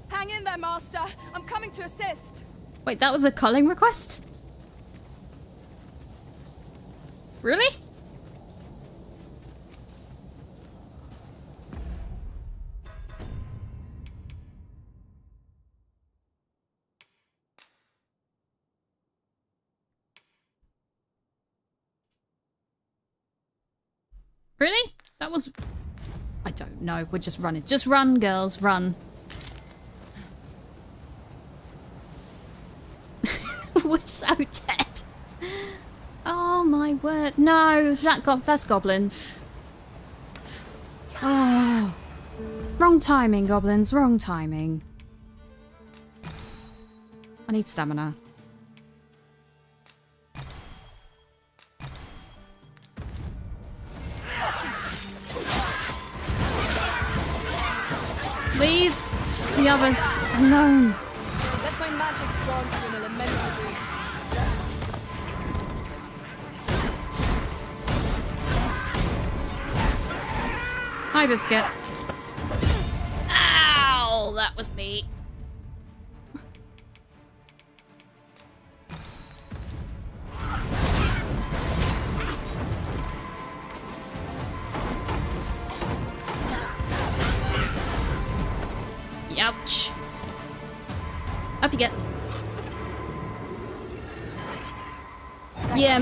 Hang in there, Master. I'm coming to assist. Wait, that was a culling request? Really? Really? That was... I don't know. We're just running. Just run, girls. Run. We're so dead. Oh my word. No, that go that's goblins. Oh. Wrong timing, goblins. Wrong timing. I need stamina. Leave the others alone. Let my magics grant you an elemental boon. Hi, Biscuit. Ow! That was me.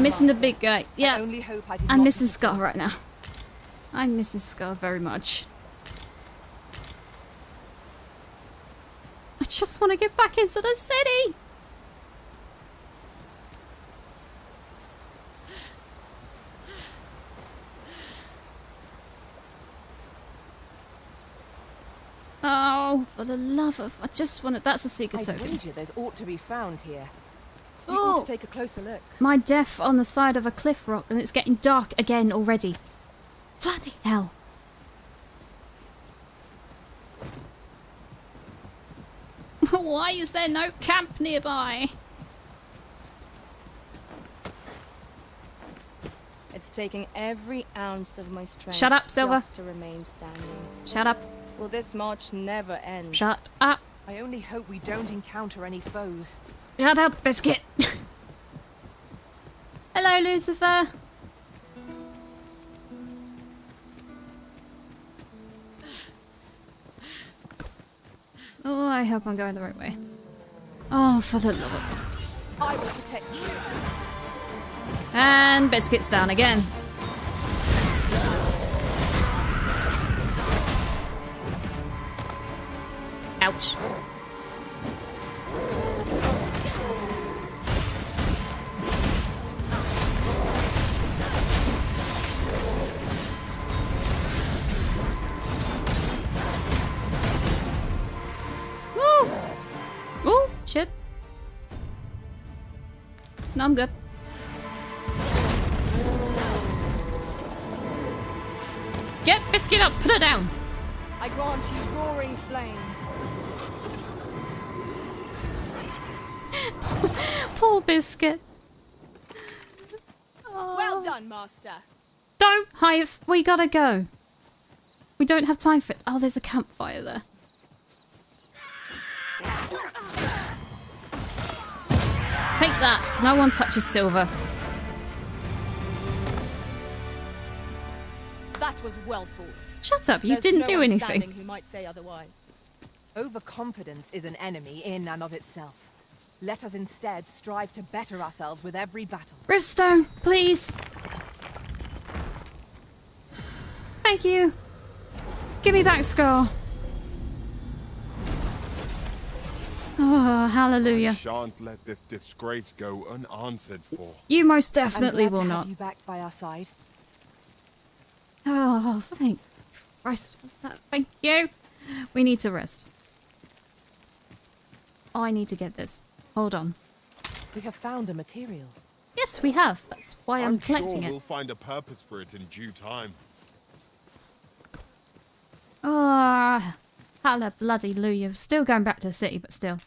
Yeah, missing the big guy. Yeah. only hope I did I'm missing Scar right now. I'm missing Scar very much. I just want to get back into the city. Oh, for the love of... I just want to... That's a secret I'd token. wager there's ought to be found here. We We ought ought to take a closer look. My death on the side of a cliff rock and it's getting dark again already. Bloody hell. Why is there no camp nearby? It's taking every ounce of my strength Shut up, Silver. just to remain standing. Shut up. Will this march never end? Shut up. I only hope we don't encounter any foes. Shut up, Biscuit. Hello, Lucifer. Oh, I hope I'm going the right way. Oh, for the love of... I will protect you. And Biscuit's down again. Poor Biscuit. Oh. Well done, Master. Don't, Hive. We gotta go. We don't have time for it. Oh, there's a campfire there. Take that. No one touches silver. That was well fought. Shut up. You There's didn't no do one anything. standing Who might say otherwise? Overconfidence is an enemy in and of itself. Let us instead strive to better ourselves with every battle. Riftstone, please. Thank you. Give me back Scar. Oh, hallelujah. I Shan't let this disgrace go unanswered for. You most definitely glad will to not. Have you back by our side. Oh, thank Christ for. Thank you. We need to rest. I need to get this. Hold on. We have found a material. Yes, we have. That's why I'm, I'm collecting sure it. we'll find a purpose for it in due time. Ah, halla bloody Luya. Still going back to the city, but still.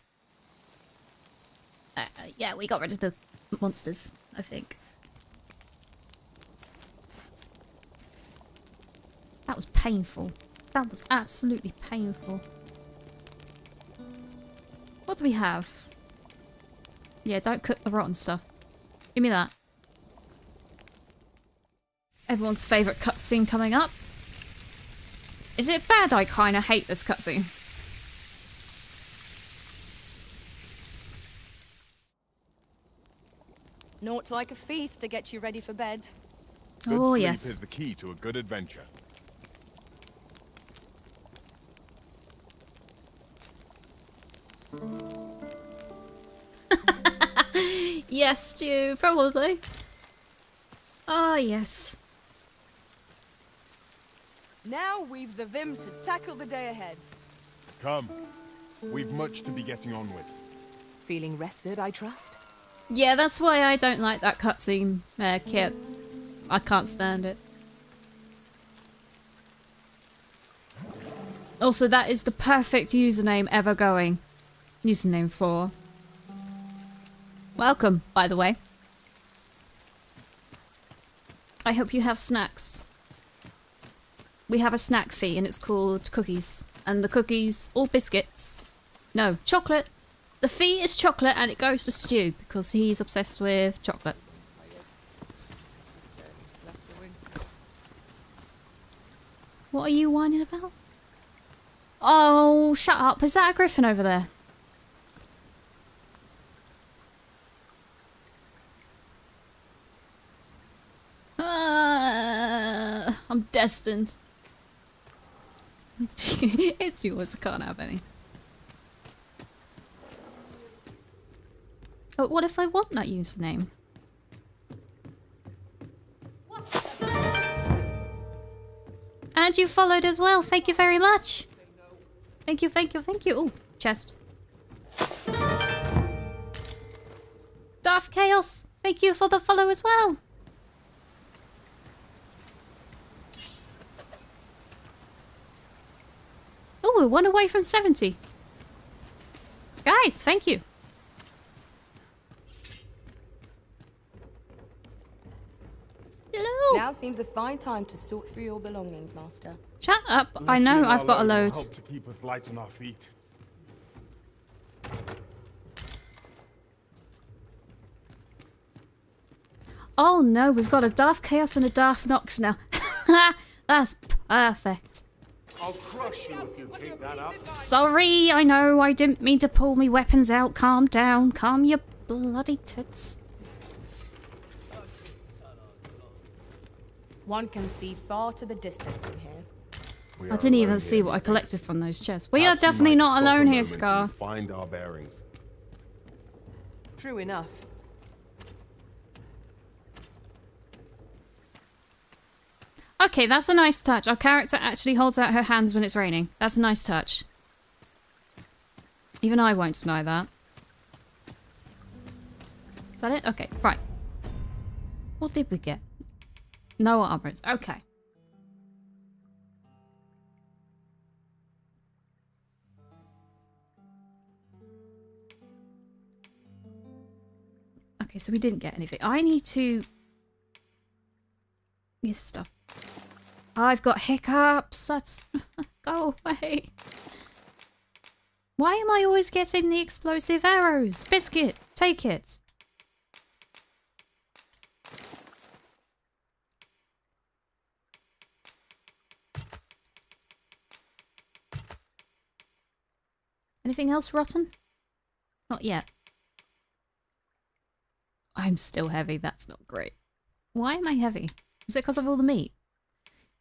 Uh, yeah, we got rid of the monsters, I think. That was painful. That was absolutely painful. What do we have? Yeah, don't cook the rotten stuff. Give me that. Everyone's favourite cutscene coming up. Is it bad I kind of hate this cutscene? Naught like a feast to get you ready for bed. Good Oh, sleep yes. is the key to a good adventure. Yes, Stu, probably. Ah, yes. Now we've the vim to tackle the day ahead. Come. We've much to be getting on with. Feeling rested, I trust? Yeah, that's why I don't like that cutscene, uh, Kit. I can't stand it. Also, that is the perfect username ever going. Username 4. Welcome, by the way. I hope you have snacks. We have a snack fee and it's called cookies. And the cookies, or biscuits, no, chocolate. The fee is chocolate and it goes to Stu because he's obsessed with chocolate. What are you whining about? Oh, shut up. Is that a griffin over there? Ah, I'm destined. it's yours. I can't have any. Oh, what if I want that username? And you followed as well. Thank you very much. Thank you, thank you, thank you. Oh, chest. Darth Chaos, thank you for the follow as well. Oh, we're one away from 70. Guys, thank you. Hello. Now seems a fine time to sort through your belongings, Master. Shut up. I know I've got a load. Help to keep us light on our feet. Oh no, we've got a Darth Chaos and a Darth Nox now. That's perfect. I'll crush you if you keep that up. Sorry, I know, I didn't mean to pull me weapons out. Calm down, calm your bloody tits. One can see far to the distance from here. I didn't even see what I collected from those chests. We are Perhaps we definitely not alone here, Scar. Find our bearings. True enough. Okay, that's a nice touch. Our character actually holds out her hands when it's raining. That's a nice touch. Even I won't deny that. Is that it? Okay, right. What did we get? No armors. Okay. Okay, so we didn't get anything. I need to... This stuff. I've got hiccups. That's... Go away. Why am I always getting the explosive arrows? Biscuit, take it. Anything else rotten? Not yet. I'm still heavy. That's not great. Why am I heavy? Is it because of all the meat?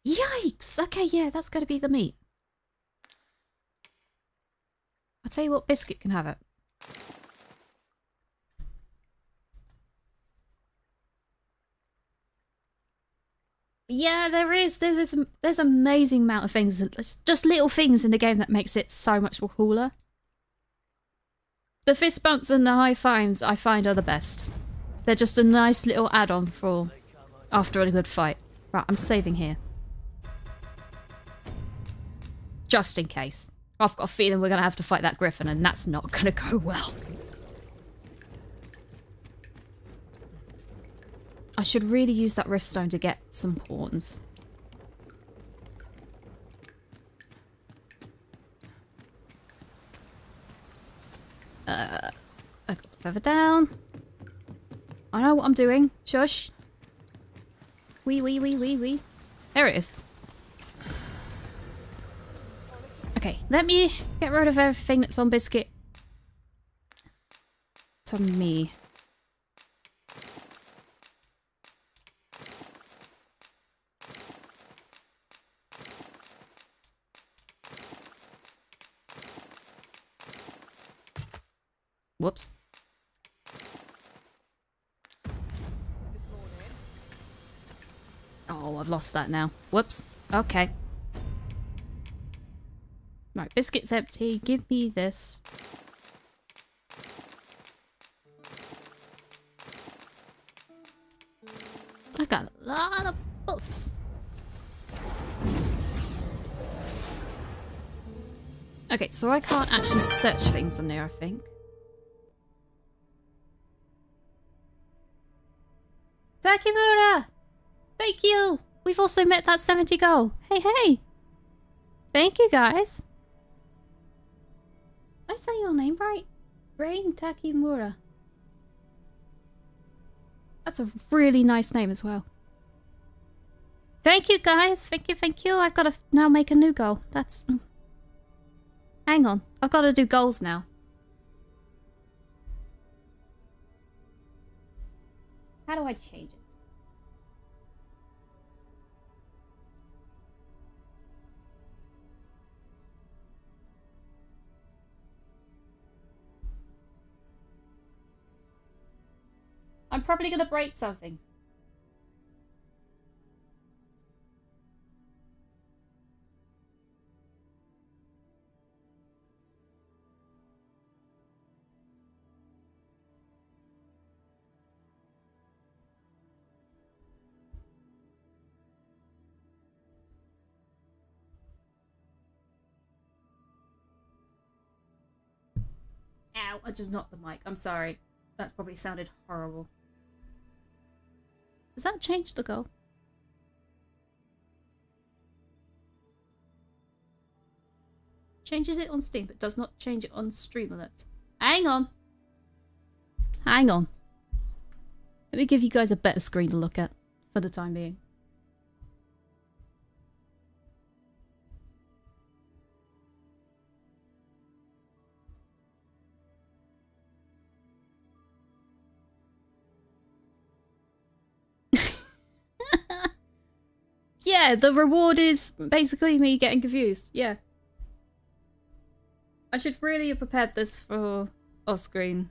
Yikes! Okay, yeah, that's got to be the meat. I'll tell you what, Biscuit can have it. Yeah, there is. There's there's, there's amazing amount of things. Just little things in the game that makes it so much more cooler. The fist bumps and the high fives I find are the best. They're just a nice little add-on for after a good fight. Right, I'm saving here. Just in case. I've got a feeling we're going to have to fight that griffin and that's not going to go well. I should really use that riftstone to get some pawns. Uh, I got further down. I know what I'm doing. Shush. Wee, wee, wee, wee, wee. There it is. Okay, let me get rid of everything that's on Biscuit. To me. Whoops. Oh, I've lost that now. Whoops. Okay. Right, biscuit's empty. Give me this. I got a lot of books. Okay, so I can't actually search things on there, I think. Takimura! Thank you! We've also met that 70 goal. Hey, hey! Thank you, guys. I say your name right? Rain Takimura. That's a really nice name as well. Thank you, guys. Thank you, thank you. I've got to now make a new goal. That's... Mm. Hang on. I've got to do goals now. How do I change it? I'm probably gonna break something. Ow, I just knocked the mic. I'm sorry. That's probably sounded horrible. Does that change the goal? Changes it on Steam, but does not change it on Streamlit. Hang on. Hang on. Let me give you guys a better screen to look at for the time being. Yeah, the reward is basically me getting confused. Yeah. I should really have prepared this for off screen.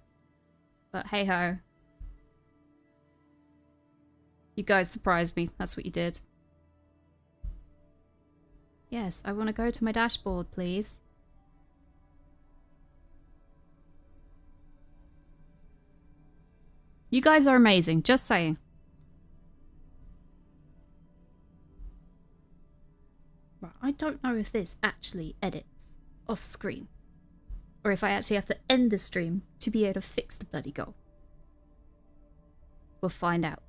But hey ho. You guys surprised me. That's what you did. Yes, I want to go to my dashboard, please. You guys are amazing, just saying. I don't know if this actually edits off screen. Or if I actually have to end the stream to be able to fix the bloody goal. We'll find out.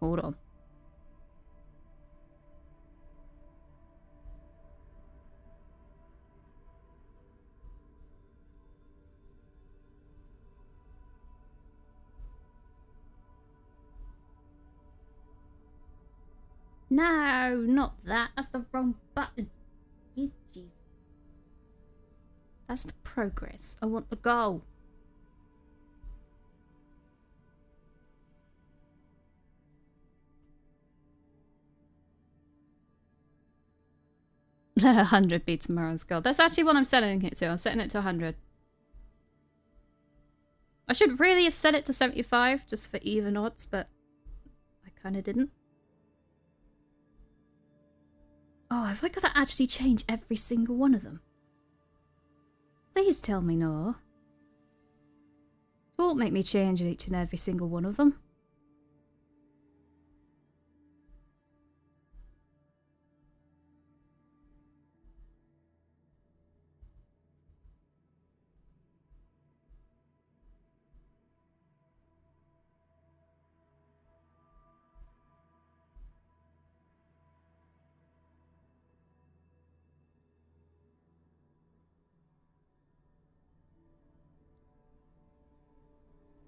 Hold on. No, not that. That's the wrong button. You jeez. That's the progress. I want the goal. Let 100 be tomorrow's goal. That's actually what I'm setting it to. I'm setting it to 100. I should really have set it to 75 just for even odds, but I kind of didn't. Oh, have I got to actually change every single one of them? Please tell me no. Don't make me change each and every single one of them.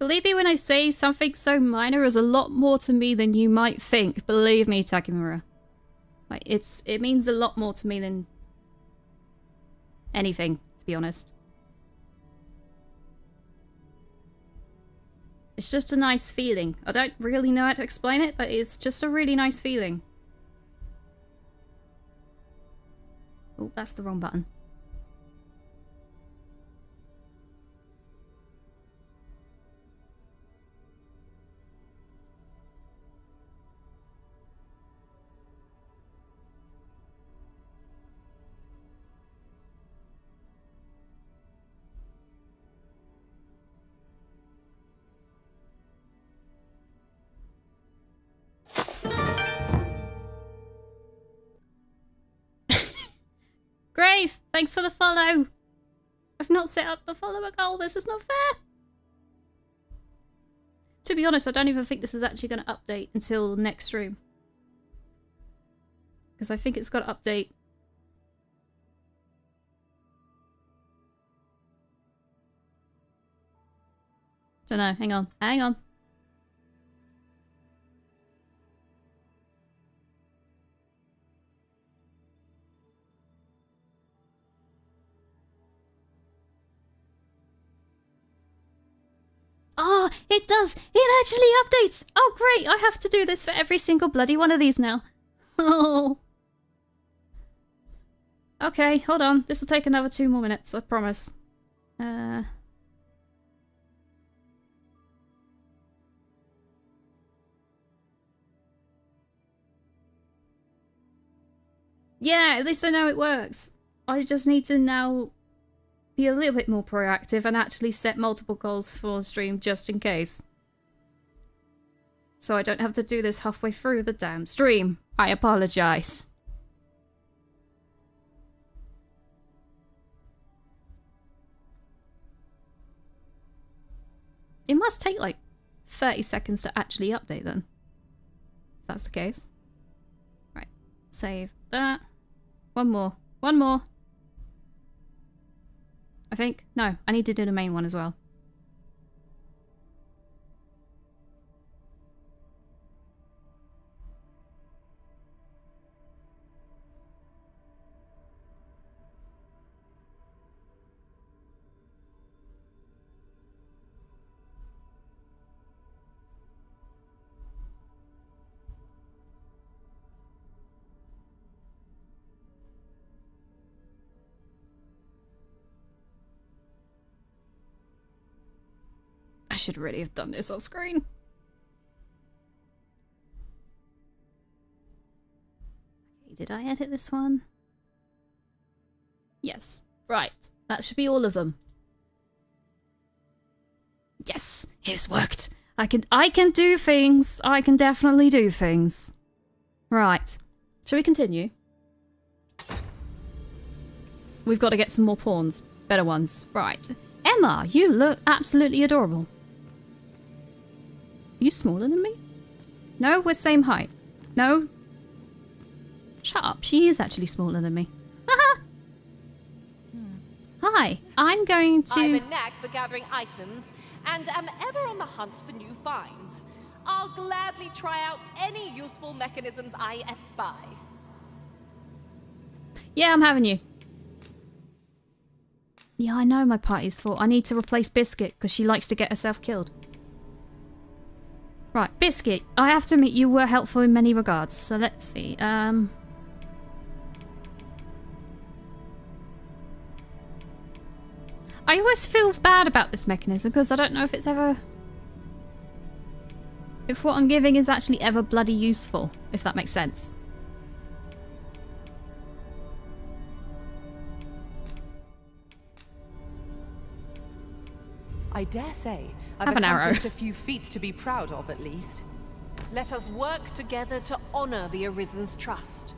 Believe me when I say something so minor is a lot more to me than you might think. Believe me, Takimura. Like, it's, it means a lot more to me than anything, to be honest. It's just a nice feeling. I don't really know how to explain it, but it's just a really nice feeling. Oh, that's the wrong button. Thanks for the follow. I've not set up the follower goal. This is not fair. To be honest, I don't even think this is actually going to update until the next stream. Because I think it's got to update. Don't know. Hang on. Hang on. Oh, it does! It actually updates! Oh, great! I have to do this for every single bloody one of these now. Oh. Okay, hold on. This will take another two more minutes, I promise. Uh... Yeah, at least I know it works. I just need to now be a little bit more proactive and actually set multiple goals for stream just in case. So I don't have to do this halfway through the damn stream. I apologize. It must take like 30 seconds to actually update then. If that's the case. Right, save that. One more. One more. I think. No, I need to do the main one as well. Should really have done this off screen. Did I edit this one? Yes. Right. That should be all of them. Yes, it's worked. I can I can do things. I can definitely do things. Right. Shall we continue? We've got to get some more pawns. Better ones. Right. Emma, you look absolutely adorable you smaller than me? No, we're same height. No. Shut up. She is actually smaller than me. Hi, I'm going to... I have a knack for gathering items and am ever on the hunt for new finds. I'll gladly try out any useful mechanisms I espy. Yeah, I'm having you. Yeah, I know my party's full. I need to replace Biscuit because she likes to get herself killed. Right, Biscuit, I have to admit you were helpful in many regards, so let's see. Um... I always feel bad about this mechanism because I don't know if it's ever... If what I'm giving is actually ever bloody useful, if that makes sense. I dare say I've Have an arrow. a few feats to be proud of, at least. Let us work together to honor the Arisen's trust.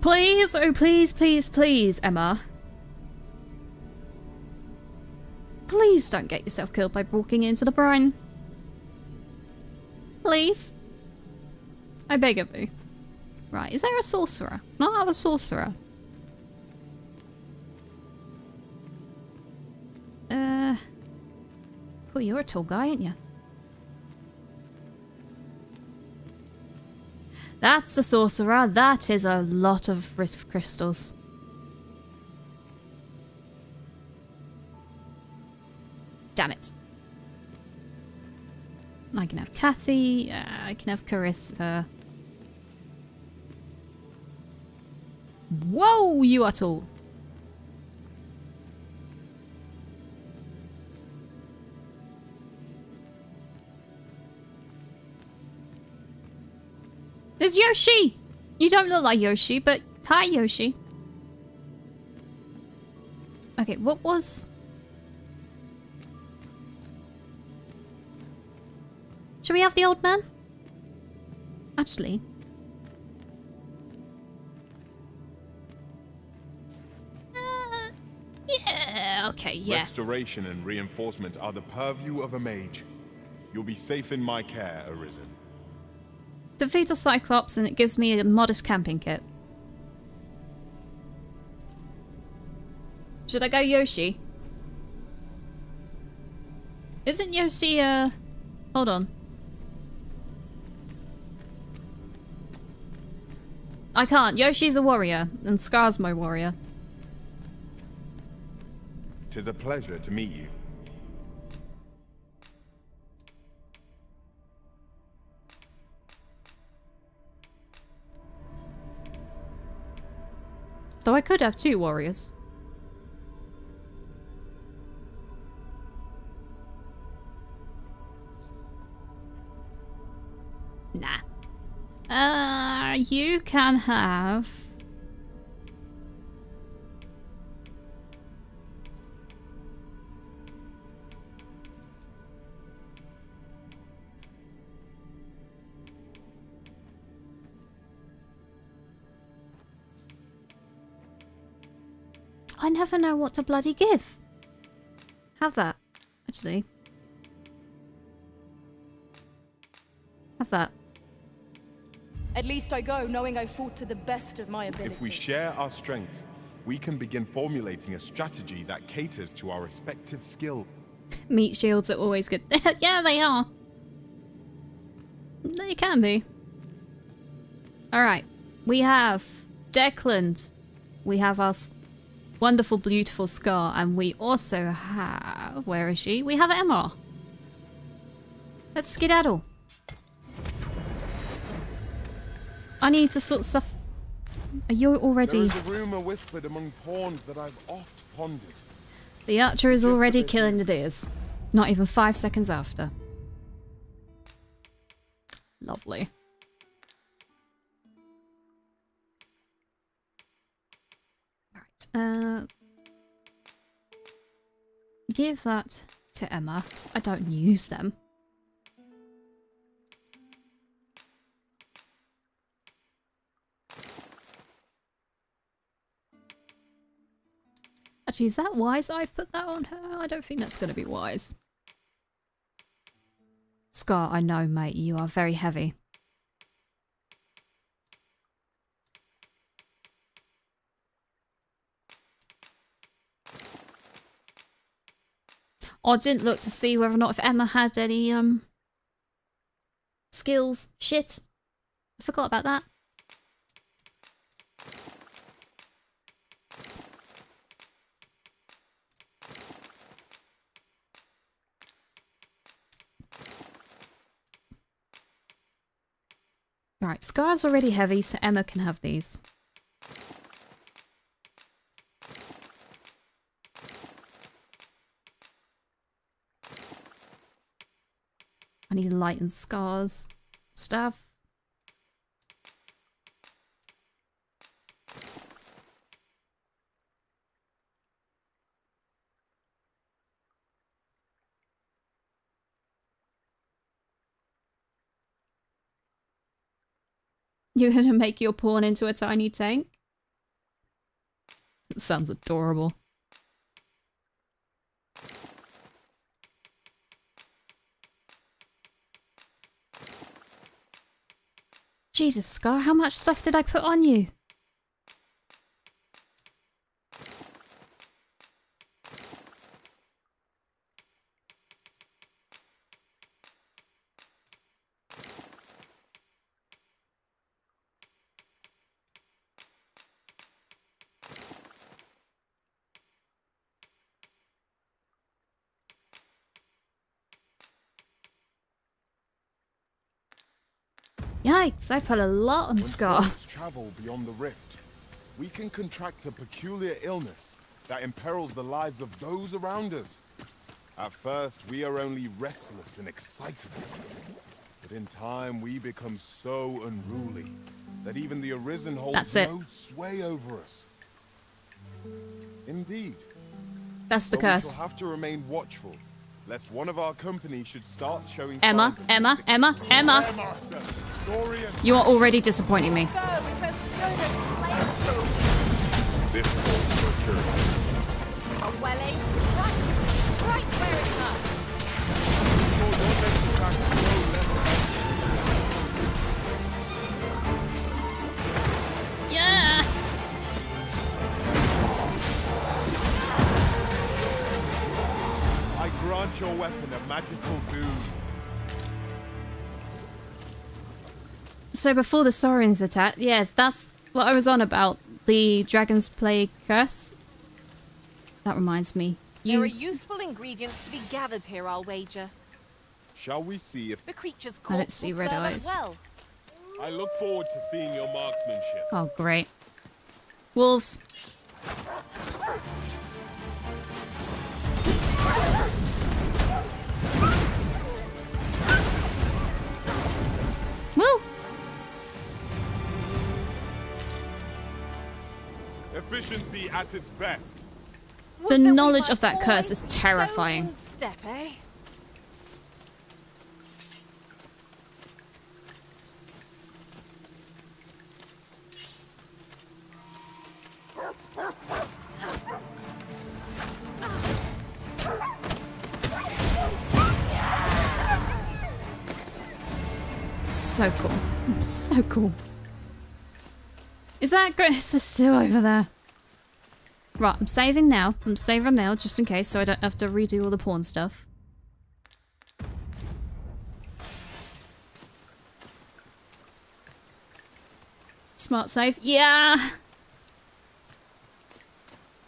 Please, oh please, please, please, Emma. Please don't get yourself killed by walking into the brine. Please. I beg of you. Right, is there a sorcerer? Not have a sorcerer. Uh... You're a tall guy, aren't you? That's a sorcerer. That is a lot of rift crystals. Damn it. I can have Catty. Uh, I can have Carissa. Whoa, you are tall. There's Yoshi! You don't look like Yoshi, but hi, Yoshi. Okay, what was... Should we have the old man? Actually. Uh, yeah, okay, yeah. Restoration and reinforcement are the purview of a mage. You'll be safe in my care, Arisen. Defeat a Cyclops and it gives me a modest camping kit. Should I go Yoshi? Isn't Yoshi, uh... Hold on. I can't. Yoshi's a warrior, and Scar's my warrior. Tis a pleasure to meet you. Though I could have two warriors. Nah. Uh, you can have... I never know what to bloody give. Have that, actually. Have that. At least I go knowing I fought to the best of my ability. If we share our strengths, we can begin formulating a strategy that caters to our respective skill. Meat shields are always good. yeah, they are. They can be. Alright. We have Declan. We have our wonderful, beautiful Scar. And we also have... Where is she? We have Emma. Let's skedaddle. I need to sort stuff. Are you already? There is a rumor whispered among pawns that I've oft pondered. The archer is already killing the deers. Not even five seconds after. Lovely. Uh, give that to Emma. I don't use them. Actually, is that wise I put that on her? I don't think that's going to be wise. Scar, I know, mate. You are very heavy. I didn't look to see whether or not if Emma had any, um... Skills. Shit. I forgot about that. Right, Scar's already heavy, so Emma can have these. I need light and Scar's stuff. You're gonna make your pawn into a tiny tank? That sounds adorable. Jesus, Scar, how much stuff did I put on you? Yikes, I put a lot on Scar. travel beyond the rift, we can contract a peculiar illness that imperils the lives of those around us. At first, we are only restless and excitable. But in time, we become so unruly that even the Arisen holds That's it. no sway over us. Indeed. That's the But curse. We shall have to remain watchful, lest one of our company should start showing Emma, signs of Emma, Emma, Emma. You are already disappointing me. This grant your weapon a magical boon. So before the Saurians attack, yeah, that's what I was on about. The Dragonsplague curse. That reminds me. There are useful ingredients to be gathered here, I'll wager. Shall we see if The creature's I don't see red eyes. well. I look forward to seeing your marksmanship. Oh, great. Wolves. Efficiency at its best. The knowledge of that curse is terrifying. Step, eh? So cool. So cool. Is that Greta still over there? Right, I'm saving now. I'm saving now, just in case, so I don't have to redo all the pawn stuff. Smart save. Yeah!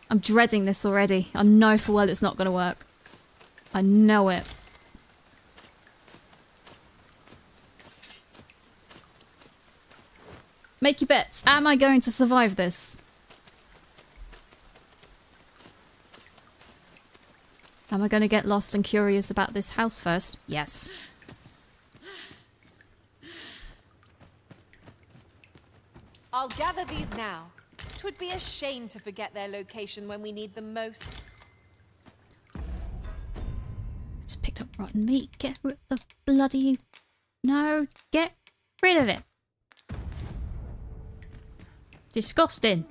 I'm dreading this already. I know for well it's not going to work. I know it. Make your bets. Am I going to survive this? Am I going to get lost and curious about this house first? Yes. I'll gather these now. Twould be a shame to forget their location when we need them most. Just picked up rotten meat. Get rid of the bloody... No, get rid of it. Disgusting.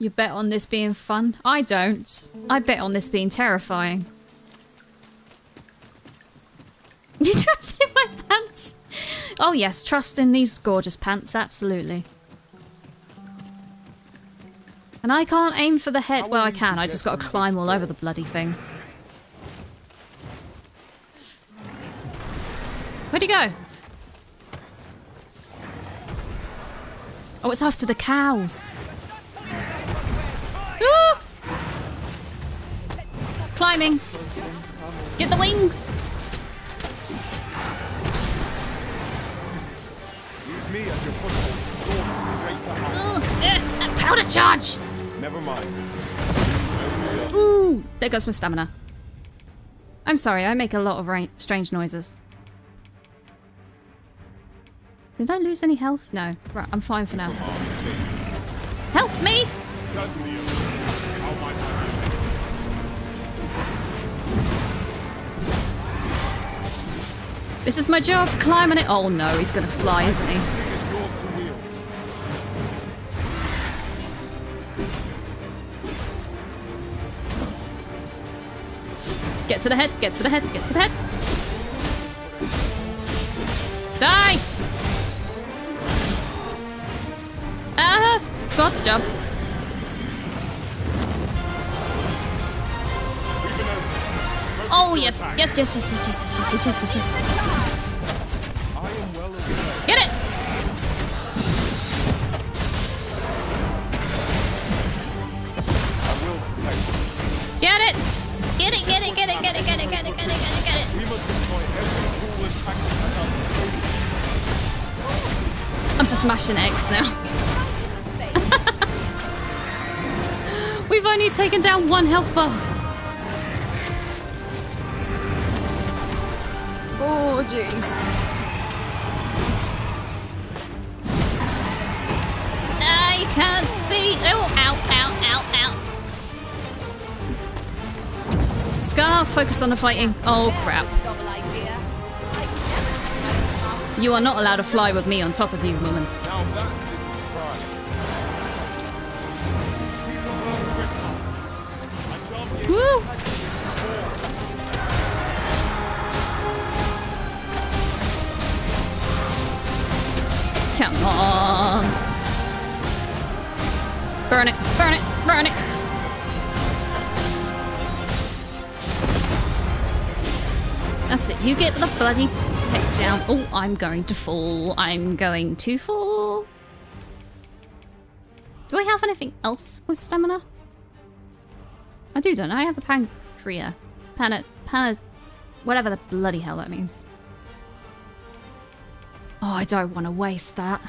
You bet on this being fun? I don't. I bet on this being terrifying. You trust in my pants? Oh yes, trust in these gorgeous pants, absolutely. And I can't aim for the head. Well, I can. I just got to climb all over the bloody thing. Where'd he go? Oh, it's after the cows. Ah! Climbing. Get the wings. Use me as your foothold to soar straight to Ugh, eh, that powder charge. Never mind. Ooh, there goes my stamina. I'm sorry, I make a lot of ra strange noises. Did I lose any health? No. Right, I'm fine for now. Help me! This is my job, climbing it. Oh no, he's gonna fly, isn't he? Get to the head, get to the head, get to the head. Die! Ah, good job. Oh yes, yes, yes, yes, yes, yes, yes, yes, yes, yes, yes, yes. Get it! Get it! Get it, get it, get it, get it, get it, get it, get it, get it, get it. I'm just mashing X now. We've only taken down one health bar. Oh, jeez. I can't see. Oh, ow, ow, ow, ow. Scar, focus on the fighting. Oh, crap. You are not allowed to fly with me on top of you, woman. Woo! Come on. Burn it, burn it, burn it. That's it. You get the bloody heck down. Oh, I'm going to fall. I'm going to fall. Do I have anything else with stamina? I do, don't I? I have a pancreas. Pana... Pana... Whatever the bloody hell that means. Oh, I don't want to waste that.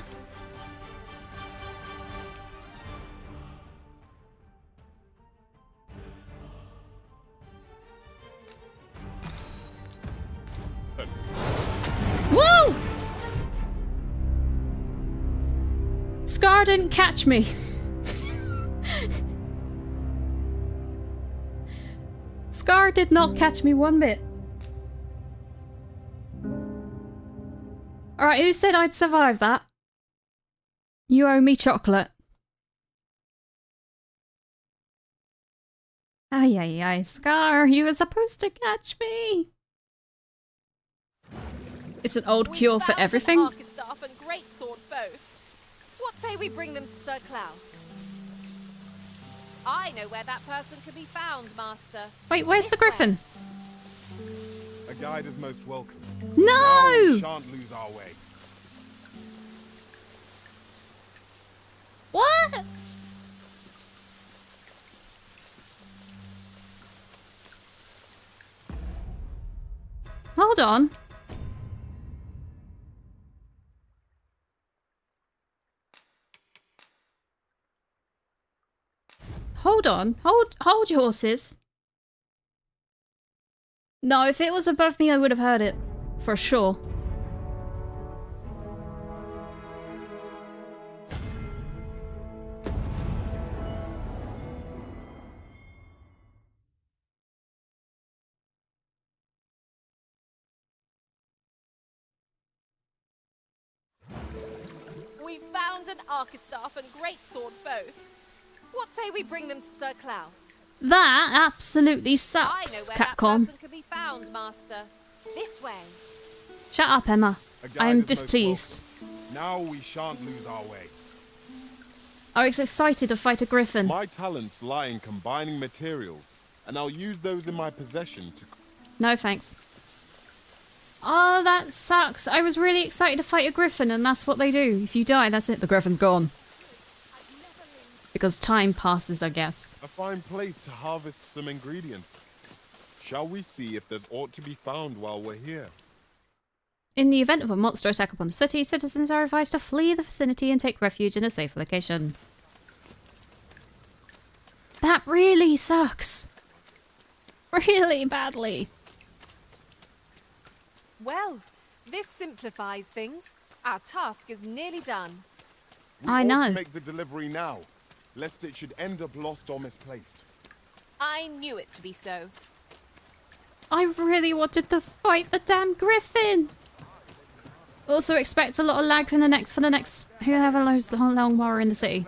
Woo! Scar didn't catch me. Scar did not catch me one bit. Alright, who said I'd survive that? You owe me chocolate. Ay, ay, ay, Scar, you were supposed to catch me. It's an old cure for everything. Archistaff and Greatsword both. What say we bring them to Sir Klaus? I know where that person can be found, Master. Wait, where's the griffin? A guide is most welcome. No! We shan't lose our way. What? Hold on. Hold on. Hold hold your horses. No, if it was above me, I would have heard it. For sure. We found an Archistaff and Greatsword both. What say we bring them to Sir Klaus? That absolutely sucks, Capcom. Person can be found, Master. This way. Shut up, Emma. I'm displeased. welcome. Now we shan't lose our way. I was excited to fight a griffin. My talents lie in combining materials, and I'll use those in my possession to No thanks. Oh, that sucks. I was really excited to fight a griffin, and that's what they do. If you die, that's it. The griffin's gone. Because time passes, I guess. a fine place to harvest some ingredients. Shall we see if there's aught to be found while we're here? In the event of a monster attack upon the city, citizens are advised to flee the vicinity and take refuge in a safe location. That really sucks. Really badly. Well, this simplifies things. Our task is nearly done. We I ought know. to make the delivery now, lest it should end up lost or misplaced. I knew it to be so. I really wanted to fight the damn griffin. Also expect a lot of lag for the next for the next whoever knows the whole long while we're in the city.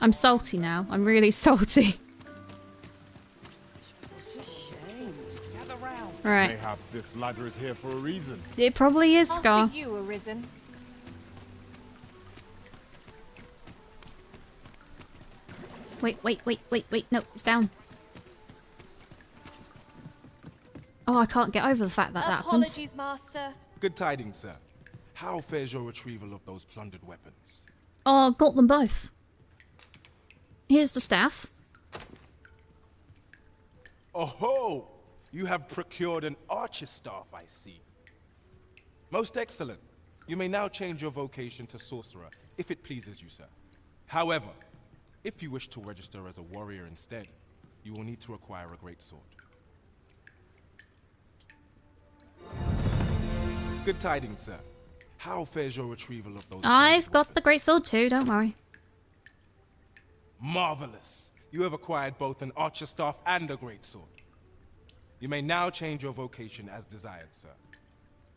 I'm salty now. I'm really salty. Right. Mayhap this ladder is here for a reason. It probably is, Scar. After you, Arisen. Wait, wait, wait, wait, wait. No, it's down. Oh, I can't get over the fact that that happened. Apologies, Master. Good tidings, sir. How fares your retrieval of those plundered weapons? Oh, I've got them both. Here's the staff. Oh ho! You have procured an Archistaff, I see. Most excellent. You may now change your vocation to sorcerer, if it pleases you, sir. However, if you wish to register as a warrior instead, you will need to acquire a great sword. Good tidings, sir. How fares your retrieval of those? I've got the great sword too, don't worry. Marvelous. You have acquired both an Archistaff and a great sword. You may now change your vocation as desired, sir.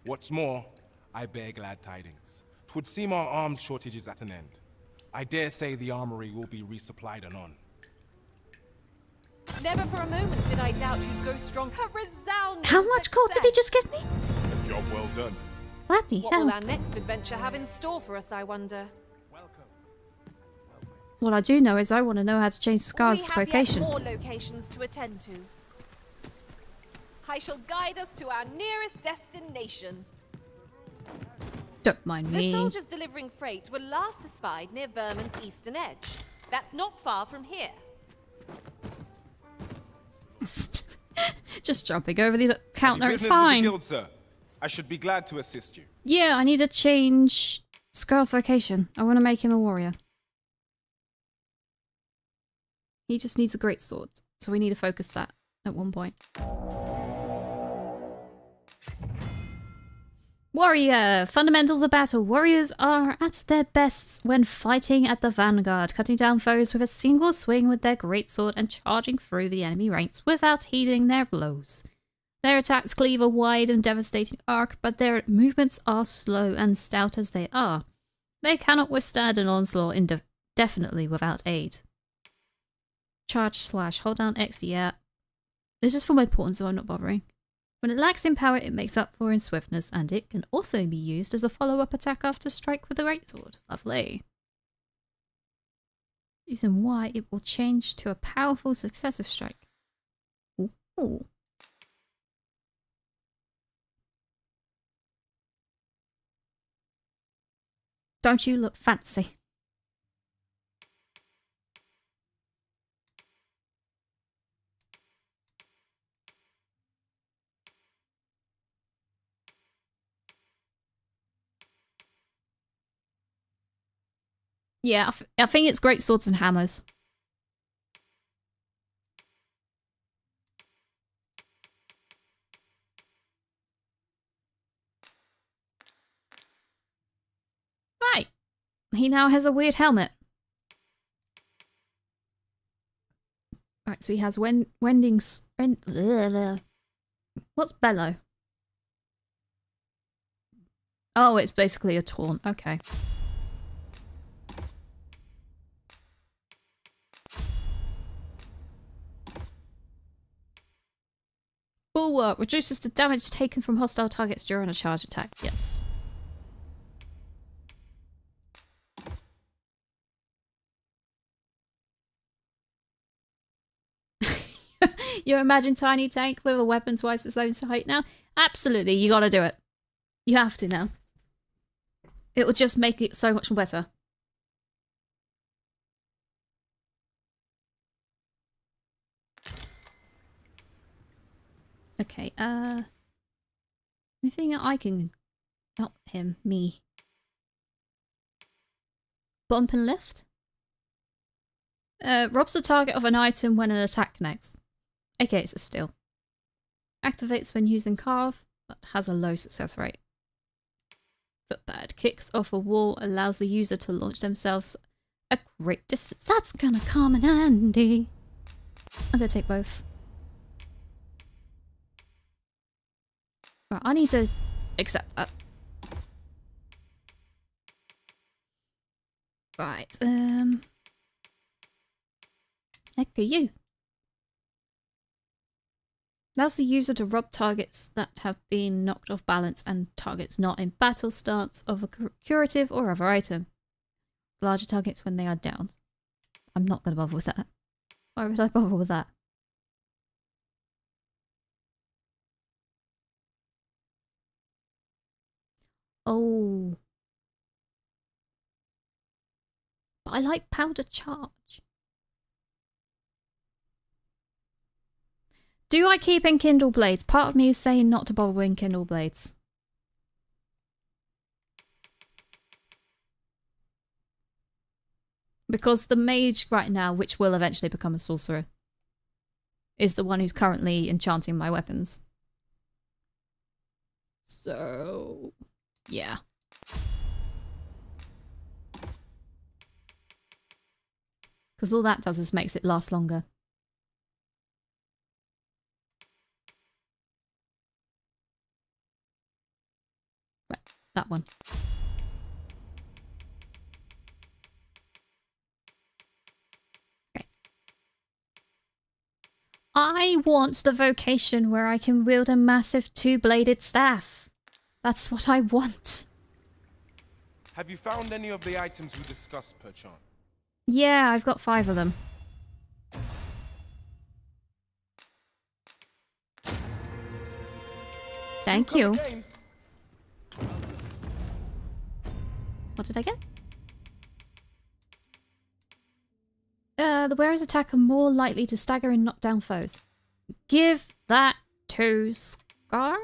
What's more, I bear glad tidings. Twould seem our arms shortage is at an end. I dare say the armory will be resupplied anon. Never for a moment did I doubt you'd go strong. A resounding How much gold did he just give me? A job well done. Bloody What hell. will our next adventure have in store for us, I wonder? Welcome. What I do know is I want to know how to change Scar's we have vocation. Yet more locations to attend to. I shall guide us to our nearest destination. Don't mind The soldiers delivering freight were last espied near Vernworth's eastern edge. That's not far from here. Just jumping over the Have you counter, it's business with the fine. guild, sir? I should be glad to assist you. Yeah, I need to change Scar's vocation. I want to make him a warrior. He just needs a great sword, so we need to focus that at one point. Warrior! Fundamentals of battle. Warriors are at their best when fighting at the vanguard, cutting down foes with a single swing with their greatsword and charging through the enemy ranks without heeding their blows. Their attacks cleave a wide and devastating arc, but their movements are slow and stout as they are. They cannot withstand an onslaught indefinitely without aid. Charge slash, hold down X, yeah. This is for my pawn, so I'm not bothering. When it lacks in power, it makes up for in swiftness, and it can also be used as a follow-up attack after strike with the greatsword. Lovely. Using why it will change to a powerful successive strike. Ooh. Don't you look fancy? Yeah, I, th- I think it's great swords and hammers. Right. He now has a weird helmet. Right, so he has Wen Wending's... Wen What's bellow? Oh, it's basically a taunt. Okay. Bulwark reduces the damage taken from hostile targets during a charge attack. Yes. you imagine Tiny Tank with a weapon twice its own height now? Absolutely, you gotta do it. You have to now. It will just make it so much better. Okay, uh... Anything that I can... Not him, me. Bump and lift? Uh, robs the target of an item when an attack connects. Okay, it's a steal. Activates when using carve, but has a low success rate. Footpad kicks off a wall, allows the user to launch themselves a great distance. That's gonna come in handy. I'm gonna take both. I need to accept that. Right, um... Heck are you? Allows the user to rob targets that have been knocked off balance and targets not in battle stance of a curative or other item. Larger targets when they are down. I'm not going to bother with that. Why would I bother with that? Oh. But I like powder charge. Do I keep Enkindle Blades? Part of me is saying not to bother with Enkindle Blades. Because the mage right now, which will eventually become a sorcerer, is the one who's currently enchanting my weapons. So, yeah. Because all that does is makes it last longer. Right, that one. I want the vocation where I can wield a massive two-bladed staff. That's what I want. Have you found any of the items we discussed, perchance? Yeah, I've got five of them. Thank you. What did I get? Uh, the wearer's attack are more likely to stagger and knock down foes. Give that to Scar?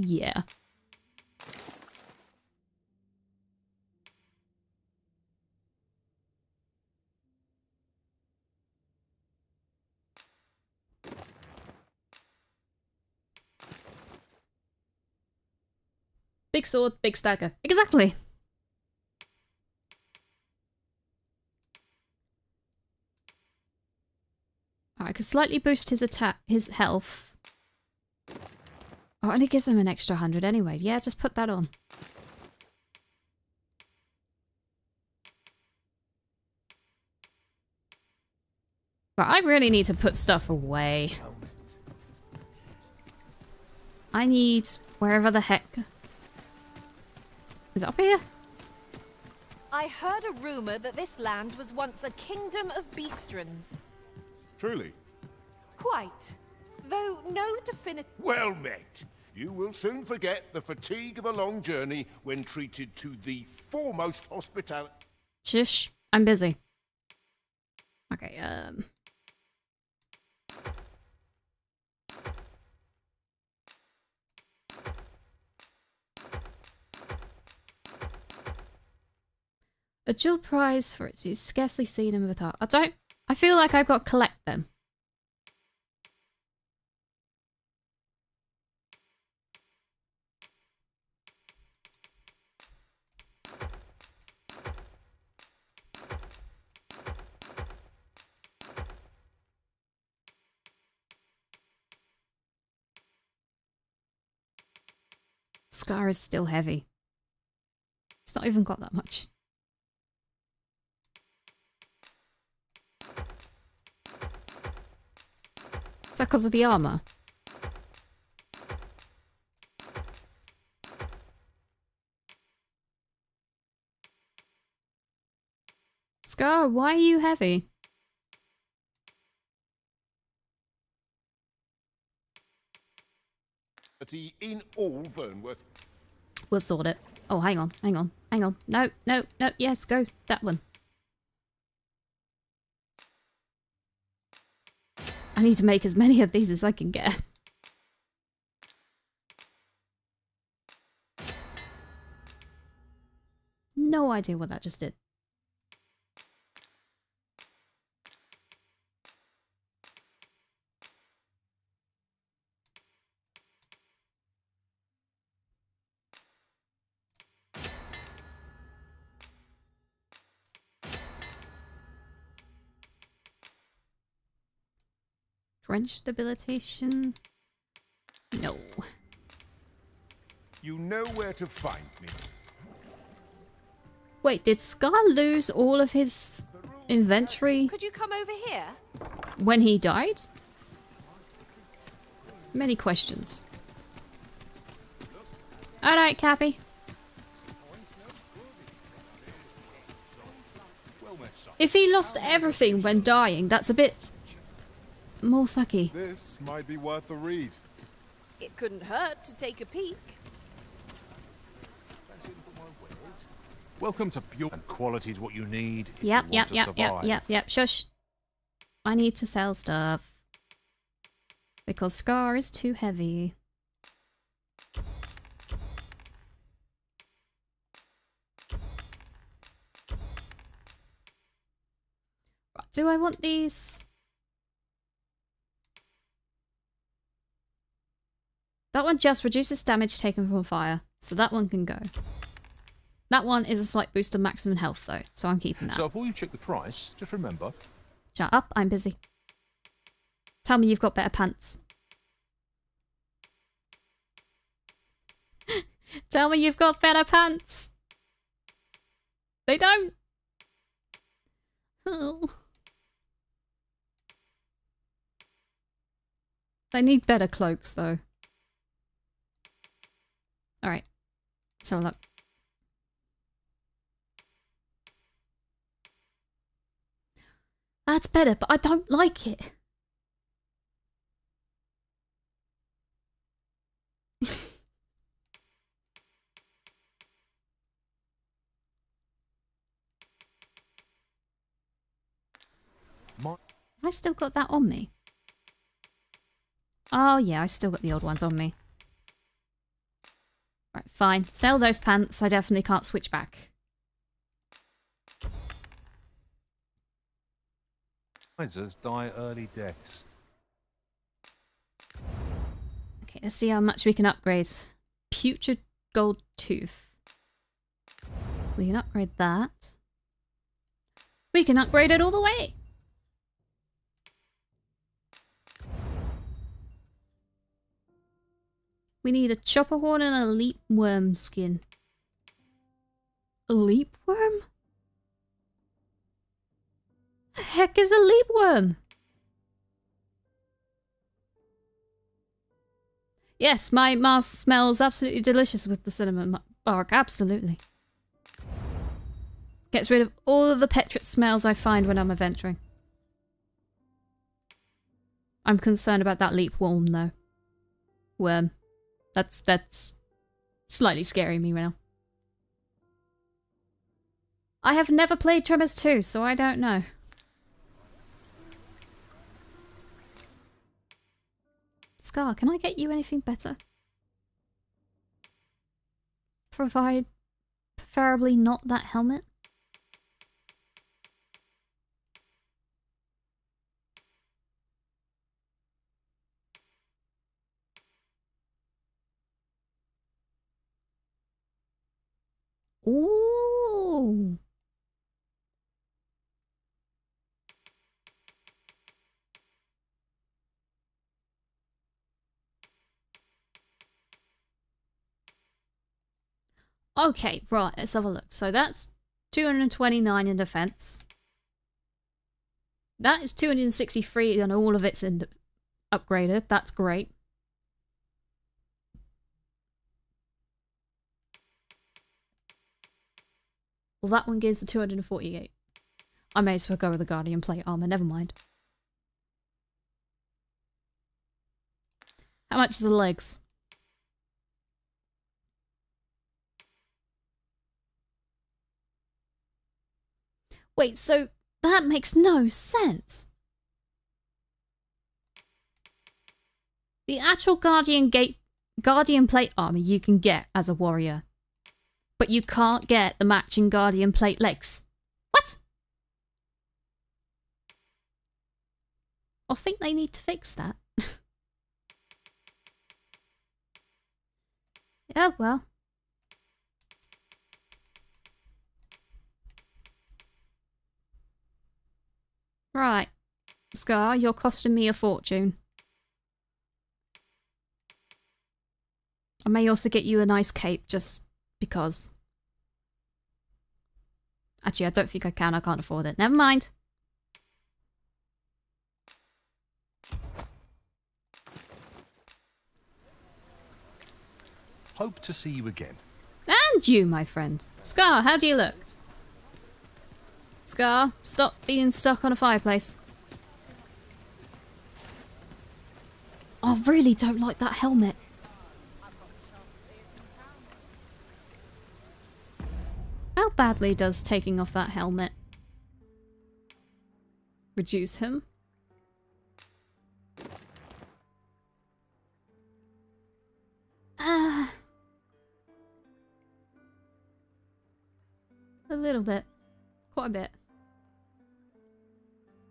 Yeah. Big sword, big stagger. Exactly. I could slightly boost his attack, his health. Oh, and it gives him an extra 100 anyway. Yeah, just put that on. But I really need to put stuff away. I need wherever the heck... Is it up here? I heard a rumor that this land was once a kingdom of beastrons. Truly? Quite. Though no definite... Well met. You will soon forget the fatigue of a long journey when treated to the foremost hospitality. Shush. I'm busy. Okay, um... A jewel prize for its use. Scarcely seen in Avatar. I don't... I feel like I've got to collect them. Scar is still heavy. It's not even got that much. Is that because of the armor? Scar, why are you heavy? In all Vernworth. We'll sort it. Oh, hang on, hang on, hang on. No, no, no, yes, go. That one. I need to make as many of these as I can get. No idea what that just did. French debilitation? No. You know where to find me. Wait, did Scar lose all of his inventory Could you come over here? when he died? Many questions. Alright, Cappy. If he lost everything when dying, that's a bit more sucky. This might be worth a read. It couldn't hurt to take a peek. Welcome to pure and quality is what you need. if Yep, you yep, want to yep, yep, survive. yep, yep. Shush. I need to sell stuff. Because Scar is too heavy. Do I want these? That one just reduces damage taken from fire, so that one can go. That one is a slight boost of maximum health though, so I'm keeping that. So before you check the price, just remember, Shut up, I'm busy. Tell me you've got better pants. Tell me you've got better pants. They don't. Oh. They need better cloaks, though. Alright. So look. That's better, but I don't like it. I still got that on me. Oh yeah, I still got the old ones on me. Right, fine. Sell those pants. I definitely can't switch back. Misers die early deaths. Okay, let's see how much we can upgrade. Putrid gold tooth. We can upgrade that. We can upgrade it all the way. We need a chopper horn and a leap worm skin. A leap worm? The heck is a leap worm? Yes, my mask smells absolutely delicious with the cinnamon bark. Absolutely. Gets rid of all of the petrate smells I find when I'm adventuring. I'm concerned about that leap worm, though. Worm. That's that's slightly scaring me now. I have never played Tremors 2, so I don't know. Scar, can I get you anything better? Provide preferably not that helmet? Ooh. Okay, right, let's have a look. So that's 229 in defense. That is 263 and all of it's in upgraded. That's great. Well, that one gives the 248. I may as well go with the Guardian Plate Armor, never mind. How much is the legs? Wait, so that makes no sense. The actual Guardian Gate Guardian Plate armor you can get as a warrior. But you can't get the matching Guardian Plate legs. What? I think they need to fix that. oh well. Right. Scar, you're costing me a fortune. I may also get you a nice cape just because. Actually, I don't think I can. I can't afford it. Never mind. Hope to see you again. And you, my friend. Scar, how do you look? Scar, stop being stuck on a fireplace. I really don't like that helmet. How badly does taking off that helmet reduce him? Ah. a little bit. Quite a bit.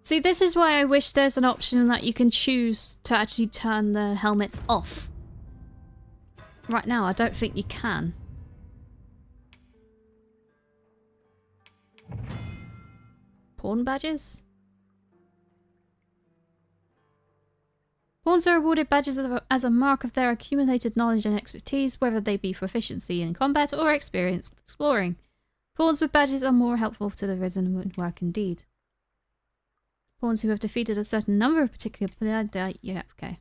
See, this is why I wish there's an option that you can choose to actually turn the helmets off. Right now, I don't think you can. Pawn badges? Pawns are awarded badges as a mark of their accumulated knowledge and expertise, whether they be proficiency in combat or experience exploring. Pawns with badges are more helpful to the resident work indeed. Pawns who have defeated a certain number of particular... Yeah, okay.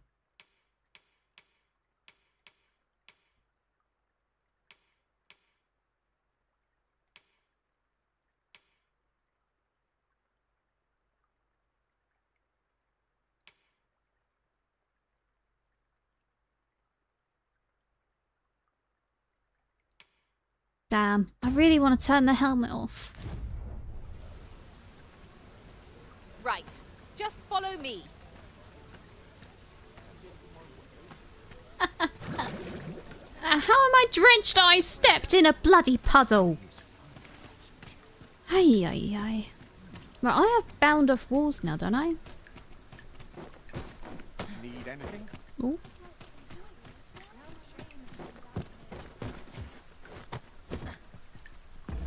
Damn, I really want to turn the helmet off. Right. Just follow me. Uh, how am I drenched? I stepped in a bloody puddle. Ay, ay, ay. Right, I have bound off walls now, don't I? Need anything? Ooh.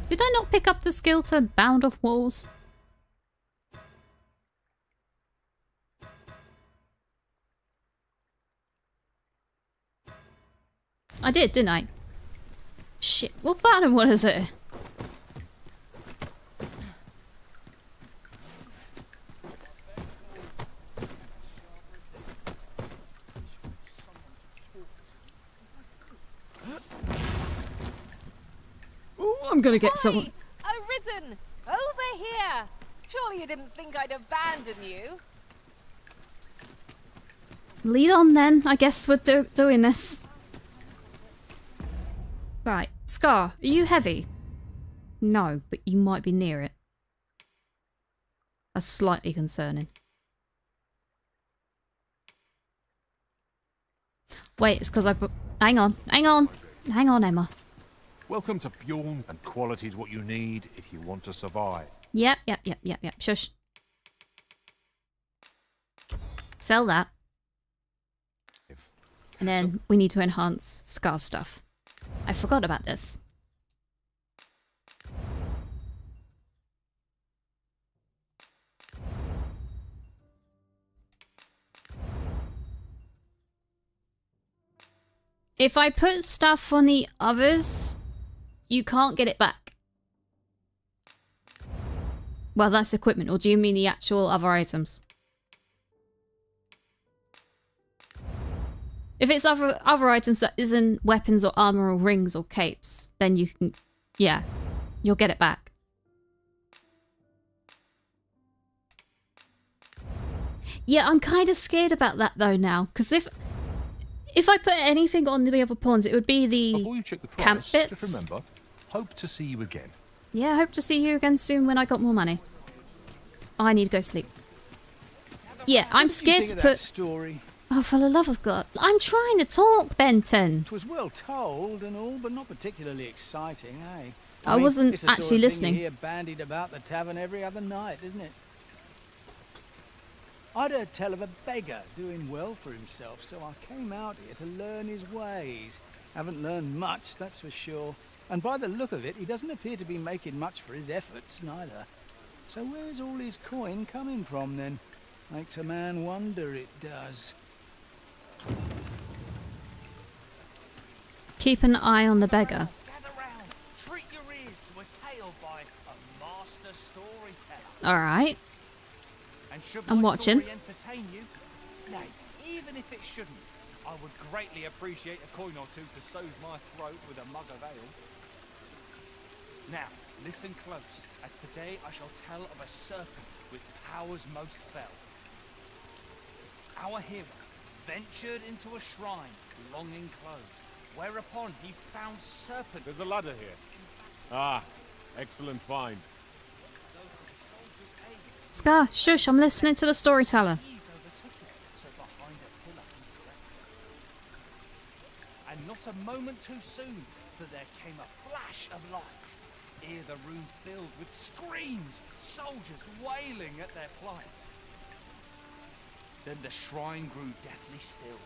Did I not pick up the skill to bound off walls? I did, didn't I? Shit, what button what is it? I'm gonna get someone. Arisen! Over here! Surely you didn't think I'd abandon you? Lead on then. I guess we're do doing this. Right. Scar, are you heavy? No, but you might be near it. That's slightly concerning. Wait, it's because I put... Hang on, hang on. Hang on, Emma. Welcome to Bjorn, and quality is what you need if you want to survive. Yep, yep, yep, yep, yep. Shush. Sell that. And then we need to enhance Scar stuff. I forgot about this. If I put stuff on the others, you can't get it back. Well, that's equipment, or do you mean the actual other items? If it's other other items that isn't weapons or armor or rings or capes, then you can, yeah, you'll get it back. Yeah, I'm kind of scared about that though now, because if if I put anything on the other pawns, it would be the Before you check the price, camp bits. Hope to see you again. Yeah, I hope to see you again soon when I got more money. I need to go sleep. Yeah, I'm scared to put. story. Oh, for the love of God. I'm trying to talk, Benton. It was well told and all, but not particularly exciting, eh? I wasn't it's the sort actually of thing listening. Hear bandied about the tavern every other night, isn't it? I'd heard tell of a beggar doing well for himself, so I came out here to learn his ways. Haven't learned much, that's for sure. And by the look of it, he doesn't appear to be making much for his efforts, neither. So where's all his coin coming from, then? Makes a man wonder, it does. Keep an eye on the beggar. Gather round. Treat your ears to a tale by a master storyteller. Alright. And should I'm watching. entertain you? Nay, even if it shouldn't, I would greatly appreciate a coin or two to soothe my throat with a mug of ale. Now, listen close, as today I shall tell of a serpent with powers most fell. Our hero ventured into a shrine long enclosed, whereupon he found serpent. There's a ladder here. Ah, excellent find. Scar, shush, I'm listening to the storyteller. So behind a pillar he crept. And not a moment too soon, for there came a flash of light. Ere the room filled with screams, soldiers wailing at their plight. Then the shrine grew deathly still,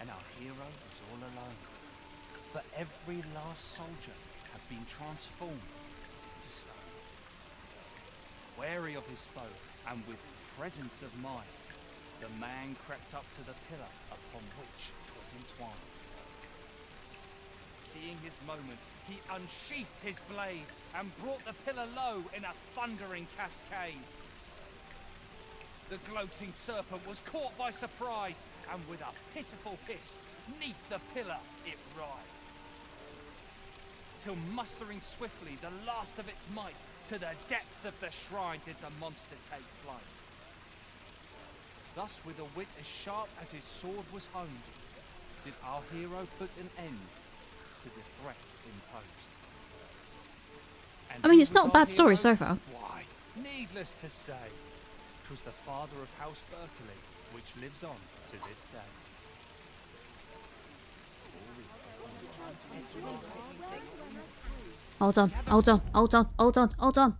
and our hero was all alone. For every last soldier had been transformed to stone. Wary of his foe, and with presence of mind, the man crept up to the pillar upon which which 'twas entwined. Seeing his moment, he unsheathed his blade and brought the pillar low in a thundering cascade. The gloating serpent was caught by surprise, and with a pitiful hiss, neath the pillar it writhed. Till mustering swiftly the last of its might, to the depths of the shrine did the monster take flight. Thus, with a wit as sharp as his sword was honed, did our hero put an end to the threat imposed. And I mean, it's not a bad story so far. Why, needless to say, 'twas the father of House Berkeley, which lives on to this day. Hold on, hold on, hold on, hold on, hold on.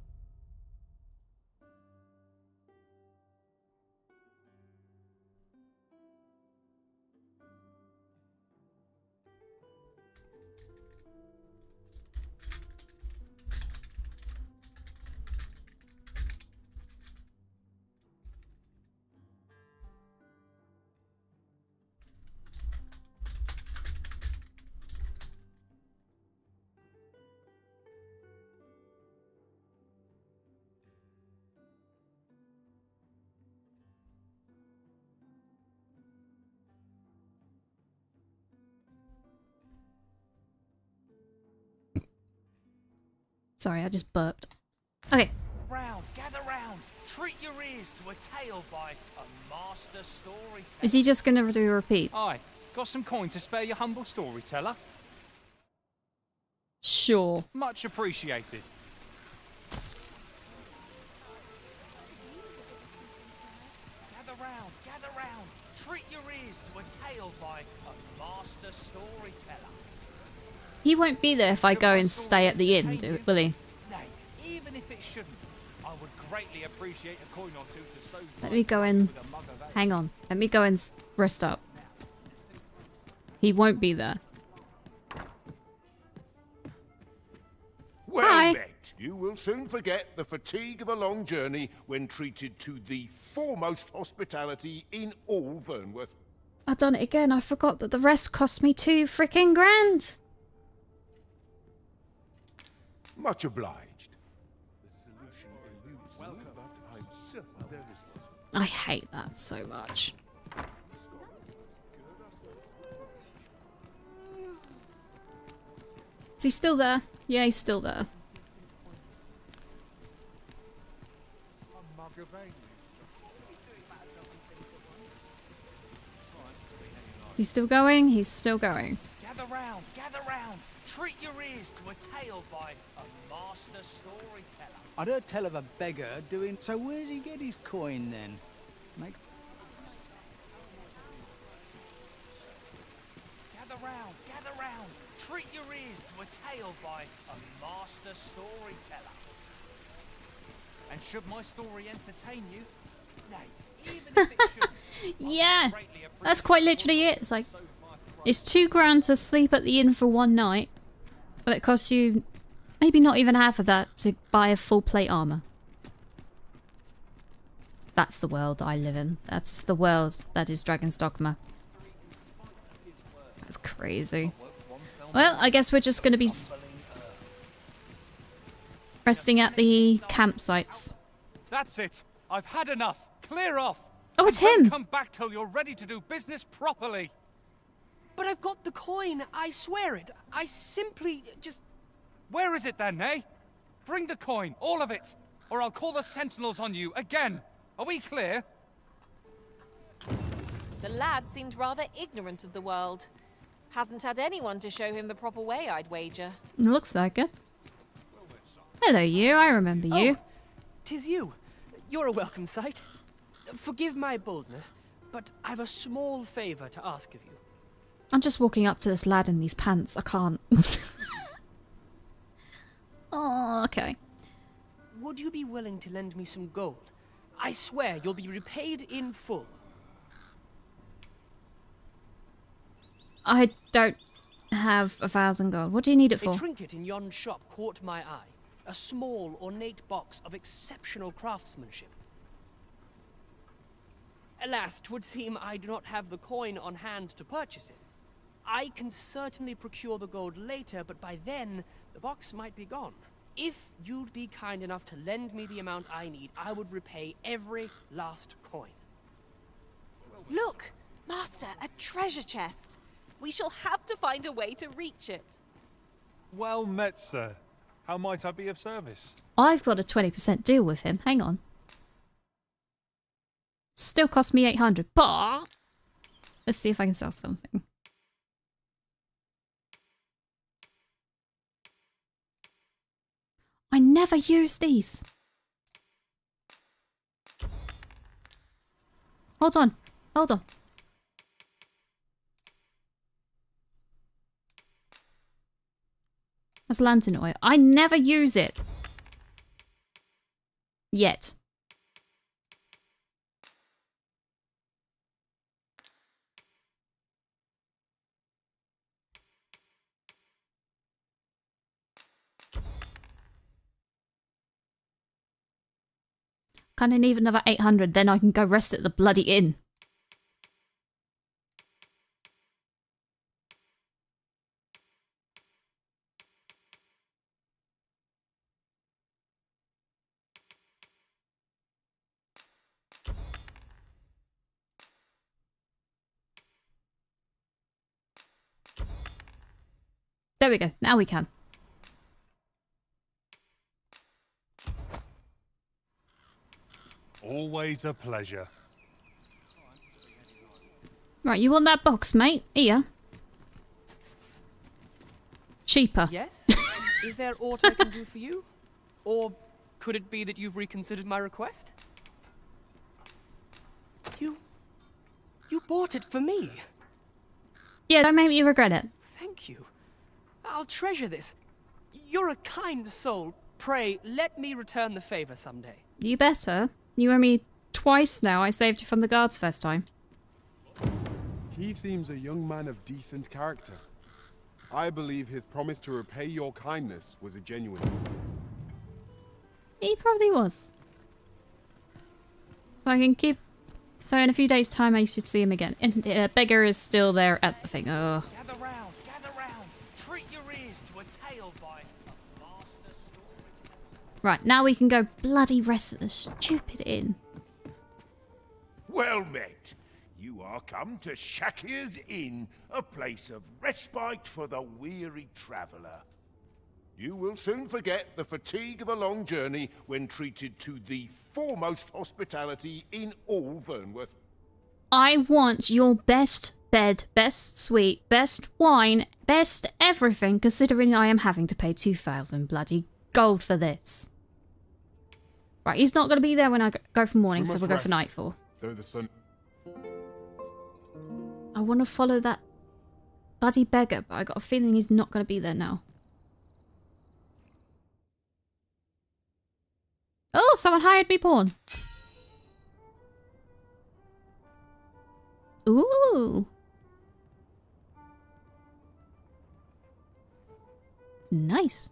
Sorry, I just burped. Okay, Round, gather round, treat your ears to a tale by a master storyteller. is he just gonna do a repeat? Aye, got some coin to spare your humble storyteller? Sure. Much appreciated. Gather round, gather round, treat your ears to a tale by a master storyteller. He won't be there if I go and stay at the inn, do, will he? Nay, even if it shouldn't, I would greatly appreciate a coin or two to soothe Let me go in. with a mug of ale. Hang on. Let me go and rest up. He won't be there. Well Hi. met. You will soon forget the fatigue of a long journey when treated to the foremost hospitality in all Vernworth. I've done it again. I forgot that the rest cost me two freaking grand. There is one. I hate that so much. Is he still there? Yeah, he's still there. He's still going. He's still going. Gather round, gather round, treat your ears to a tale by a master storyteller. I'd heard tell of a beggar doing. So where's he get his coin then? Make Gather round, gather round, treat your ears to a tale by a master storyteller. And should my story entertain you, nay, even if it should, Yeah, that's quite literally it. It's like it's two grand to sleep at the inn for one night, but it costs you maybe not even half of that to buy a full plate armor. That's the world I live in. That's the world that is Dragon's Dogma. That's crazy. Well, I guess we're just going to be resting at the campsites. That's it. I've had enough. Clear off. Oh, it's him. Come back till you're ready to do business properly. But I've got the coin, I swear it. I simply just. Where is it then, eh? Bring the coin, all of it, or I'll call the sentinels on you again. Are we clear? The lad seemed rather ignorant of the world. Hasn't had anyone to show him the proper way, I'd wager. Looks like it. Hello, you. I remember you. Tis you. You're a welcome sight. Forgive my boldness, but I've a small favor to ask of you. I'm just walking up to this lad in these pants. I can't. oh, okay. Would you be willing to lend me some gold? I swear you'll be repaid in full. I don't have a thousand gold. What do you need it for? A trinket in yon shop caught my eye. A small, ornate box of exceptional craftsmanship. Alas, 'twould seem I do not have the coin on hand to purchase it. I can certainly procure the gold later, but by then, the box might be gone. If you'd be kind enough to lend me the amount I need, I would repay every last coin. Look, Master, a treasure chest. We shall have to find a way to reach it. Well met, sir. How might I be of service? I've got a 20% deal with him. Hang on. Still cost me 800, but let's see if I can sell something. I never use these. Hold on. Hold on. That's lantern oil. I never use it. Yet. Kind of need another 800, then I can go rest at the bloody inn. There we go. Now we can. Always a pleasure. Right, you want that box, mate? Here. Cheaper. Yes? Is there aught I can do for you? Or could it be that you've reconsidered my request? You... You bought it for me. Yeah, don't make me regret it. Thank you. I'll treasure this. You're a kind soul. Pray, let me return the favor someday. You better. You owe me twice now. I saved you from the guards first time. He seems a young man of decent character. I believe his promise to repay your kindness was a genuine one. He probably was. So I can keep... So in a few days' time I should see him again. And uh, Beggar is still there at the thing. Oh. Right, now we can go bloody rest at the stupid inn. Well met. You are come to Shakir's Inn, a place of respite for the weary traveller. You will soon forget the fatigue of a long journey when treated to the foremost hospitality in all Vernworth. I want your best bed, best suite, best wine, best everything, considering I am having to pay 2,000 bloody gold for this. Right, he's not going to be there when I go for morning, We so we'll go for nightfall. Though the sun. I want to follow that bloody beggar, but I got a feeling he's not going to be there now. Oh, someone hired me pawn. Ooh. Nice.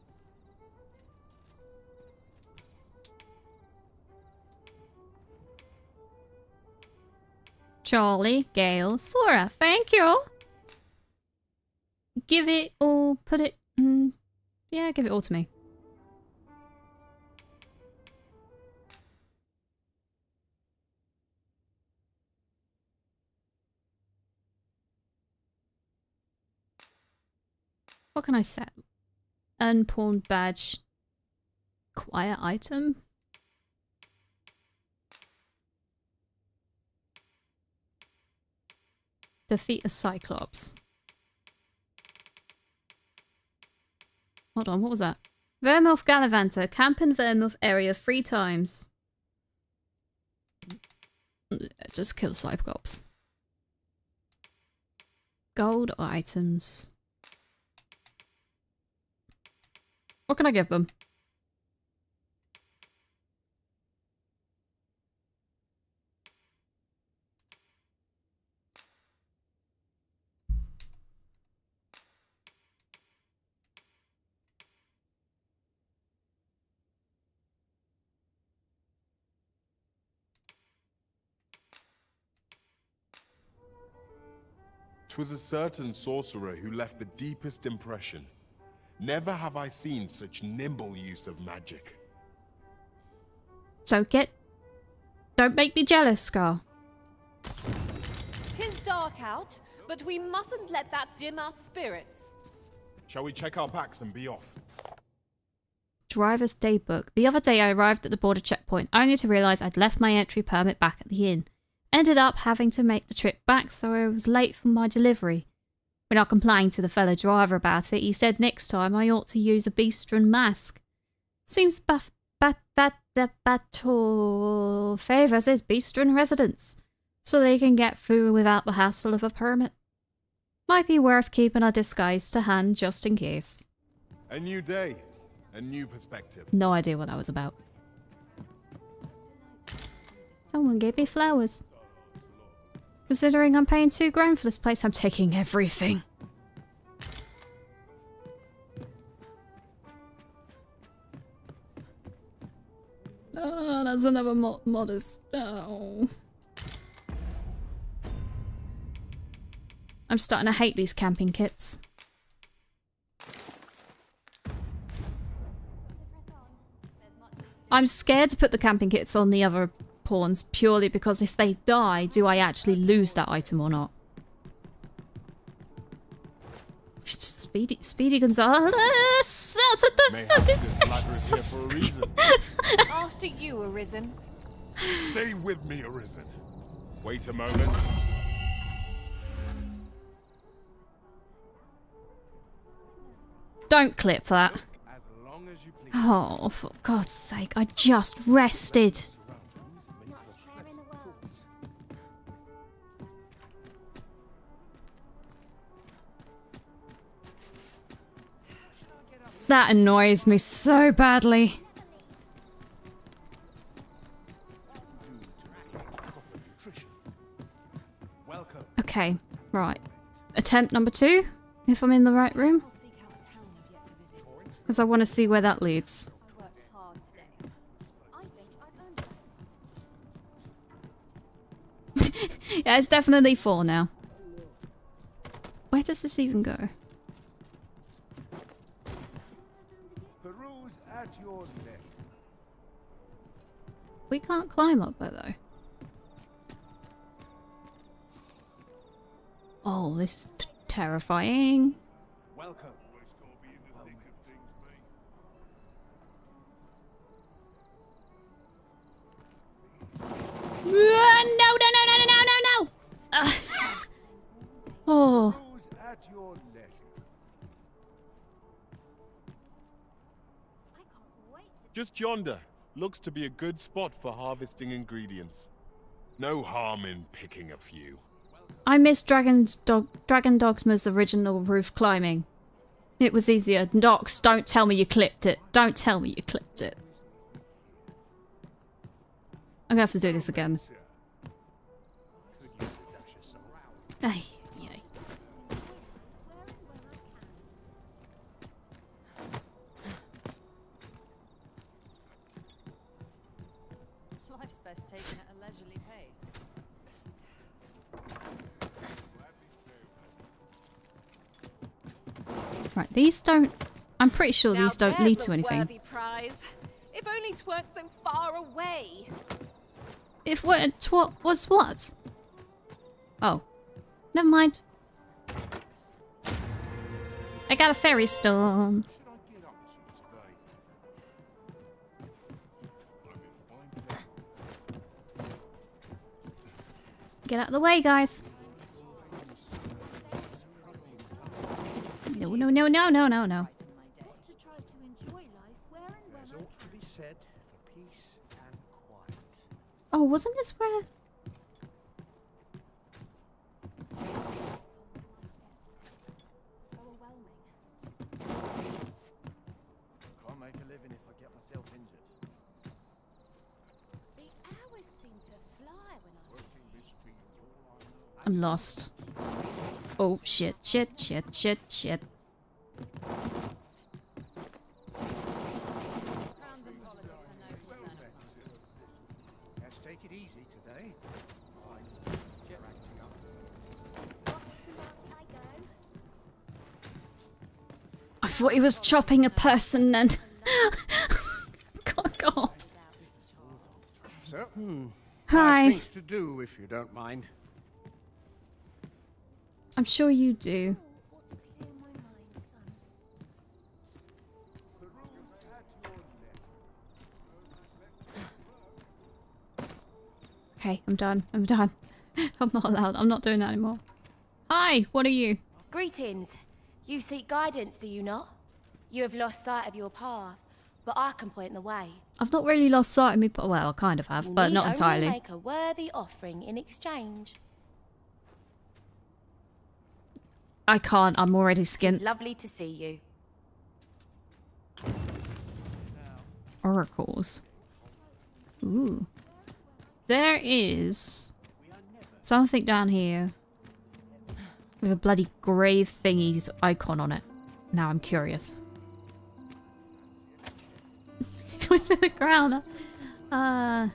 Charlie, Gail, Sora, thank you. Give it all, put it, mm, yeah, give it all to me. What can I set? Unpawned badge. Quiet item? Defeat a Cyclops. Hold on, what was that? Vernworth Gallivanter. Camp in Vernworth area three times. Just kill Cyclops. Gold items. What can I give them? Twas a certain sorcerer who left the deepest impression. Never have I seen such nimble use of magic. So get... Don't make me jealous, Scar. Tis dark out, but we mustn't let that dim our spirits. Shall we check our packs and be off? Driver's daybook. The other day I arrived at the border checkpoint, only to realise I'd left my entry permit back at the inn. Ended up having to make the trip back, so I was late for my delivery. When I complained to the fellow driver about it, he said next time I ought to use a Beastren mask. Seems buff bat that the battle favours his Beastren residents, so they can get through without the hassle of a permit. Might be worth keeping a disguise to hand just in case. A new day, a new perspective. No idea what that was about. Someone gave me flowers. Considering I'm paying two grand for this place, I'm taking everything. Oh, that's another mo modest. Oh. I'm starting to hate these camping kits. I'm scared to put the camping kits on the other pawns purely because if they die, do I actually lose that item or not? Speedy, Speedy Gonzales out of the fucking After you, Arisen. Stay with me, Arisen. Wait a moment. Don't clip that. Oh, for God's sake, I just rested. That annoys me so badly. Okay, right. Attempt number two, if I'm in the right room. Because I want to see where that leads. yeah, it's definitely four now. Where does this even go? your neck. We can't climb up there though. Oh, this is terrifying. Welcome. Uh, no, no, no, no, no, no, no! oh. Just yonder. Looks to be a good spot for harvesting ingredients. No harm in picking a few. I miss Dragon's Dog Dragon Dogma's original roof climbing. It was easier. Docs, don't tell me you clipped it. Don't tell me you clipped it. I'm gonna have to do this again. These don't... I'm pretty sure Now these don't lead to anything. prize. If only 'tweren't so far away. If what what was what? Oh, never mind. I got a fairy stone. Get out of the way, guys. No, no, no, no, no, no. Oh, wasn't this where... I'm lost. Oh, shit, shit, shit, shit, shit. Up. I thought he was chopping a person then. God, God. So, hmm. Hi. I have things to do, if you don't mind. I'm sure you do. Okay, I'm done. I'm done. I'm not allowed. I'm not doing that anymore. Hi, what are you? Greetings. You seek guidance, do you not? You have lost sight of your path, but I can point the way. I've not really lost sight of me. But well, I kind of have, You but not entirely. make a worthy offering in exchange. I can't. I'm already skint. Lovely to see you. Oracles. Ooh. There is something down here with a bloody grave thingy's icon on it. Now I'm curious. To the ground. Uh.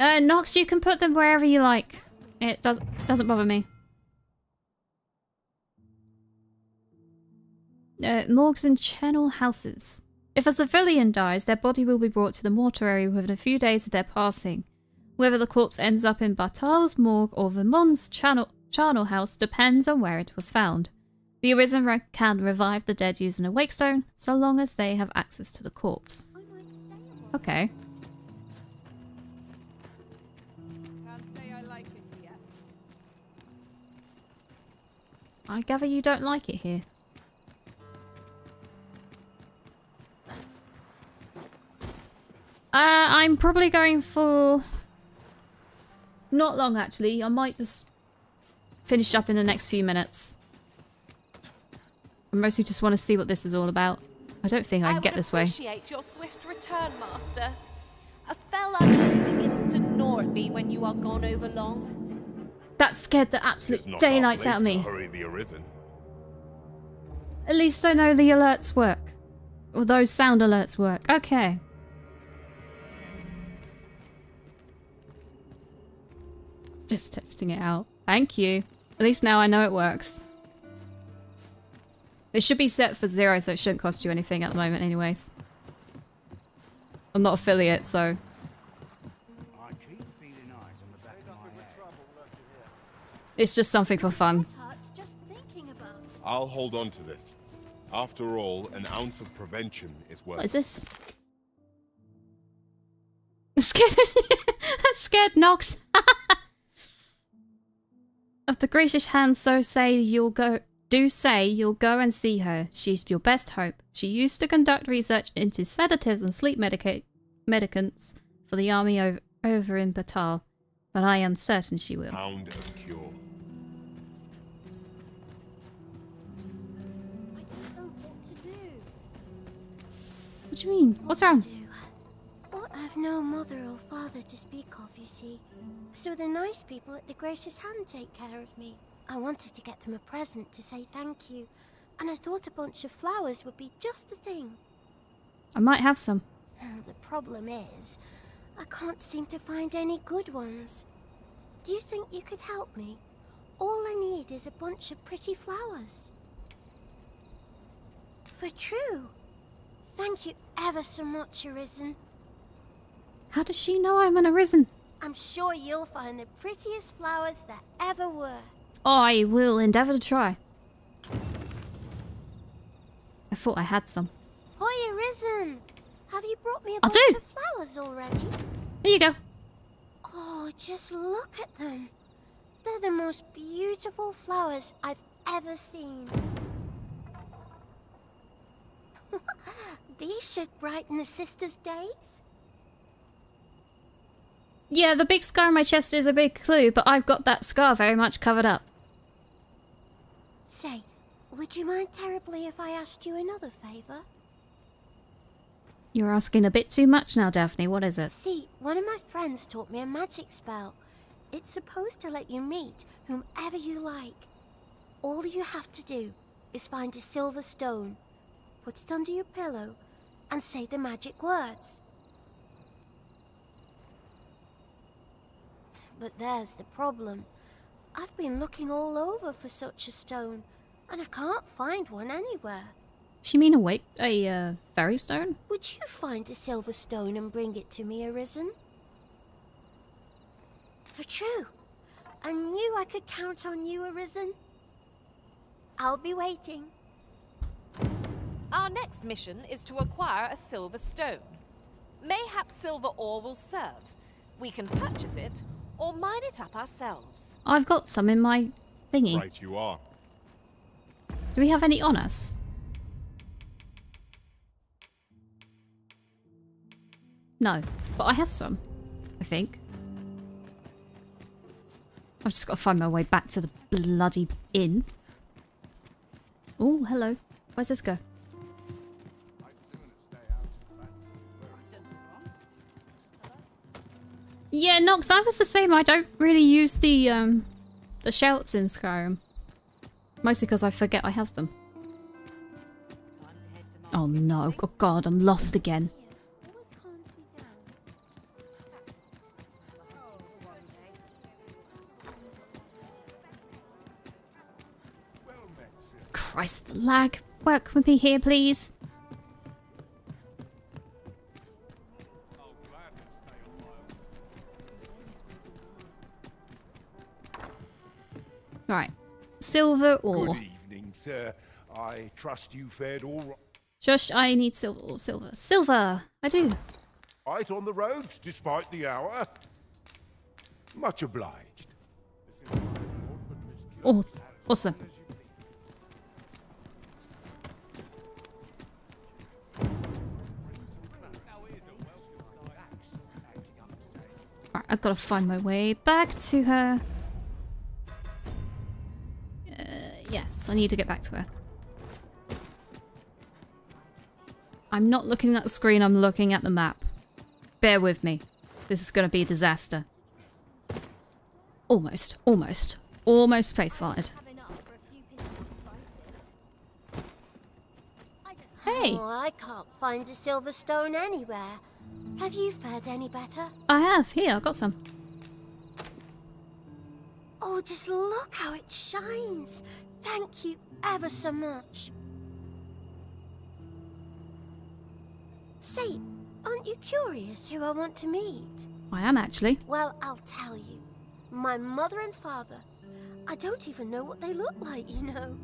Uh, Nox, you can put them wherever you like. It does doesn't bother me. Uh, morgues and channel houses. If a civilian dies, their body will be brought to the mortuary within a few days of their passing. Whether the corpse ends up in Battahl's morgue or Vernworth's channel, charnel house depends on where it was found. The Arisen can revive the dead using a wakestone, so long as they have access to the corpse. Okay. I gather you don't like it here. Uh, I'm probably going for... Not long, actually. I might just finish up in the next few minutes. I mostly just want to see what this is all about. I don't think I can get this way. appreciate your swift return, Master. A fell begins to gnaw at me when you are gone over long. That scared the absolute daylights out of me. Hurry the arisen. At least I know the alerts work. Or those sound alerts work. Okay. Just testing it out. Thank you. At least now I know it works. It should be set for zero, so it shouldn't cost you anything at the moment anyways. I'm not affiliate, so... I keep feeling eyes on the back of my head. It's just something for fun. I'll hold on to this. After all, an ounce of prevention is worth What is this? Scared, scared Nox. of the gracious hand, so say you'll go. Do say you'll go and see her. She's your best hope. She used to conduct research into sedatives and sleep medica- medicaments for the army over, over in Battahl, but I am certain she will. Pound of cure. What do you mean? What's wrong? Well, I've no mother or father to speak of, you see. So the nice people at the Gracious Hand take care of me. I wanted to get them a present to say thank you, and I thought a bunch of flowers would be just the thing. I might have some. The problem is, I can't seem to find any good ones. Do you think you could help me? All I need is a bunch of pretty flowers. For true. Thank you ever so much, Arisen. How does she know I'm an arisen? I'm sure you'll find the prettiest flowers that ever were. I will endeavour to try. I thought I had some. Hi, Arisen! Have you brought me a I bunch do. of flowers already? Here you go. Oh, just look at them. They're the most beautiful flowers I've ever seen. These should brighten the sisters' days. Yeah, the big scar on my chest is a big clue, but I've got that scar very much covered up. Say, would you mind terribly if I asked you another favor? You're asking a bit too much now, Daphne. What is it? See, one of my friends taught me a magic spell. It's supposed to let you meet whomever you like. All you have to do is find a silver stone, put it under your pillow, and say the magic words. But there's the problem. I've been looking all over for such a stone, and I can't find one anywhere. She mean a wait a uh, fairy stone? Would you find a silver stone and bring it to me, Arisen? For true. I knew I could count on you, Arisen. I'll be waiting. Our next mission is to acquire a silver stone. Mayhap silver ore will serve. We can purchase it or mine it up ourselves. I've got some in my thingy. Right, you are. Do we have any on us? No, but I have some, I think. I've just got to find my way back to the bloody inn. Oh, hello. Where's this go? Yeah, Nox, I was the same. I don't really use the um the shouts in Skyrim. Mostly because I forget I have them. Oh no, oh god, I'm lost again. Christ, lag. Work with me here, please. Right. Silver ore. Good evening, sir. I trust you fared all right. Josh, I need silver ore. Silver. Silver! I do. Right on the roads, despite the hour. Much obliged. Oh, awesome. Right, I've got to find my way back to her. Yes, I need to get back to her. I'm not looking at the screen, I'm looking at the map. Bear with me. This is going to be a disaster. Almost, almost, almost space fired. Hey! Oh, I can't find a silver stone anywhere. Have you fared any better? I have. Here, I've got some. Oh, just look how it shines. Thank you ever so much. Say, aren't you curious who I want to meet? I am actually. Well, I'll tell you. My mother and father. I don't even know what they look like, you know.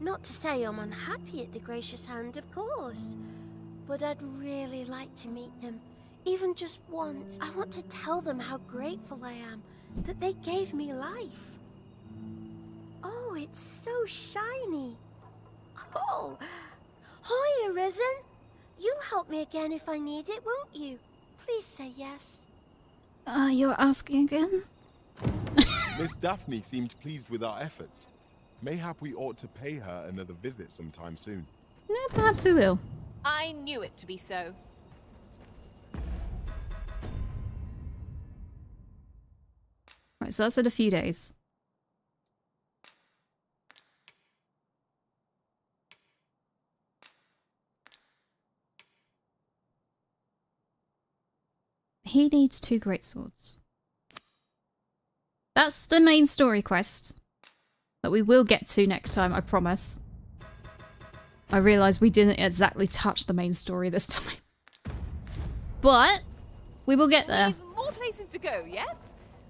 Not to say I'm unhappy at the gracious hand, of course. But I'd really like to meet them. Even just once. I want to tell them how grateful I am that they gave me life. Oh, it's so shiny. Oh, hi, Arisen. You'll help me again if I need it, won't you? Please say yes. Uh, you're asking again? Miss Daphne seemed pleased with our efforts. Mayhap we ought to pay her another visit sometime soon. Yeah, perhaps we will. I knew it to be so. Right, so that's in a few days. He needs two great swords. That's the main story quest that we will get to next time, I promise. I realise we didn't exactly touch the main story this time. But we will get there. We've more places to go, yes?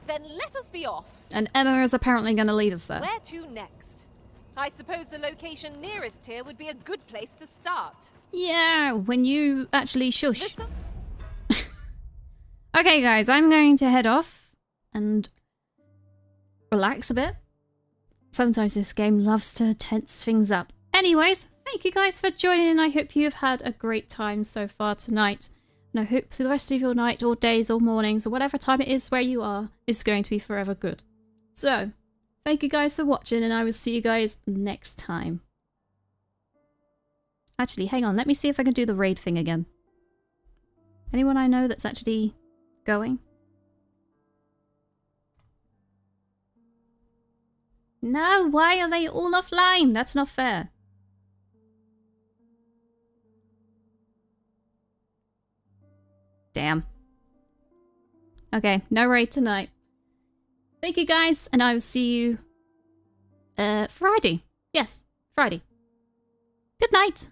Then let us be off. And Emma is apparently going to lead us there. Where to next? I suppose the location nearest here would be a good place to start. Yeah, when you actually shush. Okay, guys, I'm going to head off and relax a bit. Sometimes this game loves to tense things up. Anyways, thank you guys for joining and I hope you've had a great time so far tonight. And I hope the rest of your night or days or mornings or whatever time it is where you are is going to be forever good. So, thank you guys for watching and I will see you guys next time. Actually, hang on, let me see if I can do the raid thing again. Anyone I know that's actually going? No, why are they all offline? That's not fair. Damn. Okay, no raid tonight. Thank you guys, and I will see you uh, Friday. Yes, Friday. Good night.